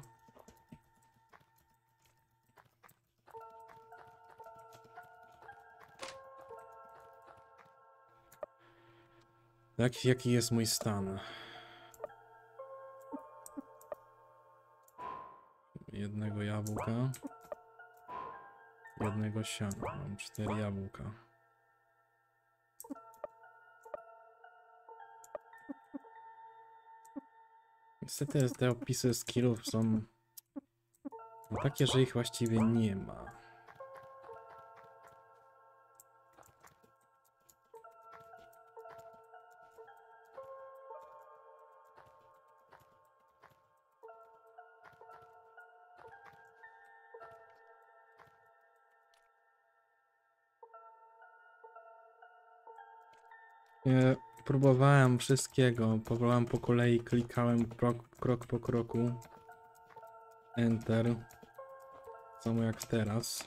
Jak, jaki jest mój stan? Jednego jabłka. Jednego siana. Mam cztery jabłka. Niestety te opisy skillów są no takie, że ich właściwie nie ma. Próbowałem wszystkiego. Próbowałem po kolei, klikałem krok, krok po kroku. Enter. Samo jak teraz.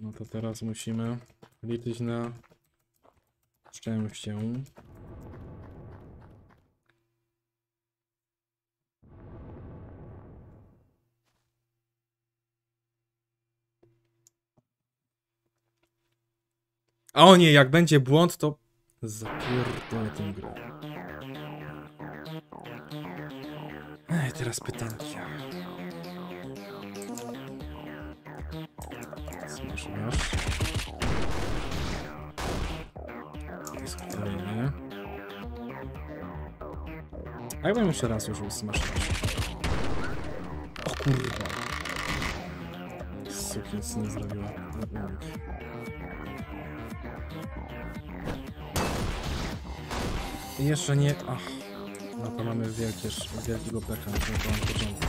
No to teraz musimy liczyć na szczęście. A o nie, jak będzie błąd, to zapierdolę tę grę. Ej, teraz pytanki. Smash masz. Jest. A ja bym jeszcze raz użył smash O kurwa. Sukiec nie zrobiła. Jeszcze nie. Ach. No to mamy wielkie, wielkiego pecha na samym początku.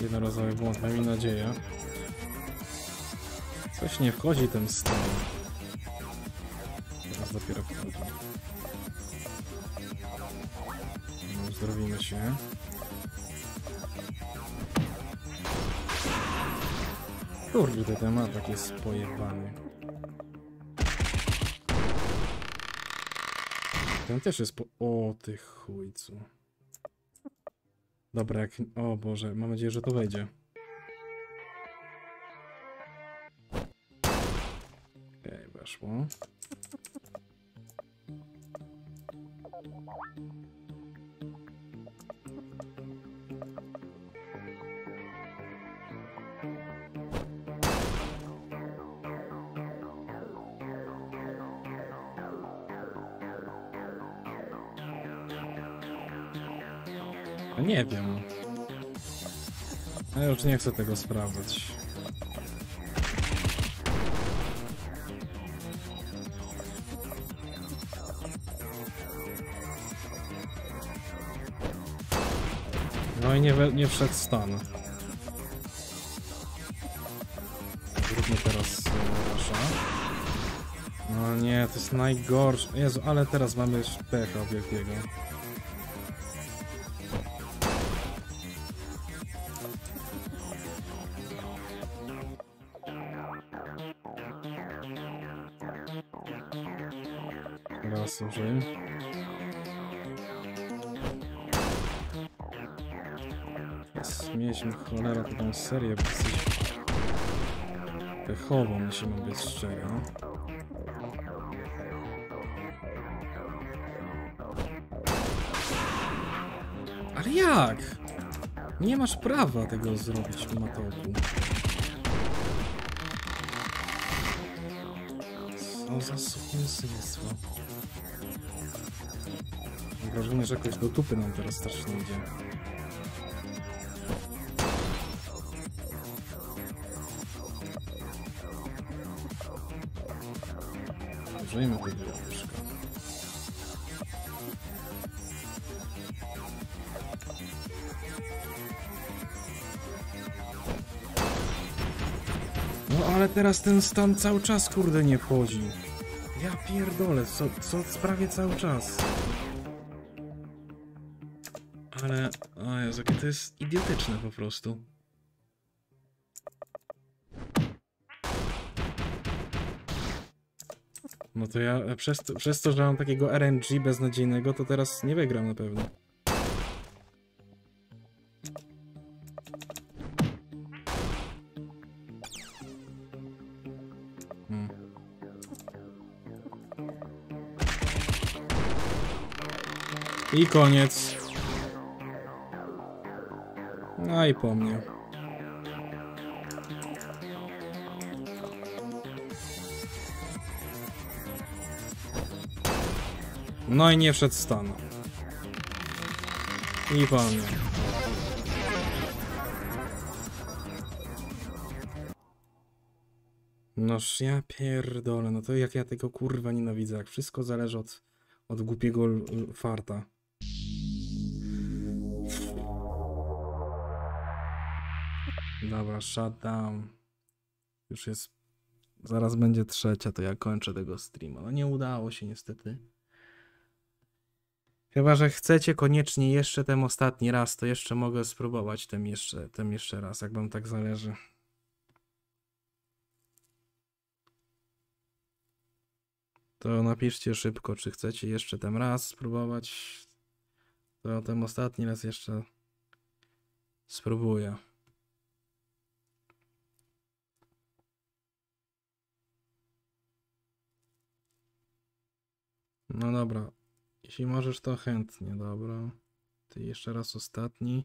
Jednorazowy błąd, mam nadzieję. Coś nie wchodzi ten stan. Kurde, ten atak jest pojebany. Ten też jest po... O, ty chujcu. Dobra, jak... O Boże, mam nadzieję, że to wejdzie. Okej, weszło. Nie wiem. Ja już nie chcę tego sprawdzać. No i nie, nie wszedł stan. Zróbmy teraz e, Rasha. No nie, to jest najgorsze. Jezu, ale teraz mamy już pecha wielkiego. Serię dosyć pechową, musimy być szczery. Ale jak? Nie masz prawa tego zrobić matoku. Co za sukienstwo. Mam wrażenie, że jakoś do tupy nam teraz strasznie idzie. Teraz ten stan cały czas kurde nie wchodzi. Ja pierdolę, co, co sprawie cały czas. Ale, o Jezu, to jest idiotyczne po prostu. No to ja przez to, przez to, że mam takiego RNG beznadziejnego, to teraz nie wygram na pewno. I koniec. No i po mnie. No i nie wszedł stan. I po mnie. Noż ja pierdolę, no to jak ja tego kurwa nienawidzę, jak wszystko zależy od, od głupiego farta. Dobra, shutdown. Już jest. Zaraz będzie trzecia, to ja kończę tego streama. No nie udało się niestety. Chyba, że chcecie koniecznie jeszcze ten ostatni raz, to jeszcze mogę spróbować tym jeszcze, tym jeszcze raz, jak wam tak zależy. To napiszcie szybko, czy chcecie jeszcze ten raz spróbować. To ten ostatni raz jeszcze spróbuję. No dobra. Jeśli możesz, to chętnie, dobra. Ty jeszcze raz ostatni.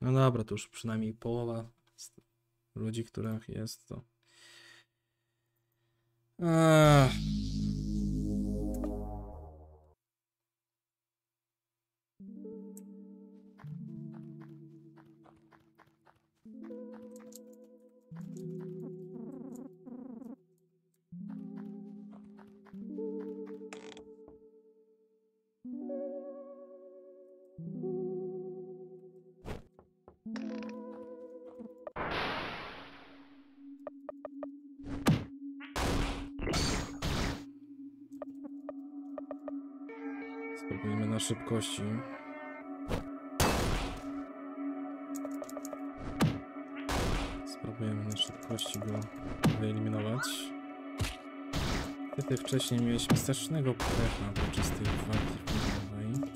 No dobra, to już przynajmniej połowa ludzi, których jest to. Ach. Spróbujemy na szybkości. Go wyeliminować. Wtedy wcześniej mieliśmy strasznego pecha podczas tej walki finałowej.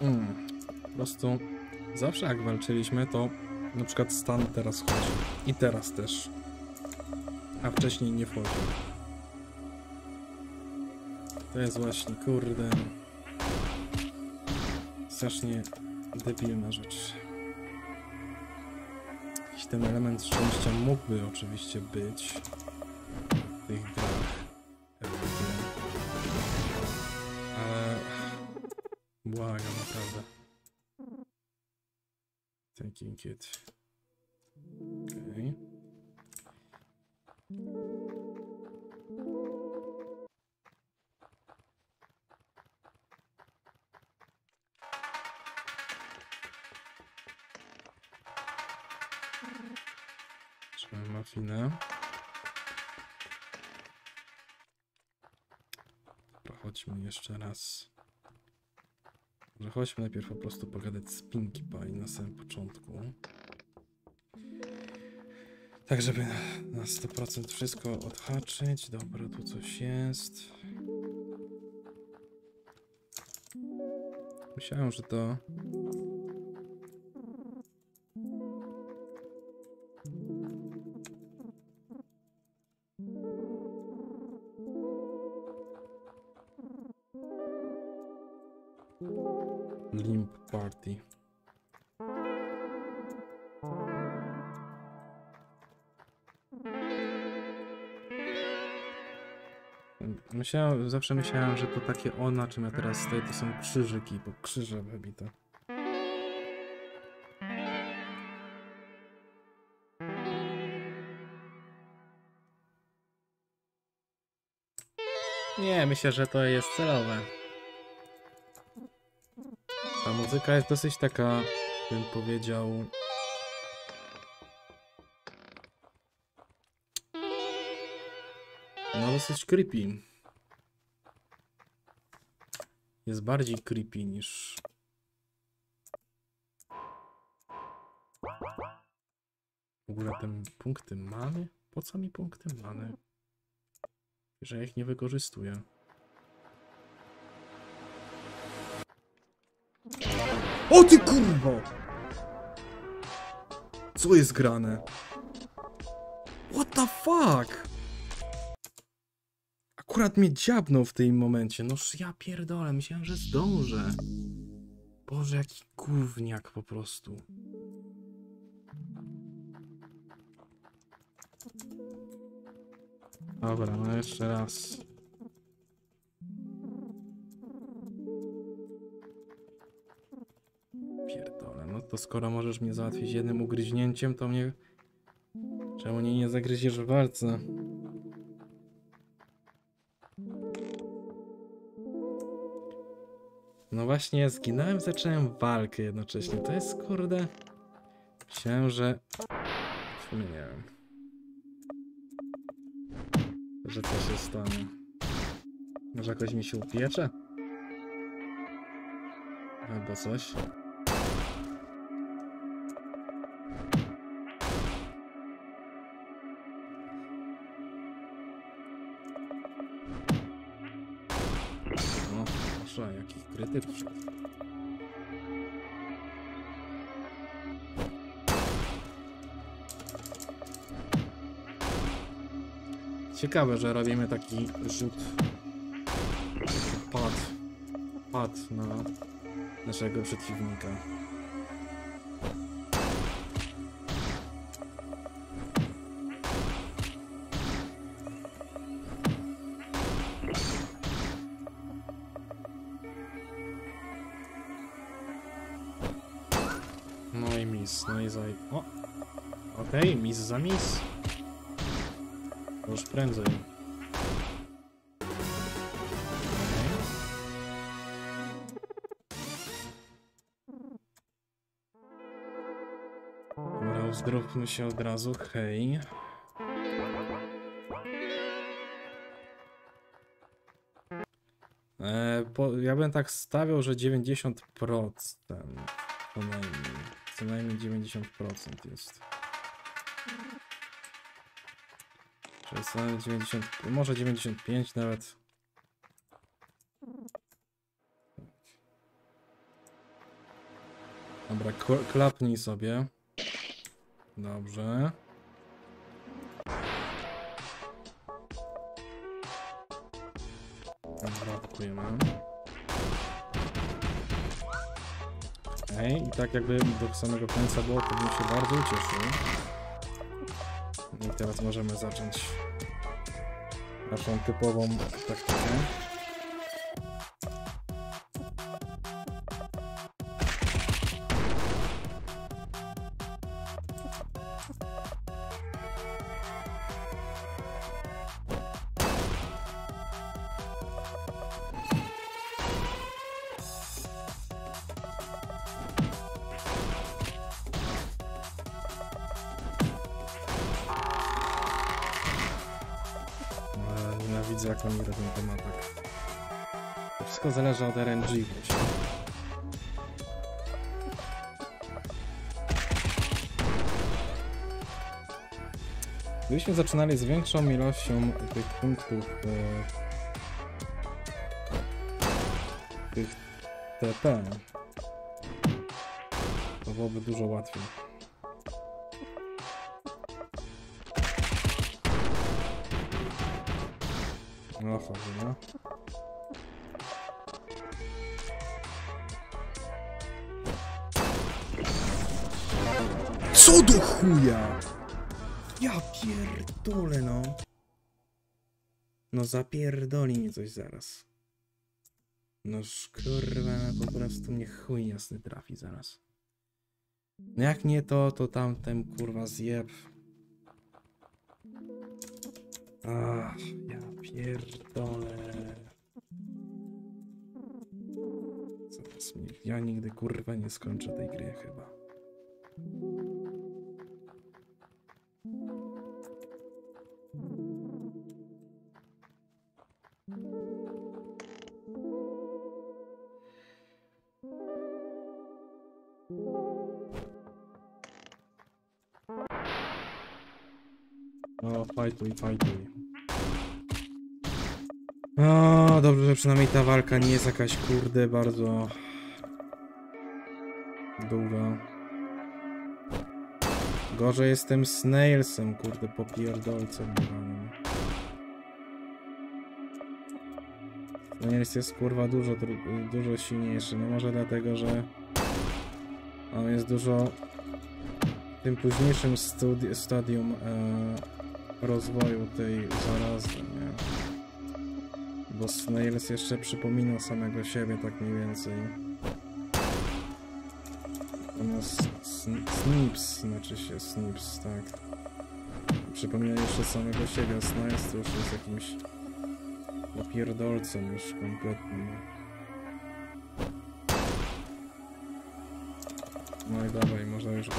Mm. Po prostu zawsze jak walczyliśmy, to na przykład stan teraz chodzi. I teraz też. A wcześniej nie wchodził. To jest właśnie, kurde. Strasznie debilna rzecz. Jakiś ten element szczęścia mógłby oczywiście być chodźmy jeszcze raz. Może chodźmy najpierw po prostu pogadać z Pinkie Pie na samym początku. Tak, żeby na, na 100% wszystko odhaczyć. Dobra, tu coś jest. Myślałem, że to... Myślałem, zawsze myślałem, że to takie ona, czym ja teraz stoję, to są krzyżyki, bo krzyże wybite. Nie, myślę, że to jest celowe. Ta muzyka jest dosyć taka, bym powiedział. No, dosyć creepy. Jest bardziej creepy niż. W ogóle te punkty mamy? Po co mi punkty mamy? Że ja ich nie wykorzystuję. O ty kurwo! Co jest grane? What the fuck? Akurat mnie dziabnął w tym momencie. Noż ja pierdolę, myślałem, że zdążę. Boże, jaki gówniak po prostu. Dobra, no jeszcze raz. Pierdolę, no to skoro możesz mnie załatwić jednym ugryźnięciem, to mnie... Czemu nie, nie zagryziesz w walce? Właśnie, zginąłem, zacząłem walkę jednocześnie. To jest kurde. Myślałem, że. W sumie nie wiem. Że co się stanie. Może jakoś mi się upiecze? Albo coś. Ciekawe, że robimy taki rzut pad, pad na naszego przeciwnika. No i mis, no i zaj... O! Okej, mis za mis. Prędzej. Okej. Dobra, uzdrówmy się od razu, hej. E, po, ja bym tak stawiał, że 90% co najmniej. Co najmniej 90% jest. Czyli co najmniej 90, może 95 nawet. Dobra, kl- klapnij sobie. Dobrze. Dobra, pakujemy. Okej, i tak jakby do samego końca było, to bym się bardzo ucieszył. I teraz możemy zacząć naszą typową taktykę. Gdybyśmy zaczynali z większą ilością tych punktów e, tych TP, to byłoby dużo łatwiej. No chodzi, no. Co do chuja? Ja pierdolę, no. No zapierdoli mnie coś zaraz. No kurwa, po prostu mnie chuj jasny trafi zaraz. No jak nie to, to tamten kurwa zjeb. Ach, ja pierdolę. Zaraz mnie, ja nigdy kurwa nie skończę tej gry chyba. Fajtuj, fajtuj. O, dobrze, że przynajmniej ta walka nie jest jakaś kurde bardzo długa. Gorzej jestem Snailsem, kurde, popierdolcem. Snails jest kurwa dużo, dużo silniejszy. No może dlatego, że on jest dużo w tym późniejszym stadium e, rozwoju tej zarazy, nie? Bo Snails jeszcze przypomina samego siebie tak mniej więcej. Natomiast Sn- Snips, znaczy się Snips, tak. Przypomina jeszcze samego siebie, Snails to już jest jakimś opierdolcem już kompletnym. No i dawaj, można już go.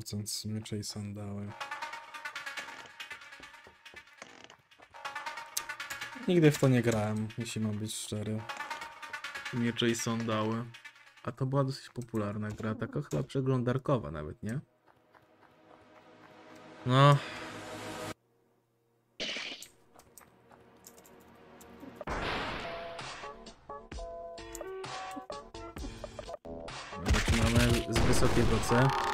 Swords and smycze i sandały. Nigdy w to nie grałem, jeśli mam być szczery. Miecze i sandały. A to była dosyć popularna gra, taka chyba przeglądarkowa nawet, nie? No. Zaczynamy z wysokiego C.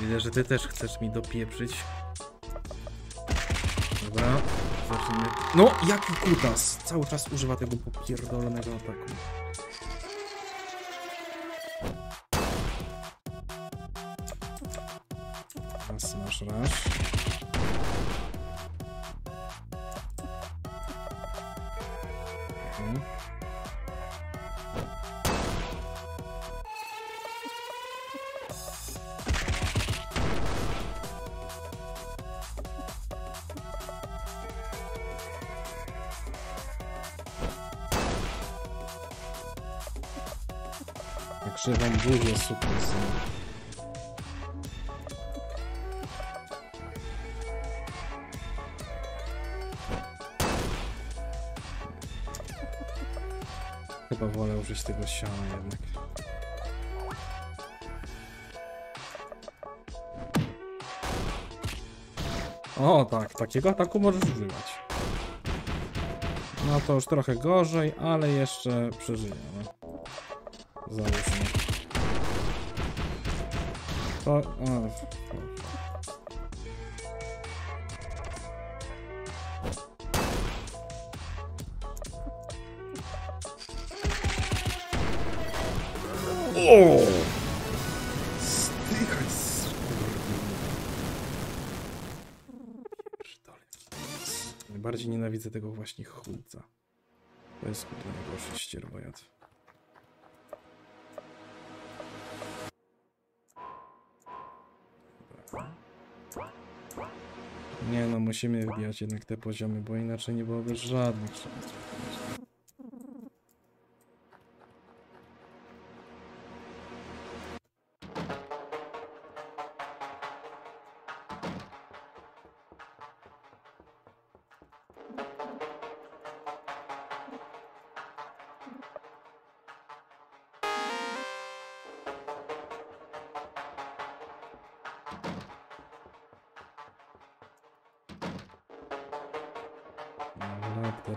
Widzę, że ty też chcesz mi dopieprzyć. Dobra, zacznijmy. No, jaki kutas! Cały czas używa tego popierdolonego ataku. Super są. Chyba wolę użyć tego siana jednak. O tak, takiego ataku możesz używać. No to już trochę gorzej, ale jeszcze przeżyjemy. Załóżmy. To... O, O! Najbardziej nienawidzę tego właśnie chudca. To jest najgorszy ścierwojad. Musimy wbijać jednak te poziomy, bo inaczej nie byłoby żadnych szans.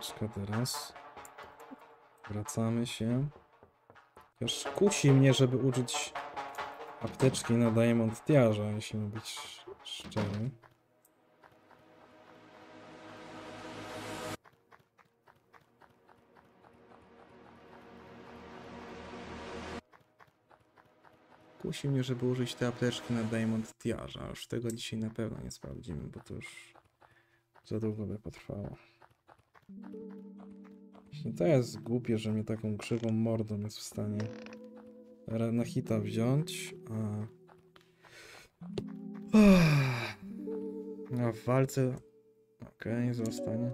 Apteczka teraz. Wracamy się. Chociaż kusi mnie, żeby użyć apteczki na Diamond Tiarza, jeśli mam być szczery. Kusi mnie, żeby użyć te apteczki na Diamond Tiarza. Już tego dzisiaj na pewno nie sprawdzimy, bo to już za długo by potrwało. Właśnie to jest głupie, że mnie taką krzywą mordą jest w stanie na hita wziąć, a... A w walce... Okej, zostanie.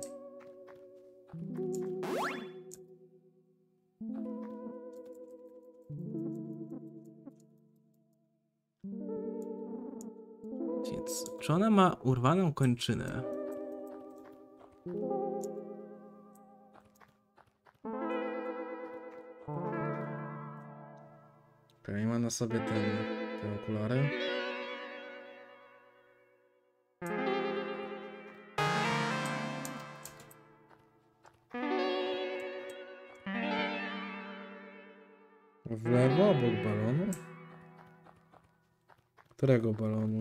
Więc, czy ona ma urwaną kończynę? Sobie ten, te okulary. W lewo, obok balonu? Którego balonu?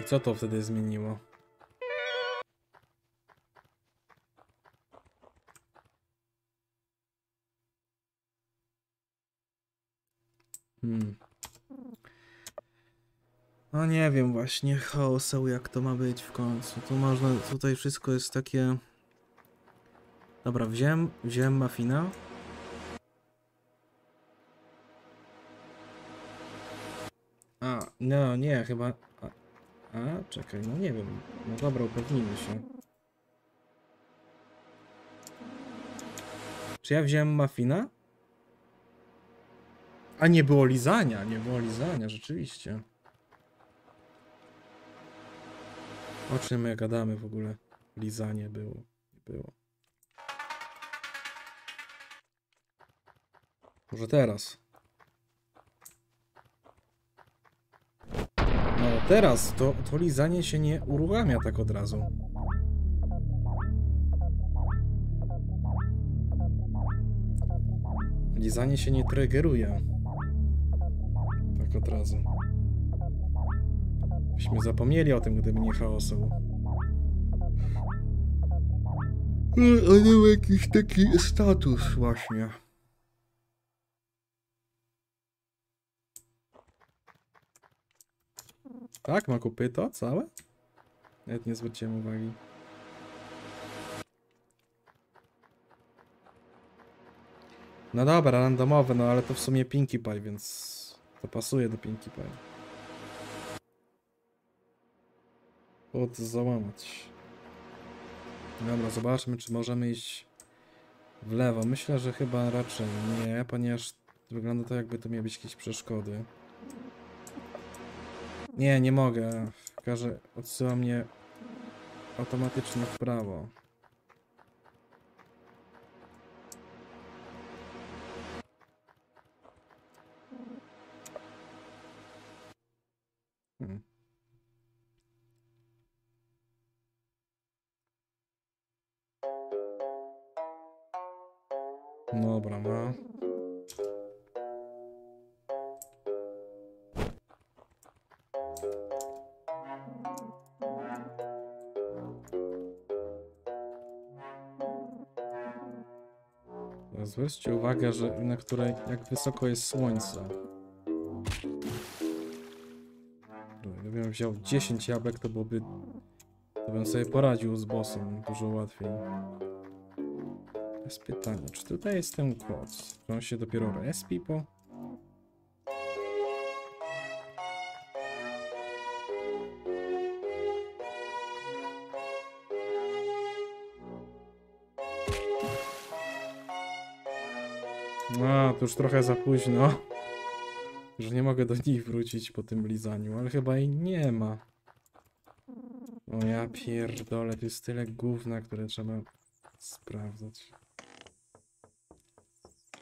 I co to wtedy zmieniło? Hmm. No nie wiem właśnie, chaoseł jak to ma być w końcu. Tu można, tutaj wszystko jest takie... Dobra, wziąłem, wziąłem mafina. A, no nie, chyba... A, czekaj, no nie wiem. No dobra, upewnijmy się. Czy ja wziąłem mafina? A nie było lizania, nie było lizania, rzeczywiście. O czym my gadamy w ogóle? Lizanie było, było. Może teraz. No teraz to, to lizanie się nie uruchamia tak od razu. Lizanie się nie triggeruje. Tak od razu. Byśmy zapomnieli o tym, gdyby nie chaosu. On miał jakiś taki status właśnie. Tak, ma kopyto całe? Nawet nie zwróciłem uwagi. No dobra, randomowe, no ale to w sumie Pinkie Pie, więc to pasuje do Pinkie Pie. Pod załamać. Dobra, zobaczmy, czy możemy iść w lewo. Myślę, że chyba raczej nie, ponieważ wygląda to jakby tu miały być jakieś przeszkody. Nie, nie mogę. Każe, odsyła mnie automatycznie w prawo. Hmm. Dobra, no. Zwróćcie uwagę, że na której, jak wysoko jest słońce. Gdybym wziął 10 jabłek, to byłoby... To bym sobie poradził z bossem dużo łatwiej. Jest pytanie, czy tutaj jest ten? Czy on się dopiero respi po? To już trochę za późno. *laughs* Że nie mogę do nich wrócić po tym lizaniu, ale chyba i nie ma. O ja pierdolę, to jest tyle gówna, które trzeba sprawdzać.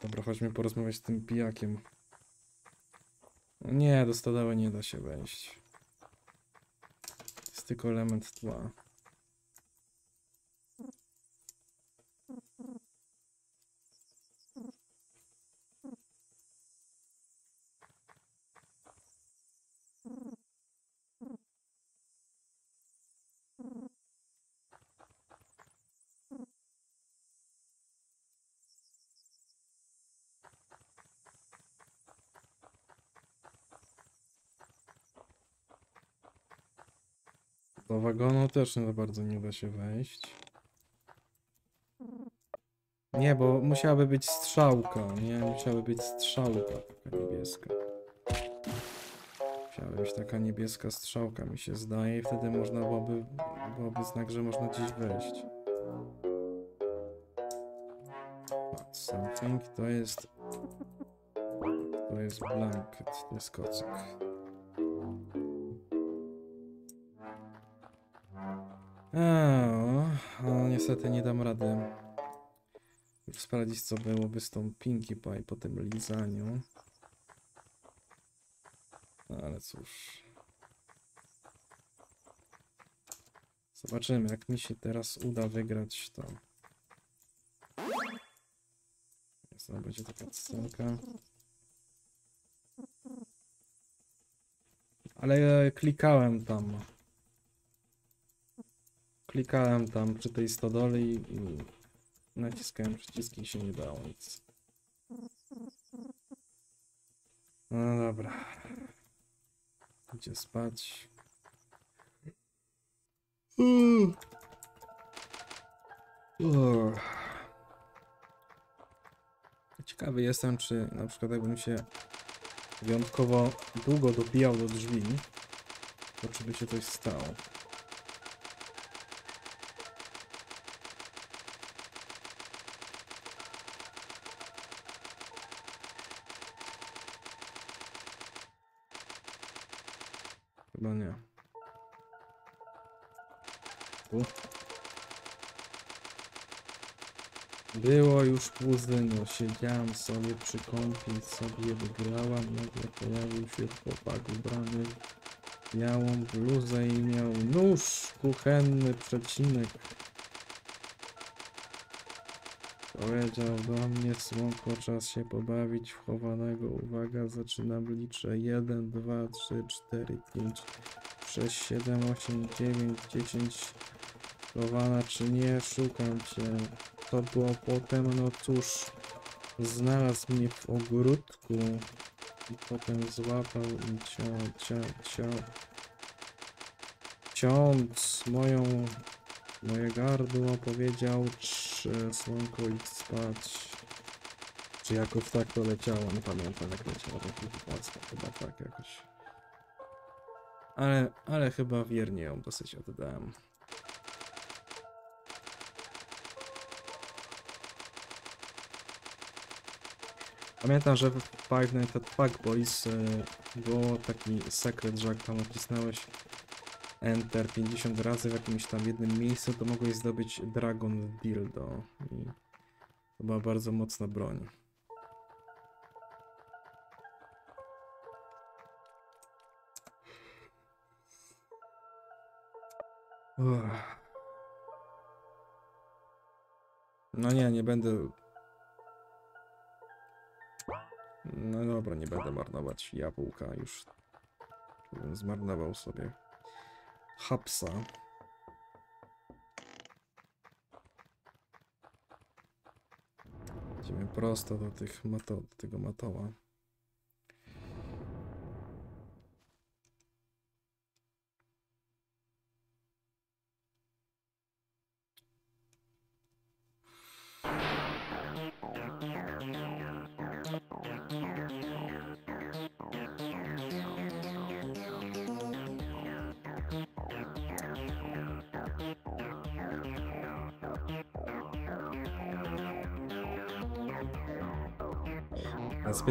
Dobra, chodźmy porozmawiać z tym pijakiem. Nie, do nie da się wejść. Jest tylko element tła. Do wagonu też nie za bardzo nie da się wejść. Nie, bo musiałaby być strzałka, nie? Musiałaby być strzałka taka niebieska. Musiała być taka niebieska strzałka, mi się zdaje, i wtedy można byłoby, byłoby znak, że można gdzieś wejść. Something to jest... To jest blanket, to jest kocyk. O, o, niestety nie dam rady sprawdzić, co byłoby z tą Pinkie Pie po tym lizaniu. No, ale cóż. Zobaczymy, jak mi się teraz uda wygrać to. Znowu będzie taka scenka. Ale klikałem tam. Klikałem tam przy tej stodoli i naciskałem przyciski i się nie dało nic. No dobra. Gdzie spać? Ciekawy jestem, czy na przykład jakbym się wyjątkowo długo dobijał do drzwi, to czy by się coś stało. Kuzyn, siedziałam sobie przy kąpie sobie wygrałam, nagle pojawił się chłopak ubrany w białą bluzę i miał nóż kuchenny, przecinek. Powiedział do mnie, słonko, czas się pobawić w chowanego. Uwaga, zaczynam, liczę. 1, 2, 3, 4, 5, 6, 7, 8, 9, 10. Chowana czy nie, szukam cię. To było potem, no cóż, znalazł mnie w ogródku i potem złapał i ciął, ciął, ciął. Ciąc moją, moje gardło powiedział, czy słonko idź spać. Czy jakoś tak to leciało, nie pamiętam jak leciało, wypadka, chyba tak jakoś. Ale, ale chyba wiernie ją dosyć oddałem. Pamiętam, że w Five Nights at Pack Boys y, było taki sekret, że jak tam nacisnąłeś Enter 50 razy w jakimś tam jednym miejscu, to mogłeś zdobyć Dragon Dildo. I to była bardzo mocna broń. Uff. No nie, nie będę. No dobra, nie będę marnować jabłka już. Zmarnował sobie hapsa. Idziemy prosto do tych mato, do tego matoła.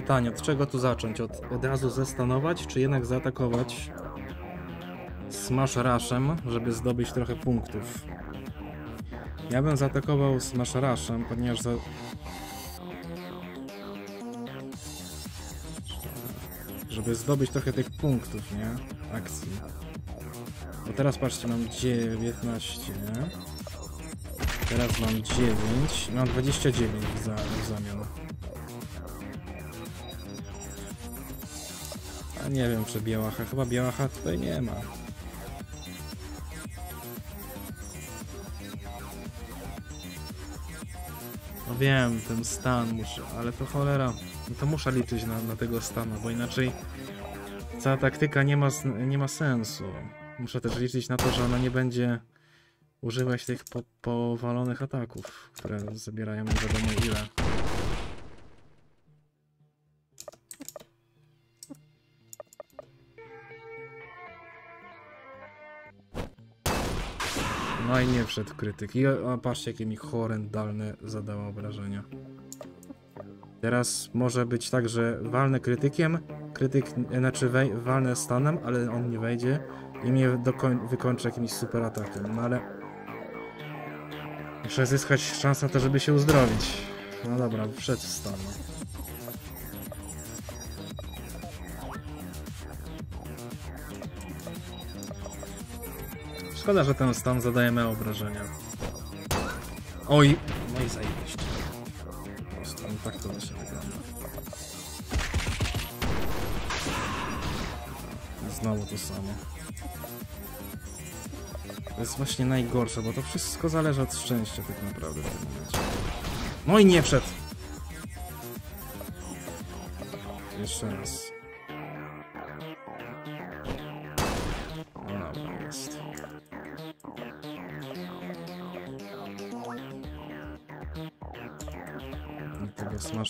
Pytanie, od czego tu zacząć? Od, od razu zastanować, czy jednak zaatakować Smash Rushem, żeby zdobyć trochę punktów? Ja bym zaatakował Smash Rushem, ponieważ za... Żeby zdobyć trochę tych punktów, nie? Akcji. Bo teraz patrzcie, mam 19. Teraz mam 9. Mam 29 w, za, w zamian. Nie wiem, czy Białacha. Chyba Białacha tutaj nie ma. No wiem, ten stan muszę, ale to cholera. No to muszę liczyć na, na tego stanu, bo inaczej cała taktyka nie ma, nie ma sensu. Muszę też liczyć na to, że ona nie będzie używać tych po, powalonych ataków, które zabierają nie wiadomo ile. No i nie wszedł krytyk. I patrzcie, jakie mi horrendalne zadała obrażenia. Teraz może być tak, że walnę krytykiem, krytyk, znaczy wej, walnę stanem, ale on nie wejdzie i mnie wykończy jakimś super atakiem, no ale muszę zyskać szansę na to, żeby się uzdrowić. No dobra, wszedł stan. Szkoda, że ten stan zadaje małe obrażenia. Oj, no i zajebiście. Po prostu, no tak to właśnie wygląda. Znowu to samo. To jest właśnie najgorsze, bo to wszystko zależy od szczęścia tak naprawdę w tym momencie. No i nie wszedł! Jeszcze raz.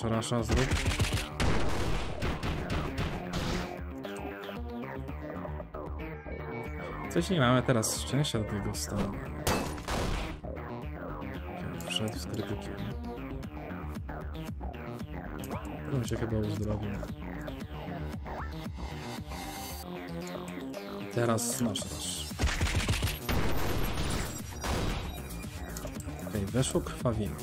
Smash rasha zrób. Coś nie mamy teraz szczęścia do tego stanu. Wszedł z krytykiem. On się chyba uzdrowił. Teraz smash rush. Okej, weszło krwawienie.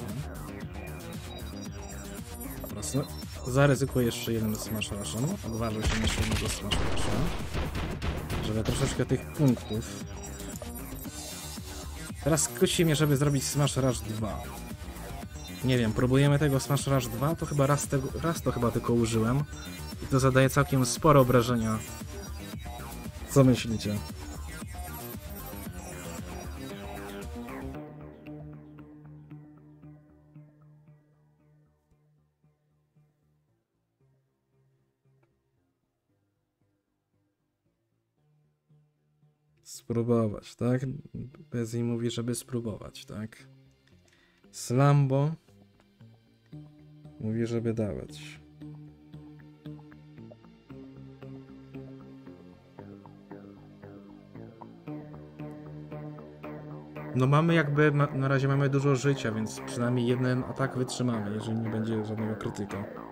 Zaryzykuję jeszcze jeden smash rushem. Odważę się jeszcze jednego smash rusha. Żeby troszeczkę tych punktów. Teraz kusi mnie, żeby zrobić smash rush 2. Nie wiem, próbujemy tego smash rush 2, to chyba raz, tego, raz to chyba tylko użyłem. I to zadaje całkiem sporo obrażenia. Co myślicie? Spróbować, tak? Bezji mówi, żeby spróbować, tak? Slambo mówi, żeby dawać. No mamy jakby, na razie mamy dużo życia, więc przynajmniej jeden atak wytrzymamy, jeżeli nie będzie żadnego krytyka.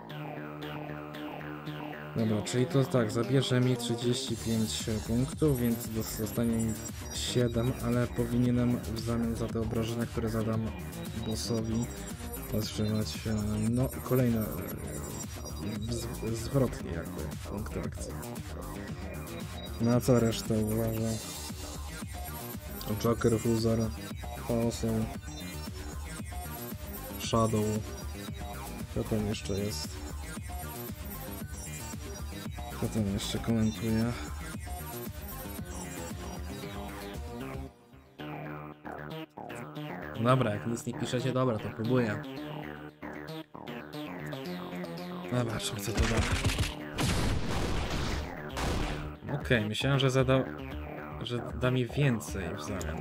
Dobra, czyli to tak, zabierze mi 35 punktów, więc zostanie mi 7, ale powinienem w zamian za te obrażenia, które zadam bossowi, otrzymać no kolejne e, zwrotnie jakby punkty akcji. Na co resztę uważa? Joker, Fuzar, Fossil, Shadow. Co tam jeszcze jest? Kto tam jeszcze komentuje? Dobra, jak nic nie piszecie, dobra, to próbuję. Zobaczmy co to da. Okej, myślałem, że zadał... że da mi więcej w zamian.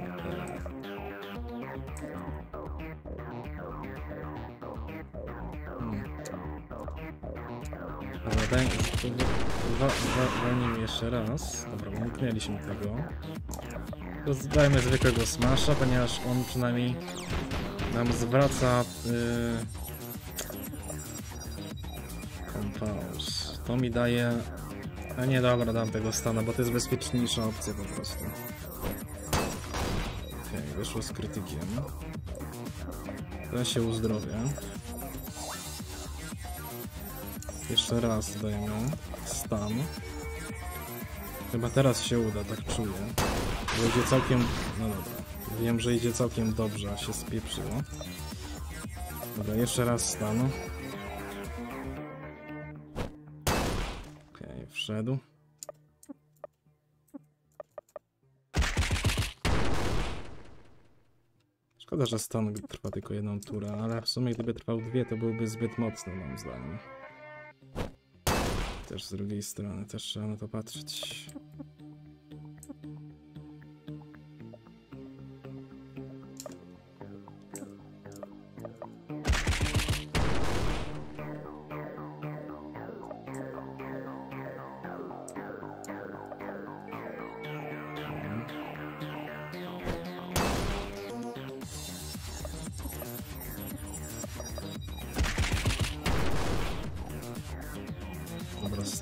Hmm. Dobra, daj... wa- wa- Walnijmy jeszcze raz. Dobra, uniknęliśmy tego. To Dajmy zwykłego smasha, ponieważ on przynajmniej nam zwraca... Yy... To mi daje... A nie, dobra, dam tego stana, bo to jest bezpieczniejsza opcja po prostu. Okej, wyszło z krytykiem. Teraz się uzdrowię. Jeszcze raz dajemy Chyba teraz się uda, tak czuję. Bo idzie całkiem... No dobra. Wiem, że idzie całkiem dobrze, a się spieprzyło. Dobra, jeszcze raz stan. Okej, wszedł. Szkoda, że stan trwa tylko jedną turę, ale w sumie gdyby trwał dwie, to byłby zbyt mocny moim zdaniem. Też z drugiej strony, też trzeba na to patrzeć.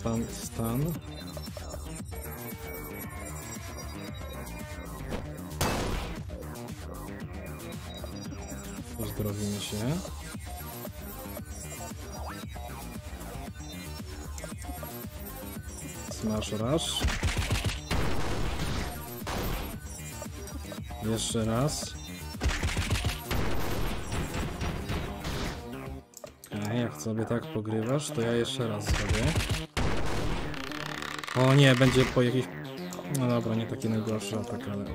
Stan, stan. Pozdrowimy się. Smash Rush. Jeszcze raz. Okej, jak sobie tak pogrywasz, to ja jeszcze raz zrobię. O nie, będzie po jakiejś... No dobra, nie taki najgorszy atak, ale okej.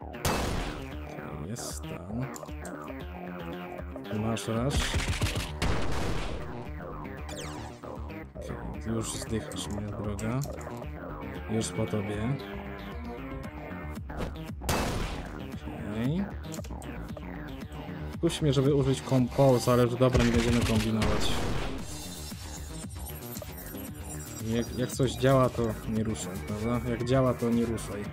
Okej, jest tam. Masz raz. Okej, już zdychasz, moja droga. Już po tobie. Okej. Puść mnie, żeby użyć compose, ale że dobra, nie będziemy kombinować. Jak, jak coś działa, to nie ruszaj, prawda? Jak działa, to nie ruszaj.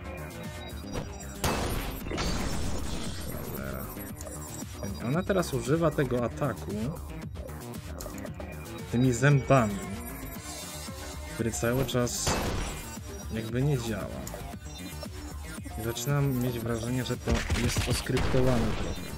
Ona teraz używa tego ataku tymi zębami, który cały czas jakby nie działa. Zaczynam mieć wrażenie, że to jest oskryptowane trochę.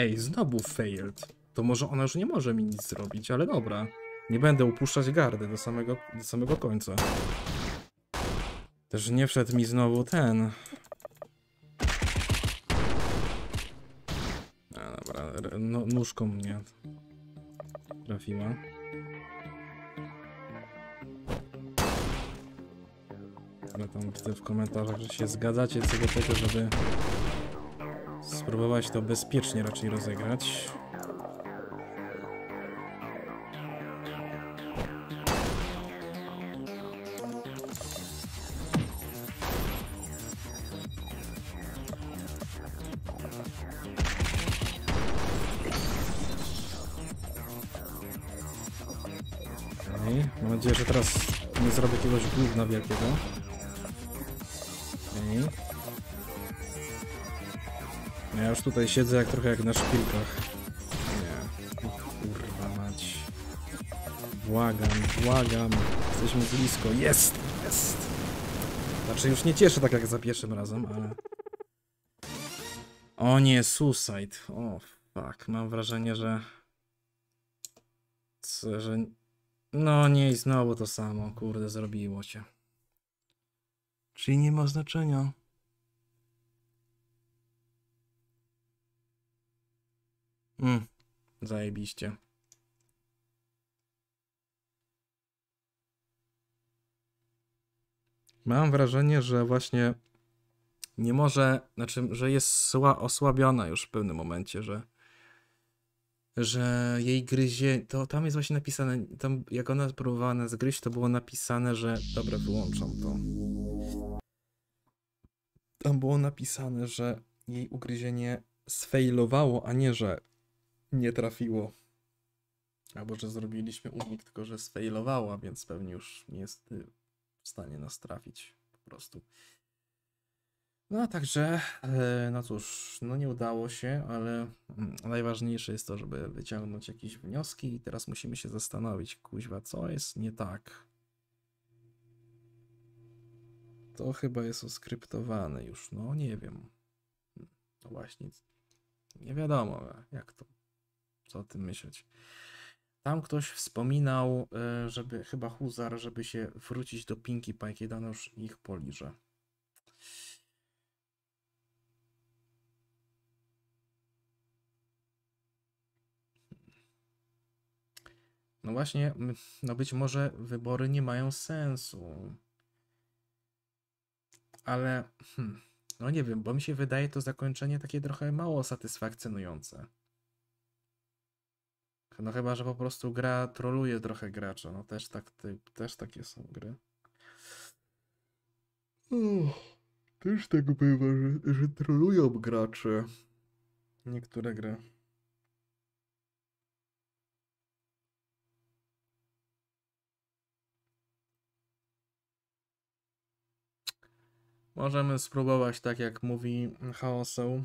Ej, znowu failed. To może ona już nie może mi nic zrobić, ale dobra. Nie będę upuszczać gardy do samego, do samego końca. Też nie wszedł mi znowu ten. A dobra, no, nóżką mnie trafiła. Ale tam widzę w komentarzach, że się zgadzacie co do tego, żeby spróbować to bezpiecznie raczej rozegrać. Okej, Mam nadzieję, że teraz nie zrobię jakiegoś gówna wielkiego. Już tutaj siedzę jak trochę jak na szpilkach. Nie. O Kurwa mać. Błagam, błagam. Jesteśmy blisko. Jest! Jest! Znaczy już nie cieszę tak jak za pierwszym razem, ale... O nie, suicide. O fuck, mam wrażenie, że... Co, że... No nie, i znowu to samo, kurde, zrobiło się. Czyli nie ma znaczenia. Mm, zajebiście. Mam wrażenie, że właśnie nie może, znaczy, że jest sła, osłabiona już w pewnym momencie, że że jej gryzie, to tam jest właśnie napisane, tam jak ona próbowała nas gryźć, to było napisane, że, dobra, wyłączam to. Tam było napisane, że jej ugryzienie sfailowało, a nie, że nie trafiło. Albo, że zrobiliśmy unik, tylko że sfailowało, a więc pewnie już nie jest y, w stanie nas trafić po prostu. No także, e, no cóż, no nie udało się, ale mm, najważniejsze jest to, żeby wyciągnąć jakieś wnioski i teraz musimy się zastanowić, kuźwa, co jest nie tak. To chyba jest oskryptowane już, no nie wiem. No właśnie, nie wiadomo jak to, co o tym myśleć. Tam ktoś wspominał, e, żeby chyba Huzar, żeby się wrócić do Pinkie Pie, kiedy ona już ich poliże. No właśnie, no być może wybory nie mają sensu. Ale, hmm, no nie wiem, bo mi się wydaje to zakończenie takie trochę mało satysfakcjonujące. No chyba, że po prostu gra troluje trochę gracza. No też tak, też takie są gry. Uff, też tak bywa, że, że trolują gracze. Niektóre gry. Możemy spróbować tak jak mówi Chaoseł,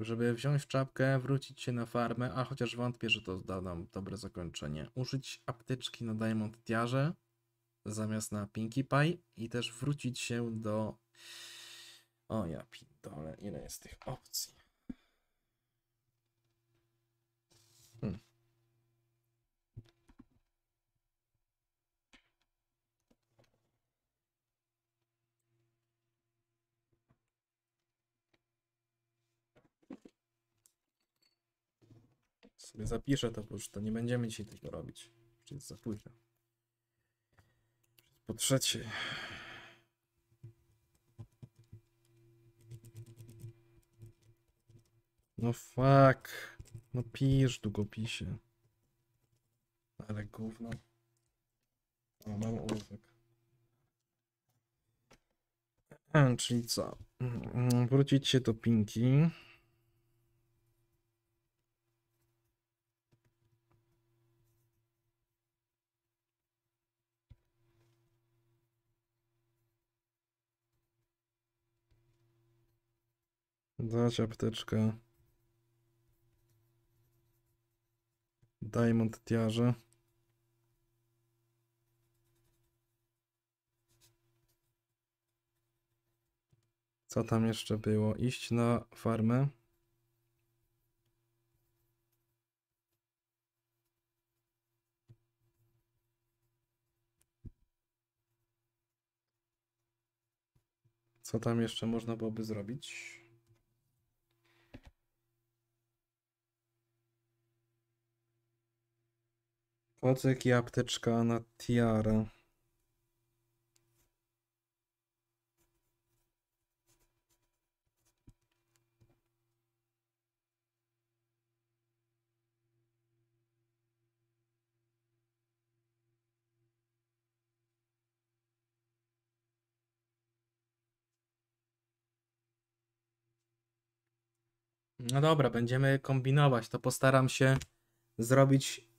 żeby wziąć czapkę, wrócić się na farmę, a chociaż wątpię, że to da nam dobre zakończenie. Użyć apteczki na Diamond Tiarze zamiast na Pinkie Pie i też wrócić się do... O ja pindole, ile jest tych opcji? Hmm. Sobie zapiszę to, bo już to nie będziemy dzisiaj tego robić. Już jest za późno. Po trzecie. No fuck. No pisz długopisie. Ale gówno. O, mam ołówek. Czyli co? Mm, Wrócić się do Pinki. Dać apteczkę. Diamond Tiarze. Co tam jeszcze było? Iść na farmę. Co tam jeszcze można byłoby zrobić? Kocyk i apteczka na tiarę. No dobra, będziemy kombinować. To postaram się zrobić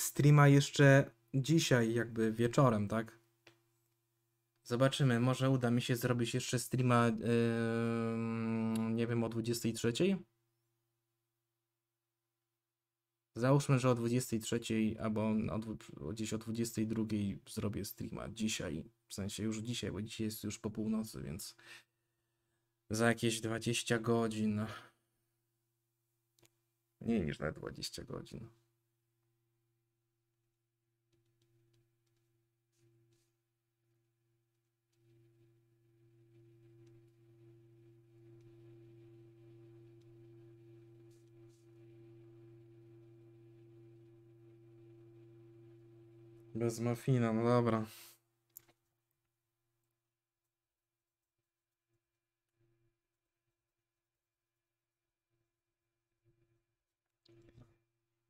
streama jeszcze dzisiaj, jakby wieczorem, tak? Zobaczymy, może uda mi się zrobić jeszcze streama, ym, nie wiem, o 23? Załóżmy, że o 23 albo o gdzieś o 22 zrobię streama dzisiaj. W sensie już dzisiaj, bo dzisiaj jest już po północy, więc za jakieś 20 godzin. Mniej niż na 20 godzin. Bez mafina, no dobra.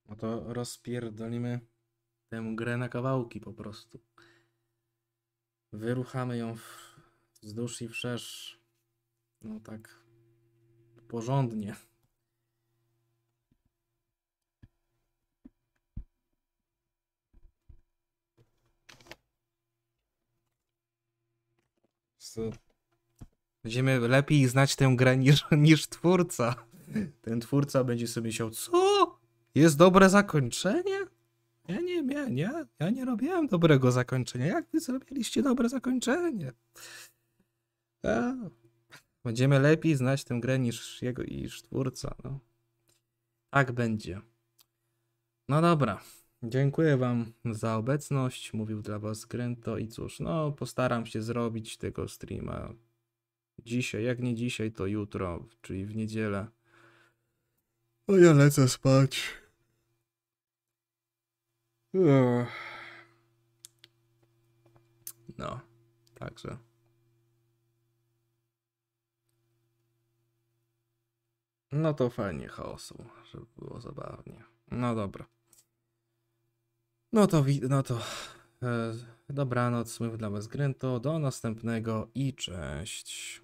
No to rozpierdolimy tę grę na kawałki po prostu. Wyruchamy ją w, wzdłuż i wszerz. No tak porządnie. Będziemy lepiej znać tę grę niż, *laughs* niż twórca. Ten twórca będzie sobie myślał, co? Jest dobre zakończenie? Ja nie, nie, nie, ja nie robiłem dobrego zakończenia. Jak wy zrobiliście dobre zakończenie? A, będziemy lepiej znać tę grę niż jego niż twórca. No. Tak będzie. No dobra. Dziękuję wam za obecność. Mówił dla was Grento i cóż, no postaram się zrobić tego streama dzisiaj. Jak nie dzisiaj, to jutro, czyli w niedzielę. O ja lecę spać. No, także. No to fajnie chaosu, żeby było zabawnie. No dobra. No to, no to e, dobranoc, mówił dla was Grento, do następnego i cześć.